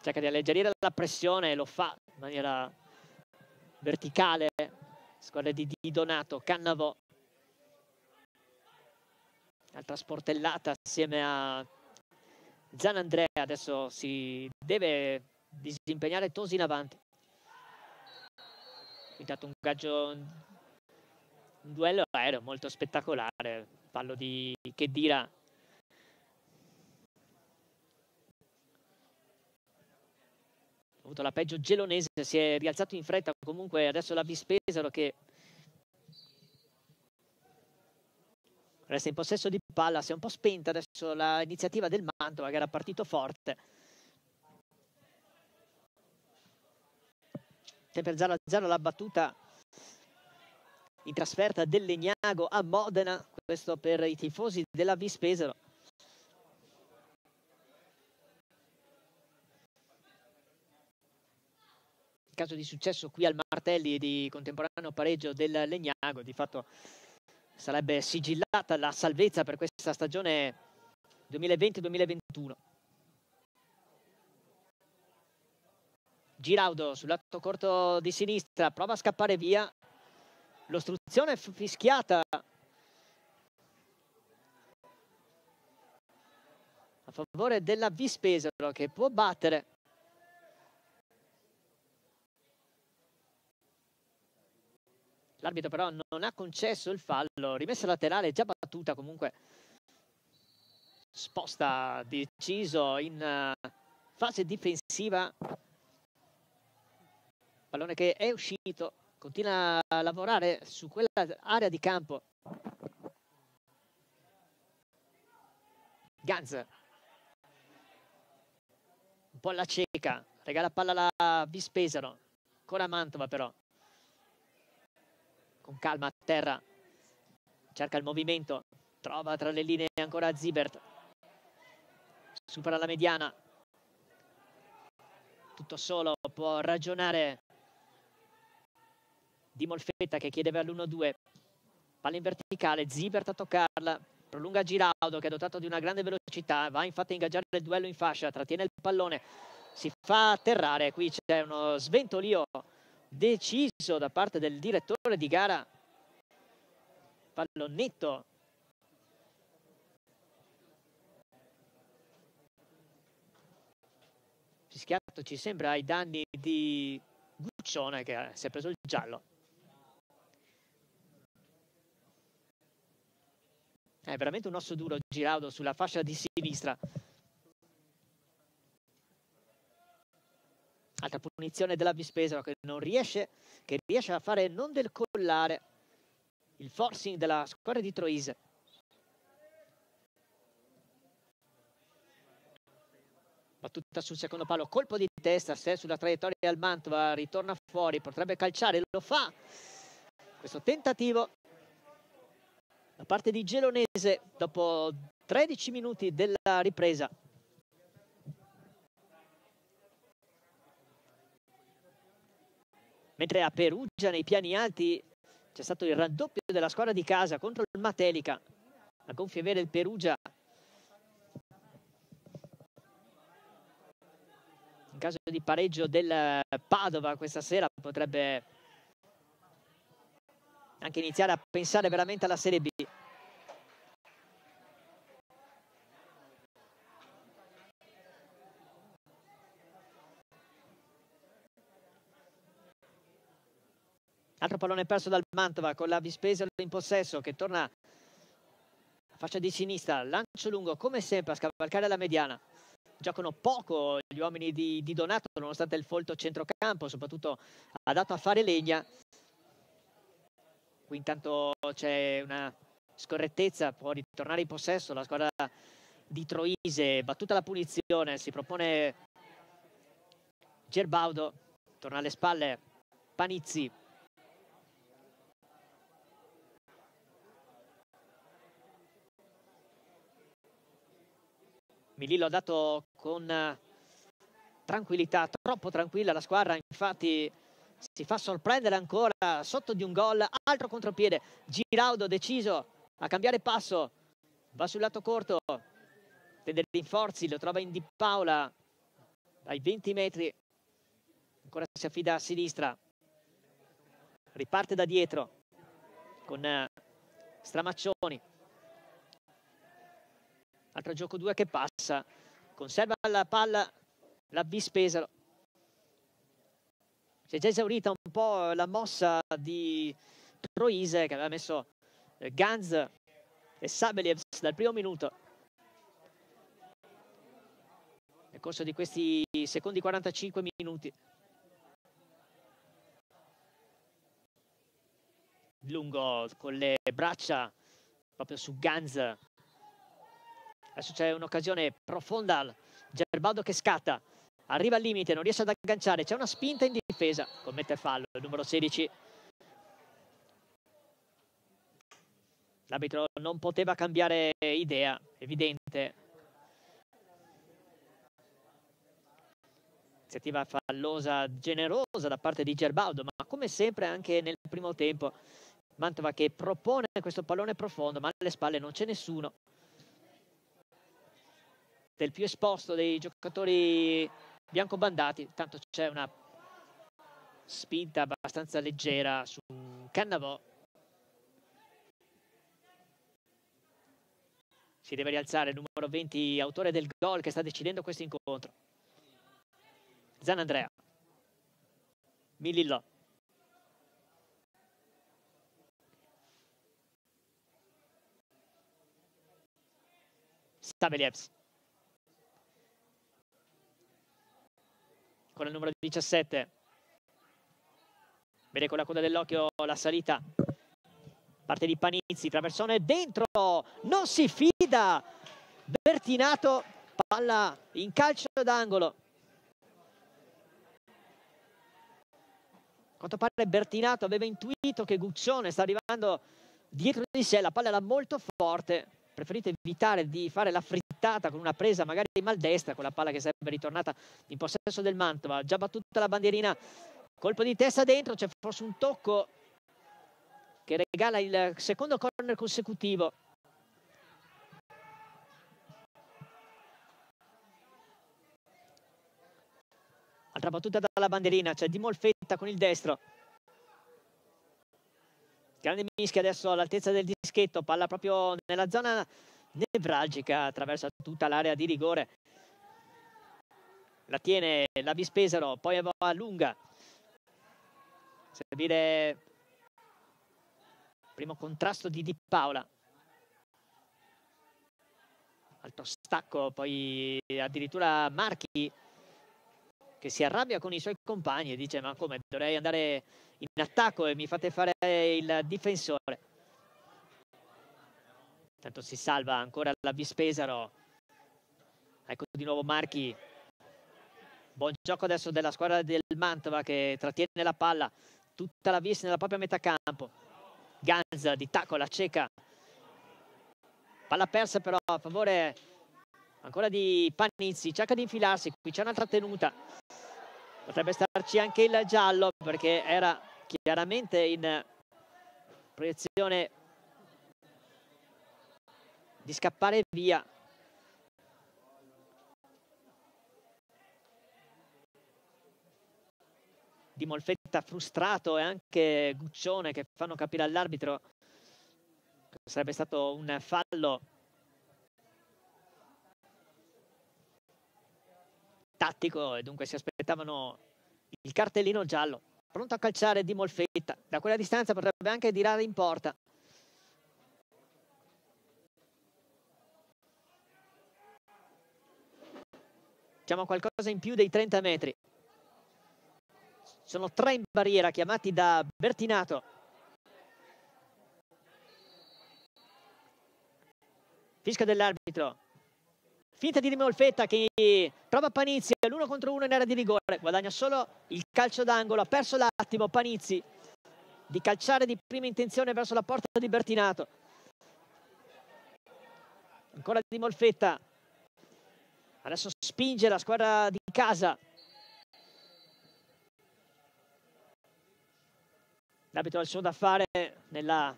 Cerca di alleggerire la pressione, lo fa in maniera verticale, squadra di Di Donato, Cannavo, altra sportellata assieme a Zanandrea, adesso si deve disimpegnare Tosi in avanti. Intanto un gaggio, un duello aereo molto spettacolare, fallo di Chedira. Ha avuto la peggio gelonese, si è rialzato in fretta, comunque adesso la Vispesaro che resta in possesso di palla, si è un po' spenta adesso l'iniziativa del Mantova che era partito forte. Sempre 0 0 la battuta in trasferta del Legnago a Modena, questo per i tifosi della Vispesaro. In caso di successo qui al Martelli di contemporaneo pareggio del Legnago, di fatto sarebbe sigillata la salvezza per questa stagione 2020-2021. Giraudo sul lato corto di sinistra, prova a scappare via. L'ostruzione fischiata. A favore della Vispesaro che può battere. L'arbitro però non ha concesso il fallo, rimessa laterale già battuta comunque sposta deciso in uh, fase difensiva pallone che è uscito, continua a lavorare su quella area di campo. Ganz. Un po' alla cieca, regala palla alla Vispesaro, ancora Mantova però. Con calma a terra, cerca il movimento, trova tra le linee ancora Zibert. Supera la mediana, tutto solo, può ragionare di Molfetta che chiedeva l'1-2 palla in verticale, Zibert a toccarla prolunga Giraudo che è dotato di una grande velocità va infatti a ingaggiare il duello in fascia trattiene il pallone si fa atterrare qui c'è uno sventolio deciso da parte del direttore di gara pallonetto. Fischiato ci sembra ai danni di Guccione che si è preso il giallo È veramente un osso duro Giraudo sulla fascia di sinistra. Altra punizione della Vispesaro che non riesce, che riesce a fare non del collare il forcing della squadra di Troise. Battuta sul secondo palo, colpo di testa, se sulla traiettoria al Mantova, ritorna fuori, potrebbe calciare, lo fa. Questo tentativo da parte di Gelonese dopo 13 minuti della ripresa. Mentre a Perugia nei piani alti c'è stato il raddoppio della squadra di casa contro il Matelica. A gonfie vere il Perugia. In caso di pareggio del Padova questa sera potrebbe anche iniziare a pensare veramente alla Serie B. Altro pallone perso dal Mantova con la Vispesio in possesso che torna a faccia di sinistra, lancio lungo come sempre a scavalcare la mediana. Giocano poco gli uomini di, di Donato nonostante il folto centrocampo, soprattutto ha dato a fare legna Qui intanto c'è una scorrettezza, può ritornare in possesso la squadra di Troise, battuta la punizione, si propone Gerbaudo, torna alle spalle Panizzi. Milillo ha dato con tranquillità, troppo tranquilla la squadra, infatti si fa sorprendere ancora sotto di un gol, altro contropiede, Giraudo deciso a cambiare passo, va sul lato corto, tende rinforzi, lo trova in Di Paola dai 20 metri, ancora si affida a sinistra, riparte da dietro con eh, Stramaccioni. Altro gioco 2 che passa, conserva la palla la bis Pesaro. Si è già esaurita un po' la mossa di Troise che aveva messo eh, Ganz e Sabeliev dal primo minuto. Nel corso di questi secondi 45 minuti. Lungo con le braccia proprio su Ganz. Adesso c'è un'occasione profonda. Gerbaudo che scatta. Arriva al limite, non riesce ad agganciare. C'è una spinta in difesa. Commette fallo il numero 16. L'arbitro non poteva cambiare idea, evidente. Iniziativa fallosa, generosa da parte di Gerbaudo, ma come sempre anche nel primo tempo Mantova che propone questo pallone profondo, ma alle spalle non c'è nessuno. Del più esposto dei giocatori biancobandati, tanto c'è una spinta abbastanza leggera su Cannavò. Si deve rialzare il numero 20, autore del gol che sta decidendo questo incontro. Zanandrea. Milillo. Sabelievs. Con il numero 17. Vede con la coda dell'occhio la salita. Parte di Panizzi, traversone dentro. Non si fida. Bertinato, palla in calcio d'angolo. Quanto pare Bertinato aveva intuito che Guccione sta arrivando dietro di sé, la palla era molto forte preferite evitare di fare la frittata con una presa magari maldestra, con la palla che sarebbe ritornata in possesso del Mantova, già battuta la bandierina, colpo di testa dentro, c'è forse un tocco che regala il secondo corner consecutivo. Altra battuta dalla bandierina, c'è Di Molfetta con il destro. Grande mischia adesso all'altezza del dischetto, palla proprio nella zona nevralgica, attraversa tutta l'area di rigore. La tiene la Vispesaro, poi va lunga. Servire primo contrasto di Di Paola. Alto stacco, poi addirittura Marchi che si arrabbia con i suoi compagni e dice ma come dovrei andare in attacco e mi fate fare il difensore. Tanto si salva ancora la Vispesaro. Ecco di nuovo Marchi. Buon gioco adesso della squadra del Mantova che trattiene la palla. Tutta la vis nella propria metà campo. Ganza di tacco la cieca. Palla persa però a favore ancora di Panizzi. Cerca di infilarsi. Qui c'è un'altra tenuta. Potrebbe starci anche il giallo perché era chiaramente in proiezione di scappare via. Di Molfetta frustrato e anche Guccione che fanno capire all'arbitro che sarebbe stato un fallo tattico e dunque si aspettavano il cartellino giallo pronto a calciare di Molfetta. Da quella distanza potrebbe anche tirare in porta. Diciamo qualcosa in più dei 30 metri. Sono tre in barriera chiamati da Bertinato. Fisca dell'arbitro. Finta di Dimolfetta che trova Panizzi all'uno contro uno in area di rigore. Guadagna solo il calcio d'angolo. Ha perso l'attimo Panizzi di calciare di prima intenzione verso la porta di Bertinato. Ancora di Molfetta. Adesso spinge la squadra di casa. L'abito ha il suo da fare nella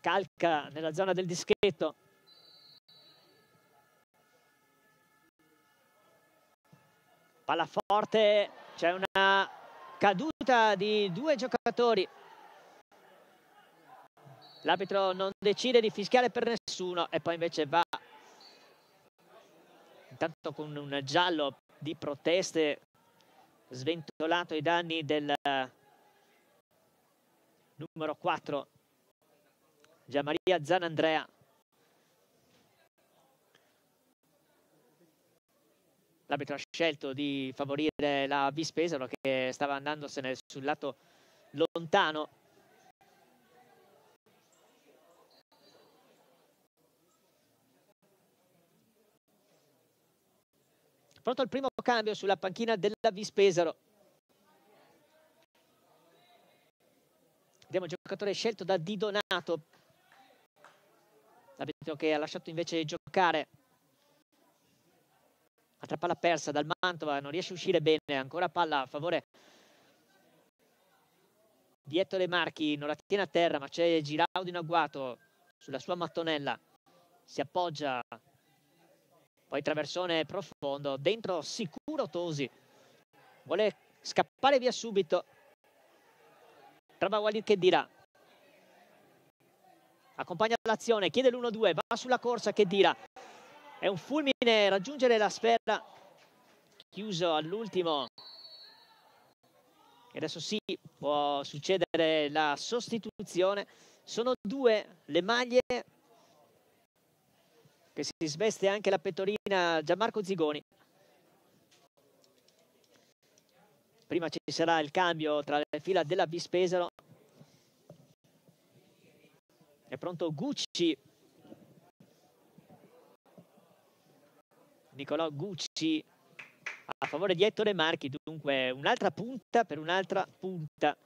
calca, nella zona del dischetto. Palla forte, c'è una caduta di due giocatori. L'arbitro non decide di fischiare per nessuno e poi invece va intanto con un giallo di proteste sventolato ai danni del numero 4 Gianmaria Zanandrea. L'arbitro ha scelto di favorire la Vispesaro che stava andandosene sul lato lontano pronto il primo cambio sulla panchina della Vispesaro. Vediamo il giocatore scelto da Di Donato. L'arbitro che ha lasciato invece giocare. Altra palla persa dal Mantova non riesce a uscire bene ancora palla a favore di Ettore Marchi non la tiene a terra ma c'è Giraudo in agguato sulla sua mattonella. Si appoggia poi traversone profondo dentro sicuro Tosi vuole scappare via subito. Trova Walid che dirà. Accompagna l'azione chiede l'1-2 va sulla corsa che dirà. È un fulmine raggiungere la sfera. Chiuso all'ultimo. E adesso sì può succedere la sostituzione. Sono due le maglie che si sveste anche la pettorina Gianmarco Zigoni. Prima ci sarà il cambio tra le fila della Bispesaro è pronto Gucci. Nicolò Gucci a favore di Ettore Marchi, dunque un'altra punta per un'altra punta.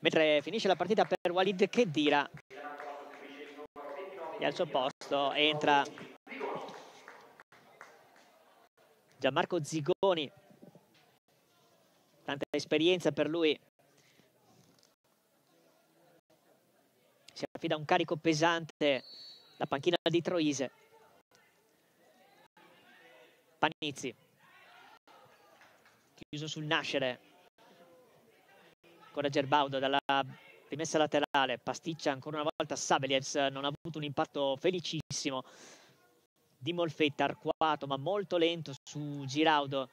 Mentre finisce la partita per Walid Kedira e al suo posto entra Gianmarco Zigoni tanta esperienza per lui si affida un carico pesante la panchina di Troise. Panizzi. Chiuso sul nascere. Ancora Gerbaudo dalla rimessa laterale. Pasticcia ancora una volta Sabelievs. Non ha avuto un impatto felicissimo. Di Molfetta arcuato ma molto lento su Giraudo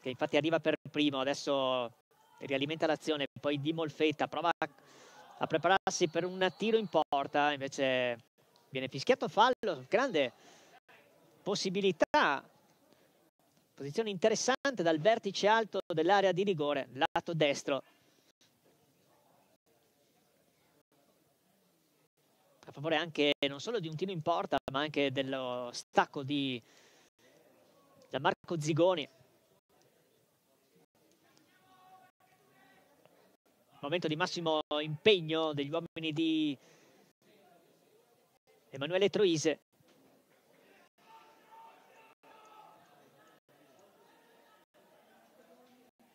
che infatti arriva per primo. Adesso rialimenta l'azione. Poi Di Molfetta prova a prepararsi per un tiro in porta, invece viene fischiato fallo, grande possibilità, posizione interessante dal vertice alto dell'area di rigore, lato destro. Favore anche non solo di un tiro in porta, ma anche dello stacco di Gianmarco Zigoni. momento di massimo impegno degli uomini di Emanuele Troise.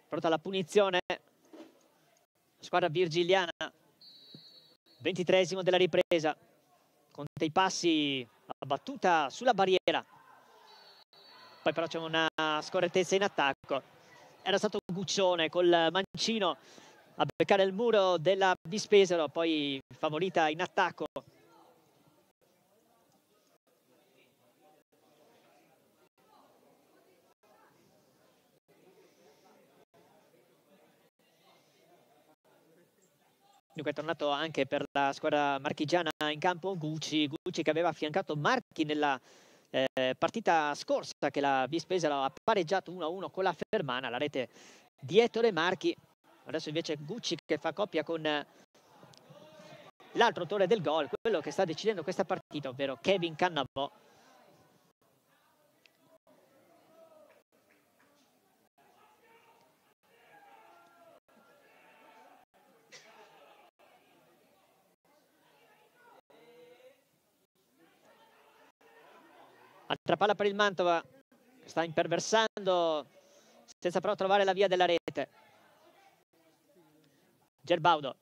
Pronta la punizione. Squadra virgiliana. 23 della ripresa. Conta i passi a battuta sulla barriera. Poi però c'è una scorrettezza in attacco. Era stato Guccione col mancino a beccare il muro della Bispesaro, poi favorita in attacco. Dunque è tornato anche per la squadra marchigiana in campo Gucci, Gucci che aveva affiancato Marchi nella eh, partita scorsa che la Bispesaro ha pareggiato 1-1 con la Fermana, la rete di Ettore Marchi Adesso invece Gucci che fa coppia con l'altro autore del gol, quello che sta decidendo questa partita, ovvero Kevin Cannavò. Altra palla per il Mantova, sta imperversando senza però trovare la via della rete. Gerbaudo.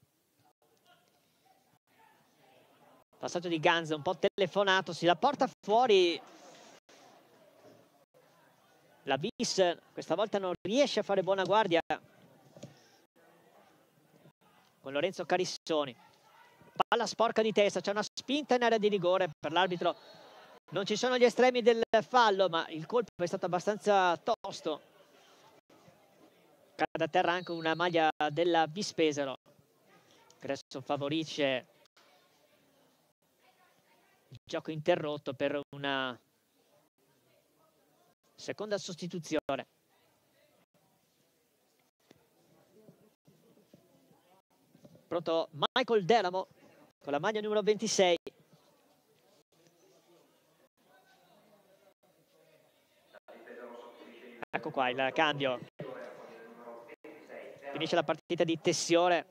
Passaggio di Ganza, un po' telefonato, si la porta fuori. La Bis questa volta non riesce a fare buona guardia con Lorenzo Carissoni. Palla sporca di testa, c'è una spinta in area di rigore per l'arbitro. Non ci sono gli estremi del fallo, ma il colpo è stato abbastanza tosto. Cade a terra anche una maglia della Vispesaro. Che adesso favorisce il gioco interrotto per una seconda sostituzione. Pronto Michael Delamo con la maglia numero 26. Ecco qua il cambio. Finisce la partita di Tessiore.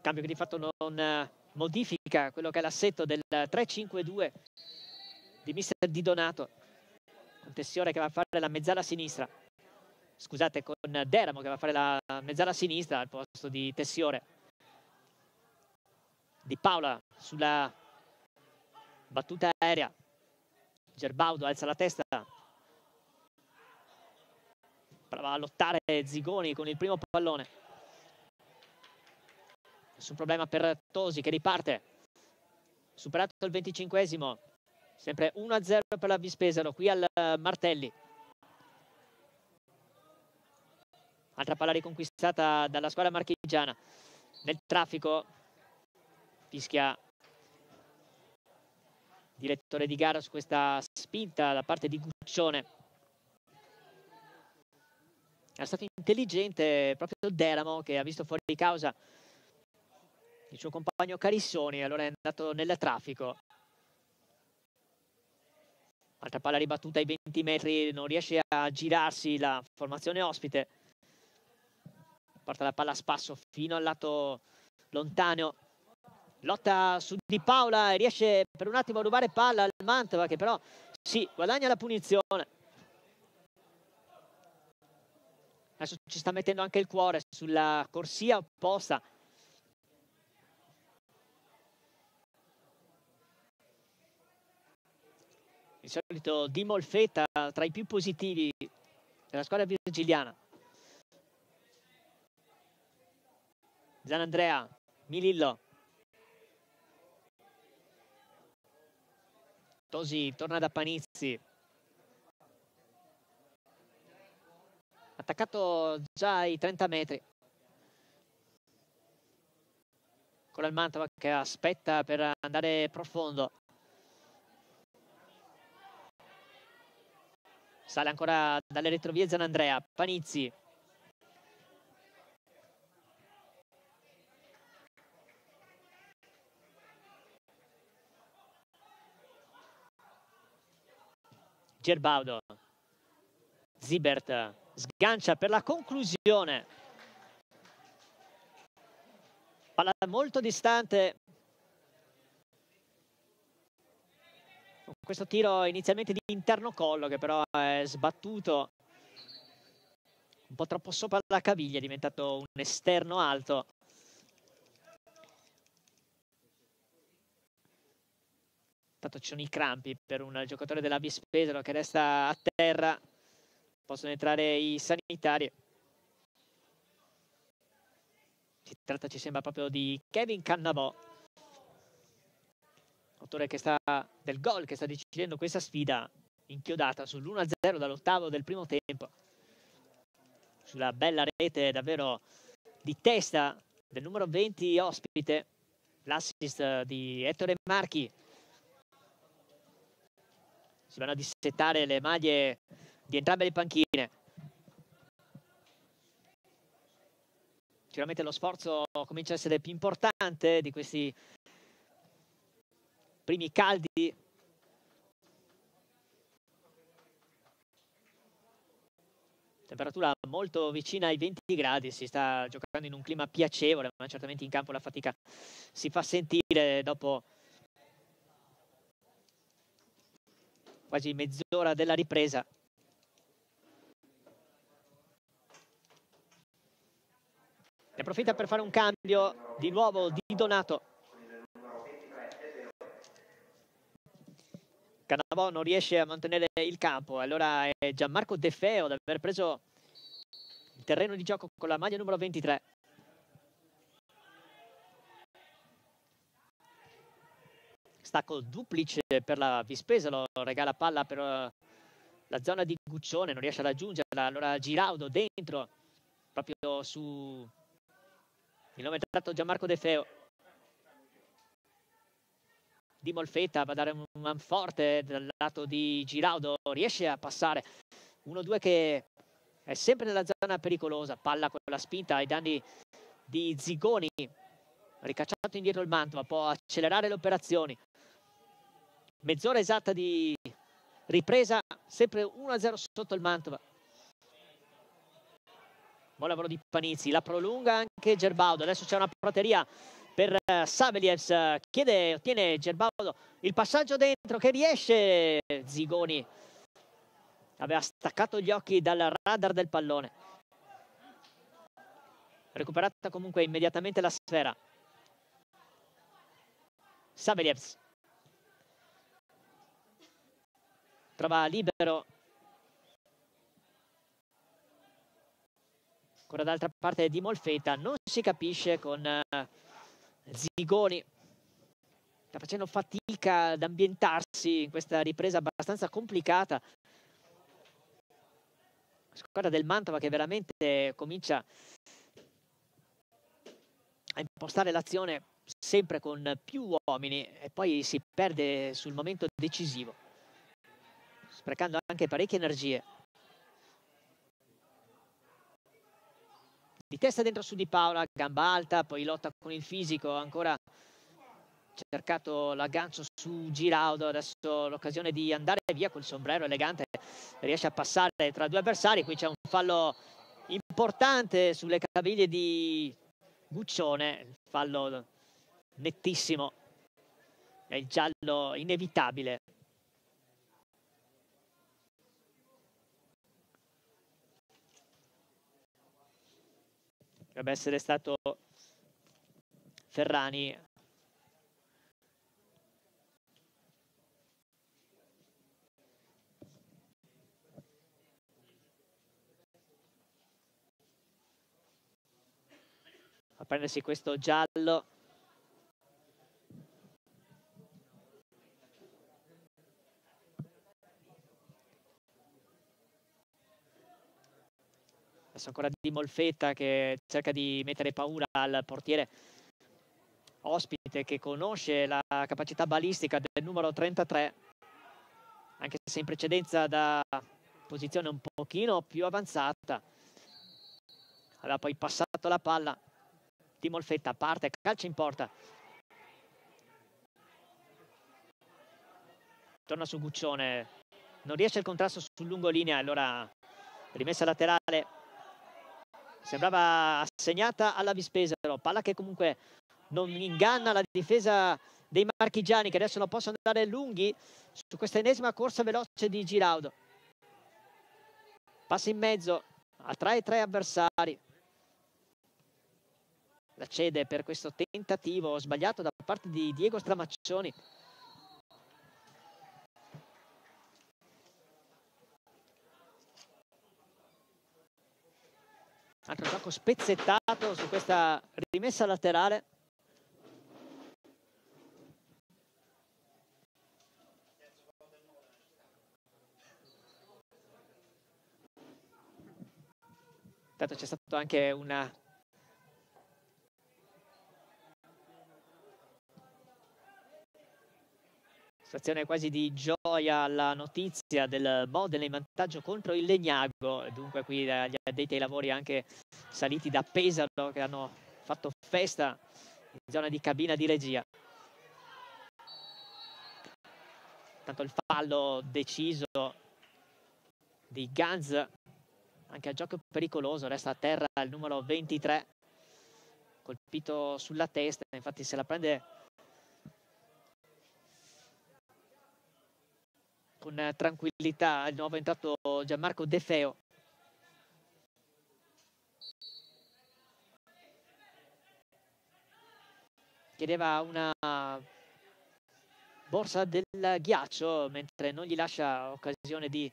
Cambio che di fatto non eh, modifica quello che è l'assetto del 3-5-2 di mister Di Donato. Con Tessiore che va a fare la mezzala sinistra. Scusate, con Deramo che va a fare la mezzala sinistra al posto di Tessiore. Di Paola sulla battuta aerea. Gerbaudo alza la testa. Prova a lottare Zigoni con il primo pallone. Nessun problema per Tosi che riparte. Superato il 25esimo. Sempre 1-0 per la Vispesaro qui al Martelli. Altra palla riconquistata dalla squadra marchigiana. Nel traffico fischia direttore di gara su questa spinta da parte di Guccione. È stato intelligente proprio Deramo che ha visto fuori di causa il suo compagno Carissoni, allora è andato nel traffico. Altra palla ribattuta ai 20 metri, non riesce a girarsi la formazione ospite. Porta la palla a spasso fino al lato lontano lotta su Di Paola e riesce per un attimo a rubare palla al Mantova che però sì, guadagna la punizione. Adesso ci sta mettendo anche il cuore sulla corsia opposta. Il solito Di Molfetta tra i più positivi della squadra virgiliana. Zanandrea, Milillo, Tosi torna da Panizzi. Attaccato già ai 30 metri. Con il Mantova che aspetta per andare profondo. Sale ancora dalle retrovie Zanandrea. Panizzi. Gerbaudo. Zibert sgancia per la conclusione. Palla molto distante. Questo tiro inizialmente di interno collo che però è sbattuto un po' troppo sopra la caviglia, è diventato un esterno alto. Tanto ci sono i crampi per un giocatore della Vispesaro che resta a terra. Possono entrare i sanitari. Si tratta, ci sembra, proprio di Kevin Cannavò. Autore sta del gol che sta decidendo questa sfida inchiodata sull'1-0 dall'ottavo del primo tempo. Sulla bella rete davvero di testa del numero 20 ospite. L'assist di Ettore Marchi si vanno a dissettare le maglie di entrambe le panchine. Sicuramente lo sforzo comincia a essere più importante di questi primi caldi. Temperatura molto vicina ai 20 gradi, si sta giocando in un clima piacevole, ma certamente in campo la fatica si fa sentire dopo quasi mezz'ora della ripresa. ne approfitta per fare un cambio di nuovo di Donato. Cannavò non riesce a mantenere il campo. Allora è Gianmarco De Feo ad aver preso il terreno di gioco con la maglia numero 23 stacco duplice per la Vispesa lo regala palla per eh, la zona di Guccione non riesce a raggiungerla. Allora Giraudo dentro proprio su il nome tratto Gianmarco De Feo. Di Molfetta va a dare un man forte dal lato di Giraudo, riesce a passare. 1-2 che è sempre nella zona pericolosa, palla con la spinta ai danni di Zigoni, ricacciato indietro il Mantova, può accelerare le operazioni. Mezz'ora esatta di ripresa, sempre 1-0 sotto il Mantova. Buon lavoro di Panizzi, la prolunga anche Gerbaudo, adesso c'è una prateria per uh, Sabelievs, chiede, ottiene Gerbaudo il passaggio dentro che riesce Zigoni, aveva staccato gli occhi dal radar del pallone. Recuperata comunque immediatamente la sfera. Sabelievs trova libero ancora d'altra parte di Molfetta non si capisce con uh, Zigoni. Sta facendo fatica ad ambientarsi in questa ripresa abbastanza complicata. La squadra del Mantova che veramente comincia a impostare l'azione sempre con più uomini e poi si perde sul momento decisivo sprecando anche parecchie energie di testa dentro su di Paola, gamba alta, poi lotta con il fisico, ancora cercato l'aggancio su Giraudo, adesso l'occasione di andare via col sombrero elegante, riesce a passare tra due avversari, qui c'è un fallo importante sulle caviglie di Guccione, fallo nettissimo, è il giallo inevitabile. Dovrebbe essere stato Ferrani. A prendersi questo giallo adesso ancora di Molfetta che cerca di mettere paura al portiere ospite che conosce la capacità balistica del numero 33 anche se in precedenza da posizione un pochino più avanzata. Aveva poi passato la palla di Molfetta parte, calcio in porta. Torna su Guccione non riesce il contrasto sul lungolinea allora rimessa laterale sembrava assegnata alla Vispesero, palla che comunque non inganna la difesa dei marchigiani che adesso non possono andare lunghi su questa ennesima corsa veloce di Giraudo. Passa in mezzo a 3 e 3 avversari. La cede per questo tentativo sbagliato da parte di Diego Stramaccioni. Altro gioco spezzettato su questa rimessa laterale. Intanto c'è stato anche una situazione quasi di gioia alla notizia del Modena in vantaggio contro il Legnago, dunque qui eh, gli addetti ai lavori anche saliti da Pesaro che hanno fatto festa in zona di cabina di regia. Tanto il fallo deciso di Ganz, anche a gioco pericoloso, resta a terra il numero 23, colpito sulla testa, infatti se la prende con tranquillità il nuovo entrato Gianmarco De Feo. Chiedeva una borsa del ghiaccio mentre non gli lascia occasione di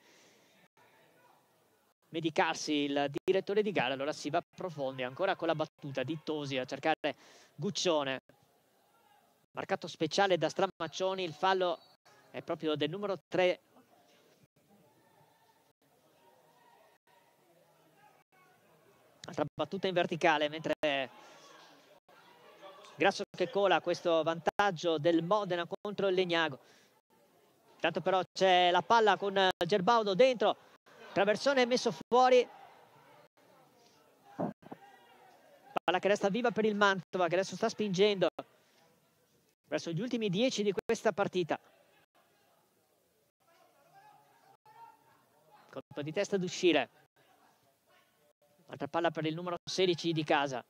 medicarsi il direttore di gara allora si va profondi ancora con la battuta di Tosi a cercare Guccione marcato speciale da Stramaccioni il fallo è proprio del numero 3 altra battuta in verticale mentre Grasso che cola questo vantaggio del Modena contro il Legnago. Intanto però c'è la palla con Gerbaudo dentro traversone messo fuori. Palla che resta viva per il Mantova che adesso sta spingendo verso gli ultimi dieci di questa partita colpo di testa d'uscire. Altra palla per il numero 16 di casa.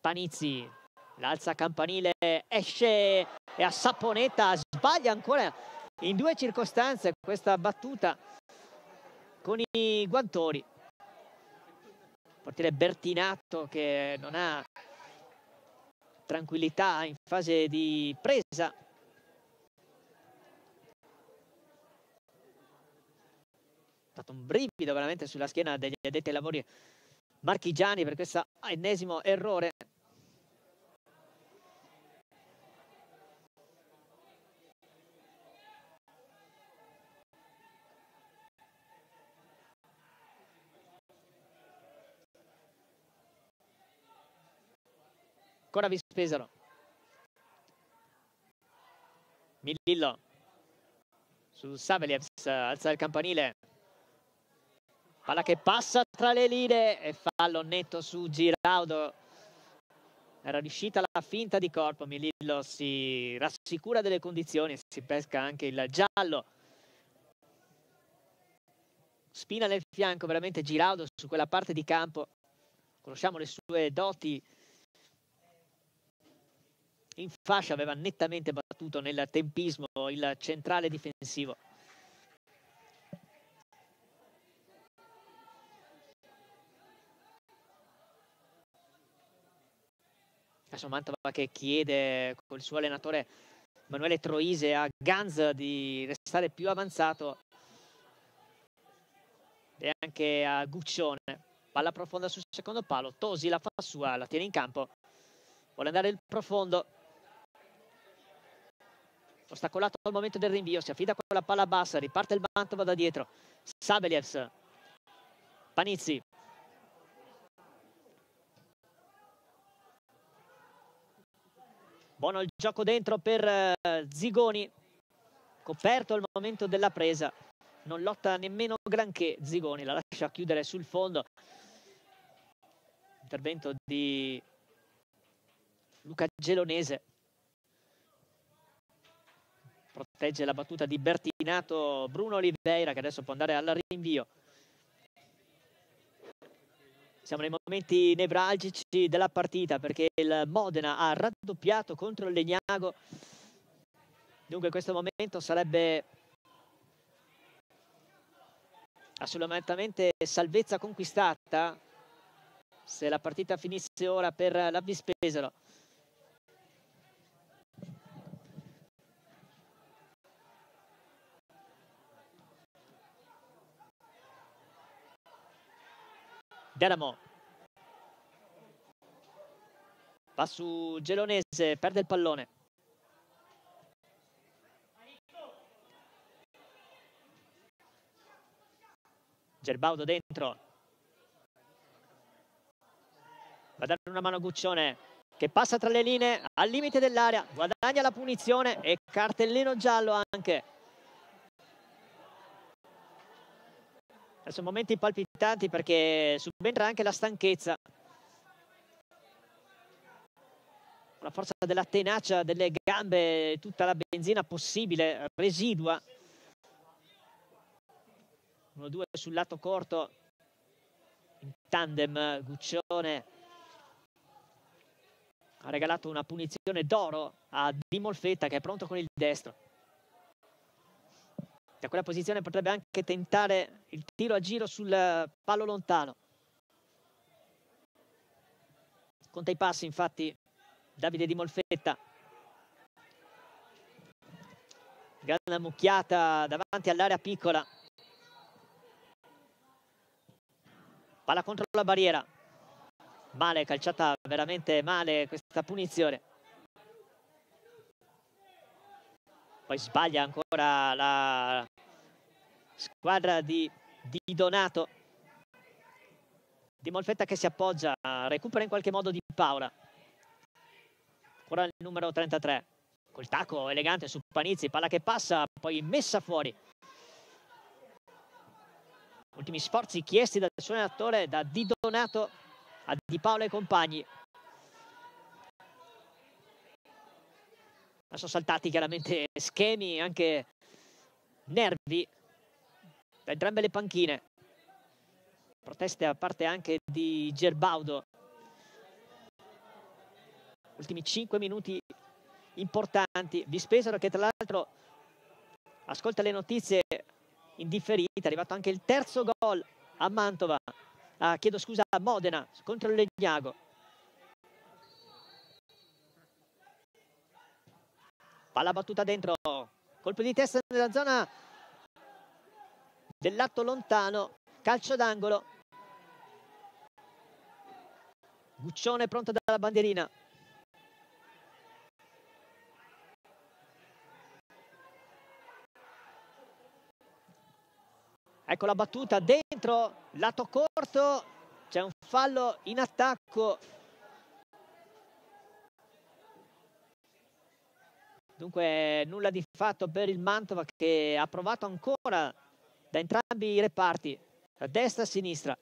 Panizzi l'alza campanile esce e a saponetta sbaglia ancora in due circostanze questa battuta con i guantori. Portiere Bertinato che non ha tranquillità in fase di presa è stato un brivido veramente sulla schiena degli addetti ai lavori marchigiani per questo ennesimo errore. Ancora Vispesaro Millillo su Savelievs alza il campanile palla che passa tra le linee e fallo netto su Giraudo. Era riuscita la finta di corpo Millillo si rassicura delle condizioni si pesca anche il giallo. Spina nel fianco veramente Giraudo su quella parte di campo. Conosciamo le sue doti. In fascia aveva nettamente battuto nel tempismo il centrale difensivo. Adesso Mantova che chiede con il suo allenatore Emanuele Troise a Ganz di restare più avanzato e anche a Guccione. Palla profonda sul secondo palo, Tosi la fa sua, la tiene in campo, vuole andare il profondo, ostacolato al momento del rinvio, si affida con la palla bassa, riparte il Mantova da dietro, Sabelievs, Panizzi. Buono il gioco dentro per eh, Zigoni, coperto al momento della presa, non lotta nemmeno granché Zigoni, la lascia chiudere sul fondo. Intervento di Luca Gelonese. Protegge la battuta di Bertinato. Bruno Oliveira che adesso può andare al rinvio siamo nei momenti nevralgici della partita perché il Modena ha raddoppiato contro il Legnago. Dunque in questo momento sarebbe assolutamente salvezza conquistata se la partita finisse ora per la Vispesaro Deramo va su Gelonese perde il pallone. Gerbaudo dentro. Va a dare una mano a Guccione che passa tra le linee al limite dell'area guadagna la punizione e cartellino giallo anche sono momenti palpitanti perché subentra anche la stanchezza. La forza della tenacia delle gambe, tutta la benzina possibile, residua. 1-2 sul lato corto, in tandem Guccione ha regalato una punizione d'oro a Di Molfetta che è pronto con il destro da quella posizione potrebbe anche tentare il tiro a giro sul palo lontano. Conta i passi infatti Davide Di Molfetta. grande mucchiata davanti all'area piccola. Palla contro la barriera. Male, calciata veramente male questa punizione. Poi sbaglia ancora la squadra di, di Donato. Di Molfetta che si appoggia, recupera in qualche modo di Paura. Ora il numero 33. Col tacco elegante su Panizzi, palla che passa, poi messa fuori. Ultimi sforzi chiesti dal suo allenatore, da Di Donato a Di Paolo e compagni. Ma sono saltati chiaramente schemi, anche nervi da entrambe le panchine. Proteste a parte anche di Gerbaudo ultimi 5 minuti importanti. Vispesaro che tra l'altro ascolta le notizie indifferite, è arrivato anche il terzo gol a Mantova, ah, chiedo scusa a Modena contro il Legnago. Palla battuta dentro, colpo di testa nella zona del lato lontano, calcio d'angolo. Guccione pronto dalla bandierina. Ecco la battuta dentro, lato corto, c'è un fallo in attacco. Dunque nulla di fatto per il Mantova che ha provato ancora da entrambi i reparti, a destra e a sinistra.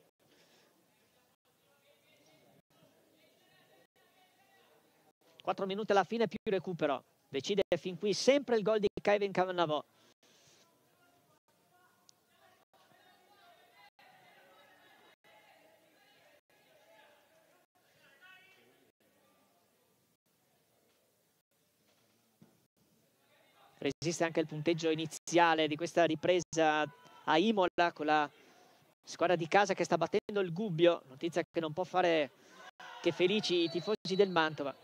Quattro minuti alla fine più recupero. Decide fin qui sempre il gol di Kevin Cavannavò. Resiste anche il punteggio iniziale di questa ripresa a Imola con la squadra di casa che sta battendo il Gubbio, notizia che non può fare che felici i tifosi del Mantova.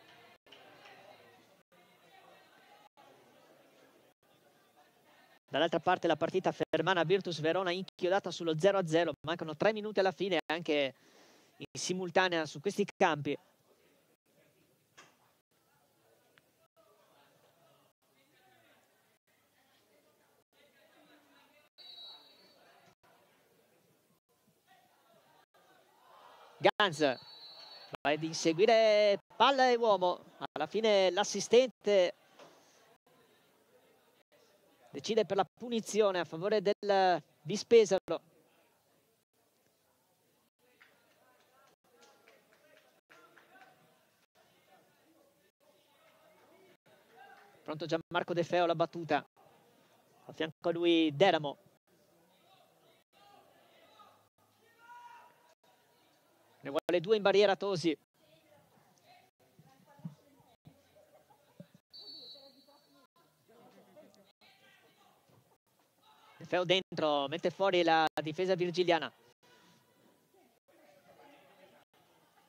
Dall'altra parte la partita Fermana Virtus Verona inchiodata sullo 0-0, mancano tre minuti alla fine anche in simultanea su questi campi. Gans va ad inseguire palla e uomo. Alla fine l'assistente decide per la punizione a favore del Vispesaro pronto Gianmarco De Feo la battuta. A fianco a lui Deramo Ne vuole due in barriera Tosi. Feo dentro, mette fuori la difesa virgiliana.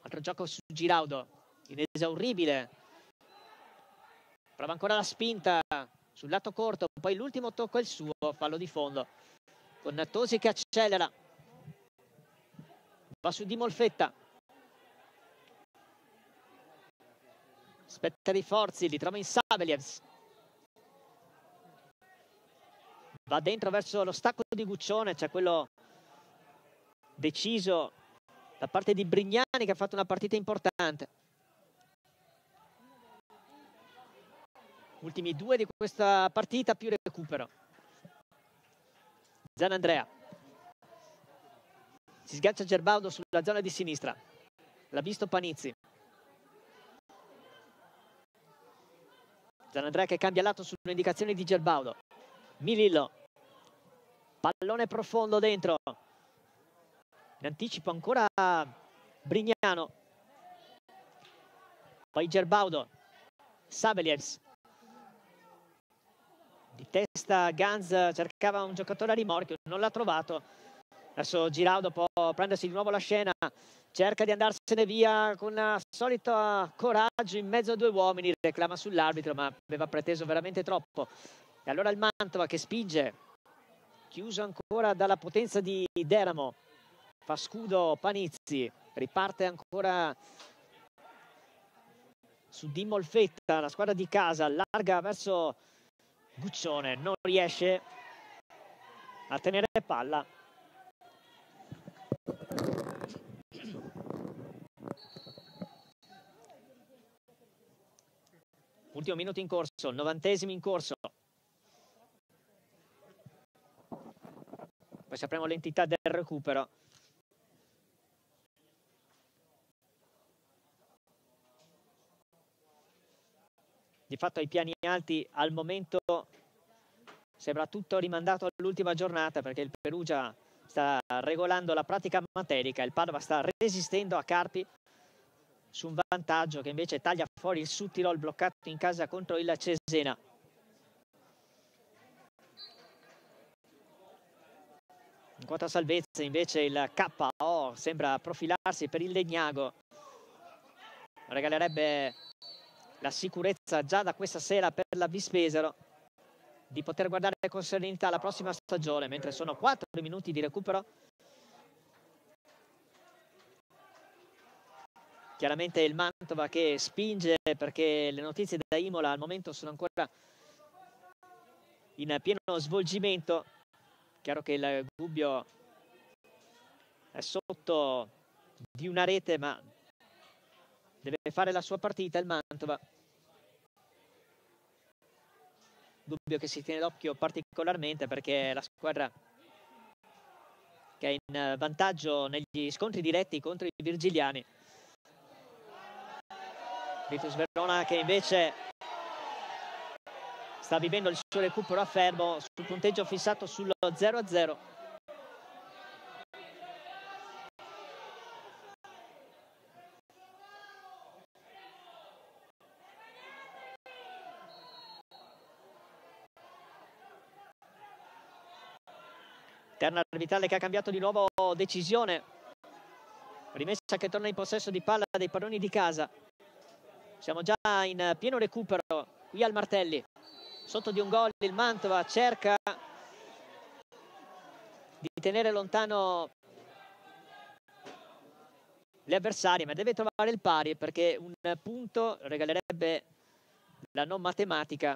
Altro gioco su Giraudo, inesauribile. Prova ancora la spinta sul lato corto, poi l'ultimo tocco è il suo, fallo di fondo. Con Tosi che accelera va su Di Molfetta. Aspetta i forzi li trova in Sabelievs va dentro verso lo stacco di Guccione c'è quello deciso da parte di Brignani che ha fatto una partita importante. Ultimi due di questa partita più recupero. Zanandrea si sgancia Gerbaudo sulla zona di sinistra. L'ha visto Panizzi. Zanandrea che cambia lato sulle indicazioni di Gerbaudo. Milillo. Pallone profondo dentro. In anticipo ancora Brignano. Poi Gerbaudo. Sabeliers. Di testa Ganz cercava un giocatore a rimorchio, non l'ha trovato Adesso Giraudo può prendersi di nuovo la scena, cerca di andarsene via con il solito coraggio in mezzo a due uomini, reclama sull'arbitro ma aveva preteso veramente troppo. E allora il Mantova che spinge, chiuso ancora dalla potenza di Deramo, fa scudo Panizzi, riparte ancora su Di Molfetta, la squadra di casa, larga verso Guccione, non riesce a tenere palla. Ultimo minuto in corso, novantesimo in corso. Poi sapremo l'entità del recupero. Di fatto ai piani alti al momento sembra tutto rimandato all'ultima giornata perché il Perugia sta regolando la pratica materica, il Padova sta resistendo a Carpi su un vantaggio che invece taglia fuori il Suttirol bloccato in casa contro il Cesena. In quota salvezza invece il KO sembra profilarsi per il Legnago. Regalerebbe la sicurezza già da questa sera per la Vispesaro di poter guardare con serenità la prossima stagione, mentre sono 4 minuti di recupero. Chiaramente il Mantova che spinge perché le notizie da Imola al momento sono ancora in pieno svolgimento. Chiaro che il Gubbio è sotto di una rete ma deve fare la sua partita il Mantova. Dubbio che si tiene d'occhio particolarmente perché la squadra che è in vantaggio negli scontri diretti contro i Virgiliani. Virtus Verona che invece sta vivendo il suo recupero a fermo sul punteggio fissato sullo 0-0. Terna arbitrale che ha cambiato di nuovo decisione. Rimessa che torna in possesso di palla dei padroni di casa. Siamo già in pieno recupero qui al Martelli. Sotto di un gol il Mantova cerca di tenere lontano gli avversari, ma deve trovare il pari perché un punto regalerebbe la non matematica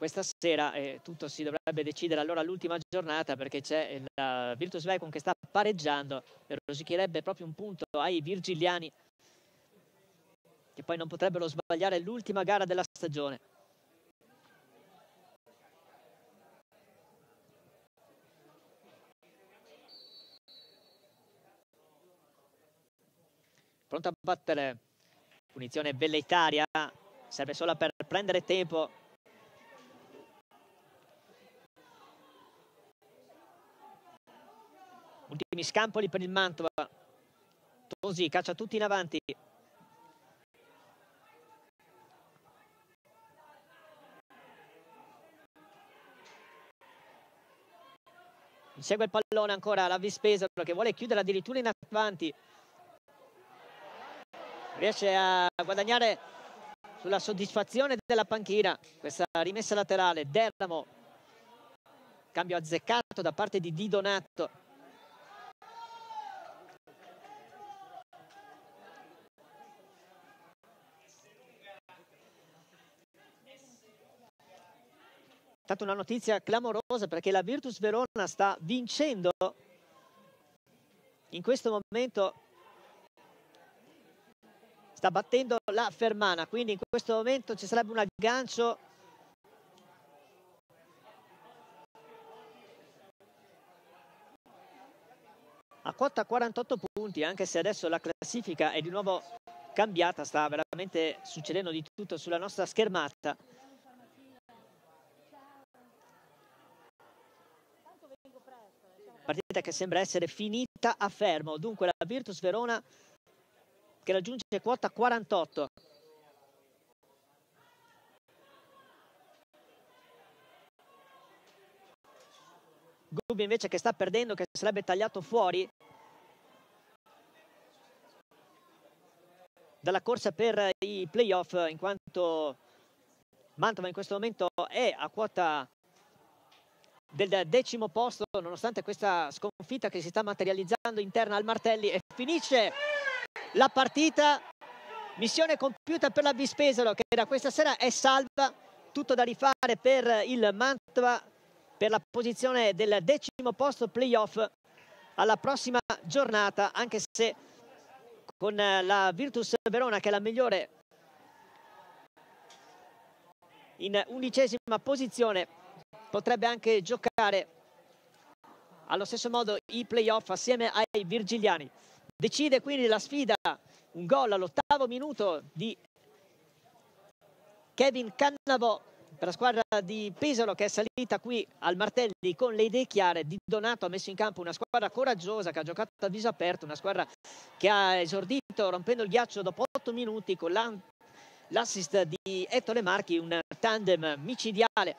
questa sera e tutto si dovrebbe decidere allora all'ultima giornata perché c'è il Virtus Vecum che sta pareggiando e rosicherebbe proprio un punto ai virgiliani che poi non potrebbero sbagliare l'ultima gara della stagione. Pronto a battere, punizione velleitaria, serve solo per prendere tempo Ultimi scampoli per il Mantova. Tosi caccia tutti in avanti. Segue il pallone ancora la Vispesaro che vuole chiudere addirittura in avanti. Riesce a guadagnare sulla soddisfazione della panchina questa rimessa laterale. Derramo. Cambio azzeccato da parte di Di Donato. Stata una notizia clamorosa perché la Virtus Verona sta vincendo. In questo momento sta battendo la Fermana quindi in questo momento ci sarebbe un aggancio. A quota 48 punti anche se adesso la classifica è di nuovo cambiata sta veramente succedendo di tutto sulla nostra schermata che sembra essere finita a fermo. Dunque la Virtus Verona che raggiunge quota 48 Gubbio invece che sta perdendo che sarebbe tagliato fuori. Dalla corsa per i playoff in quanto Mantova in questo momento è a quota del decimo posto nonostante questa sconfitta che si sta materializzando interna al Martelli e finisce la partita. Missione compiuta per la Bispesolo che da questa sera è salva. Tutto da rifare per il Mantova per la posizione del decimo posto playoff alla prossima giornata anche se con la Virtus Verona che è la migliore in undicesima posizione potrebbe anche giocare allo stesso modo i playoff assieme ai Virgiliani. Decide quindi la sfida, un gol all'ottavo minuto di Kevin Cannavò per la squadra di Pesaro che è salita qui al Martelli con le idee chiare. Di Donato ha messo in campo una squadra coraggiosa che ha giocato a viso aperto, una squadra che ha esordito rompendo il ghiaccio dopo otto minuti con l'assist di Ettore Marchi, un tandem micidiale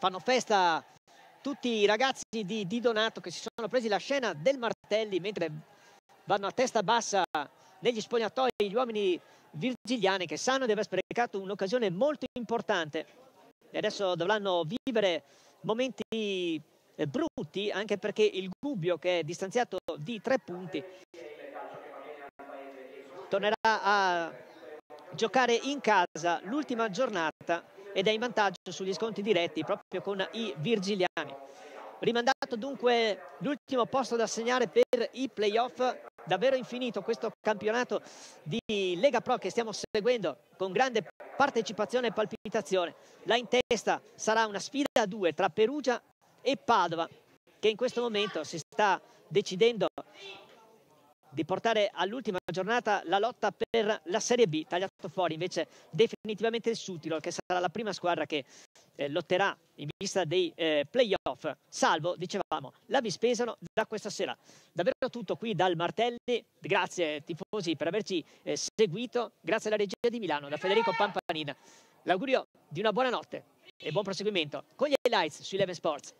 fanno festa tutti i ragazzi di, di Donato che si sono presi la scena del Martelli mentre vanno a testa bassa negli spogliatoi gli uomini virgiliani che sanno di aver sprecato un'occasione molto importante. E adesso dovranno vivere momenti eh, brutti anche perché il Gubbio che è distanziato di tre punti tornerà a giocare in casa l'ultima giornata ed è in vantaggio sugli sconti diretti proprio con i virgiliani. Rimandato dunque l'ultimo posto da segnare per i playoff, davvero infinito questo campionato di Lega Pro che stiamo seguendo con grande partecipazione e palpitazione. La in testa sarà una sfida a due tra Perugia e Padova che in questo momento si sta decidendo di portare all'ultima giornata la lotta per la Serie B, tagliato fuori invece definitivamente il Sutilo che sarà la prima squadra che eh, lotterà in vista dei eh, playoff, salvo, dicevamo, la Vispesano da questa sera. Davvero tutto qui dal Martelli, grazie tifosi per averci eh, seguito, grazie alla regia di Milano, da Federico Pampanina. L'augurio di una buona notte e buon proseguimento con gli highlights su Eleven Sports.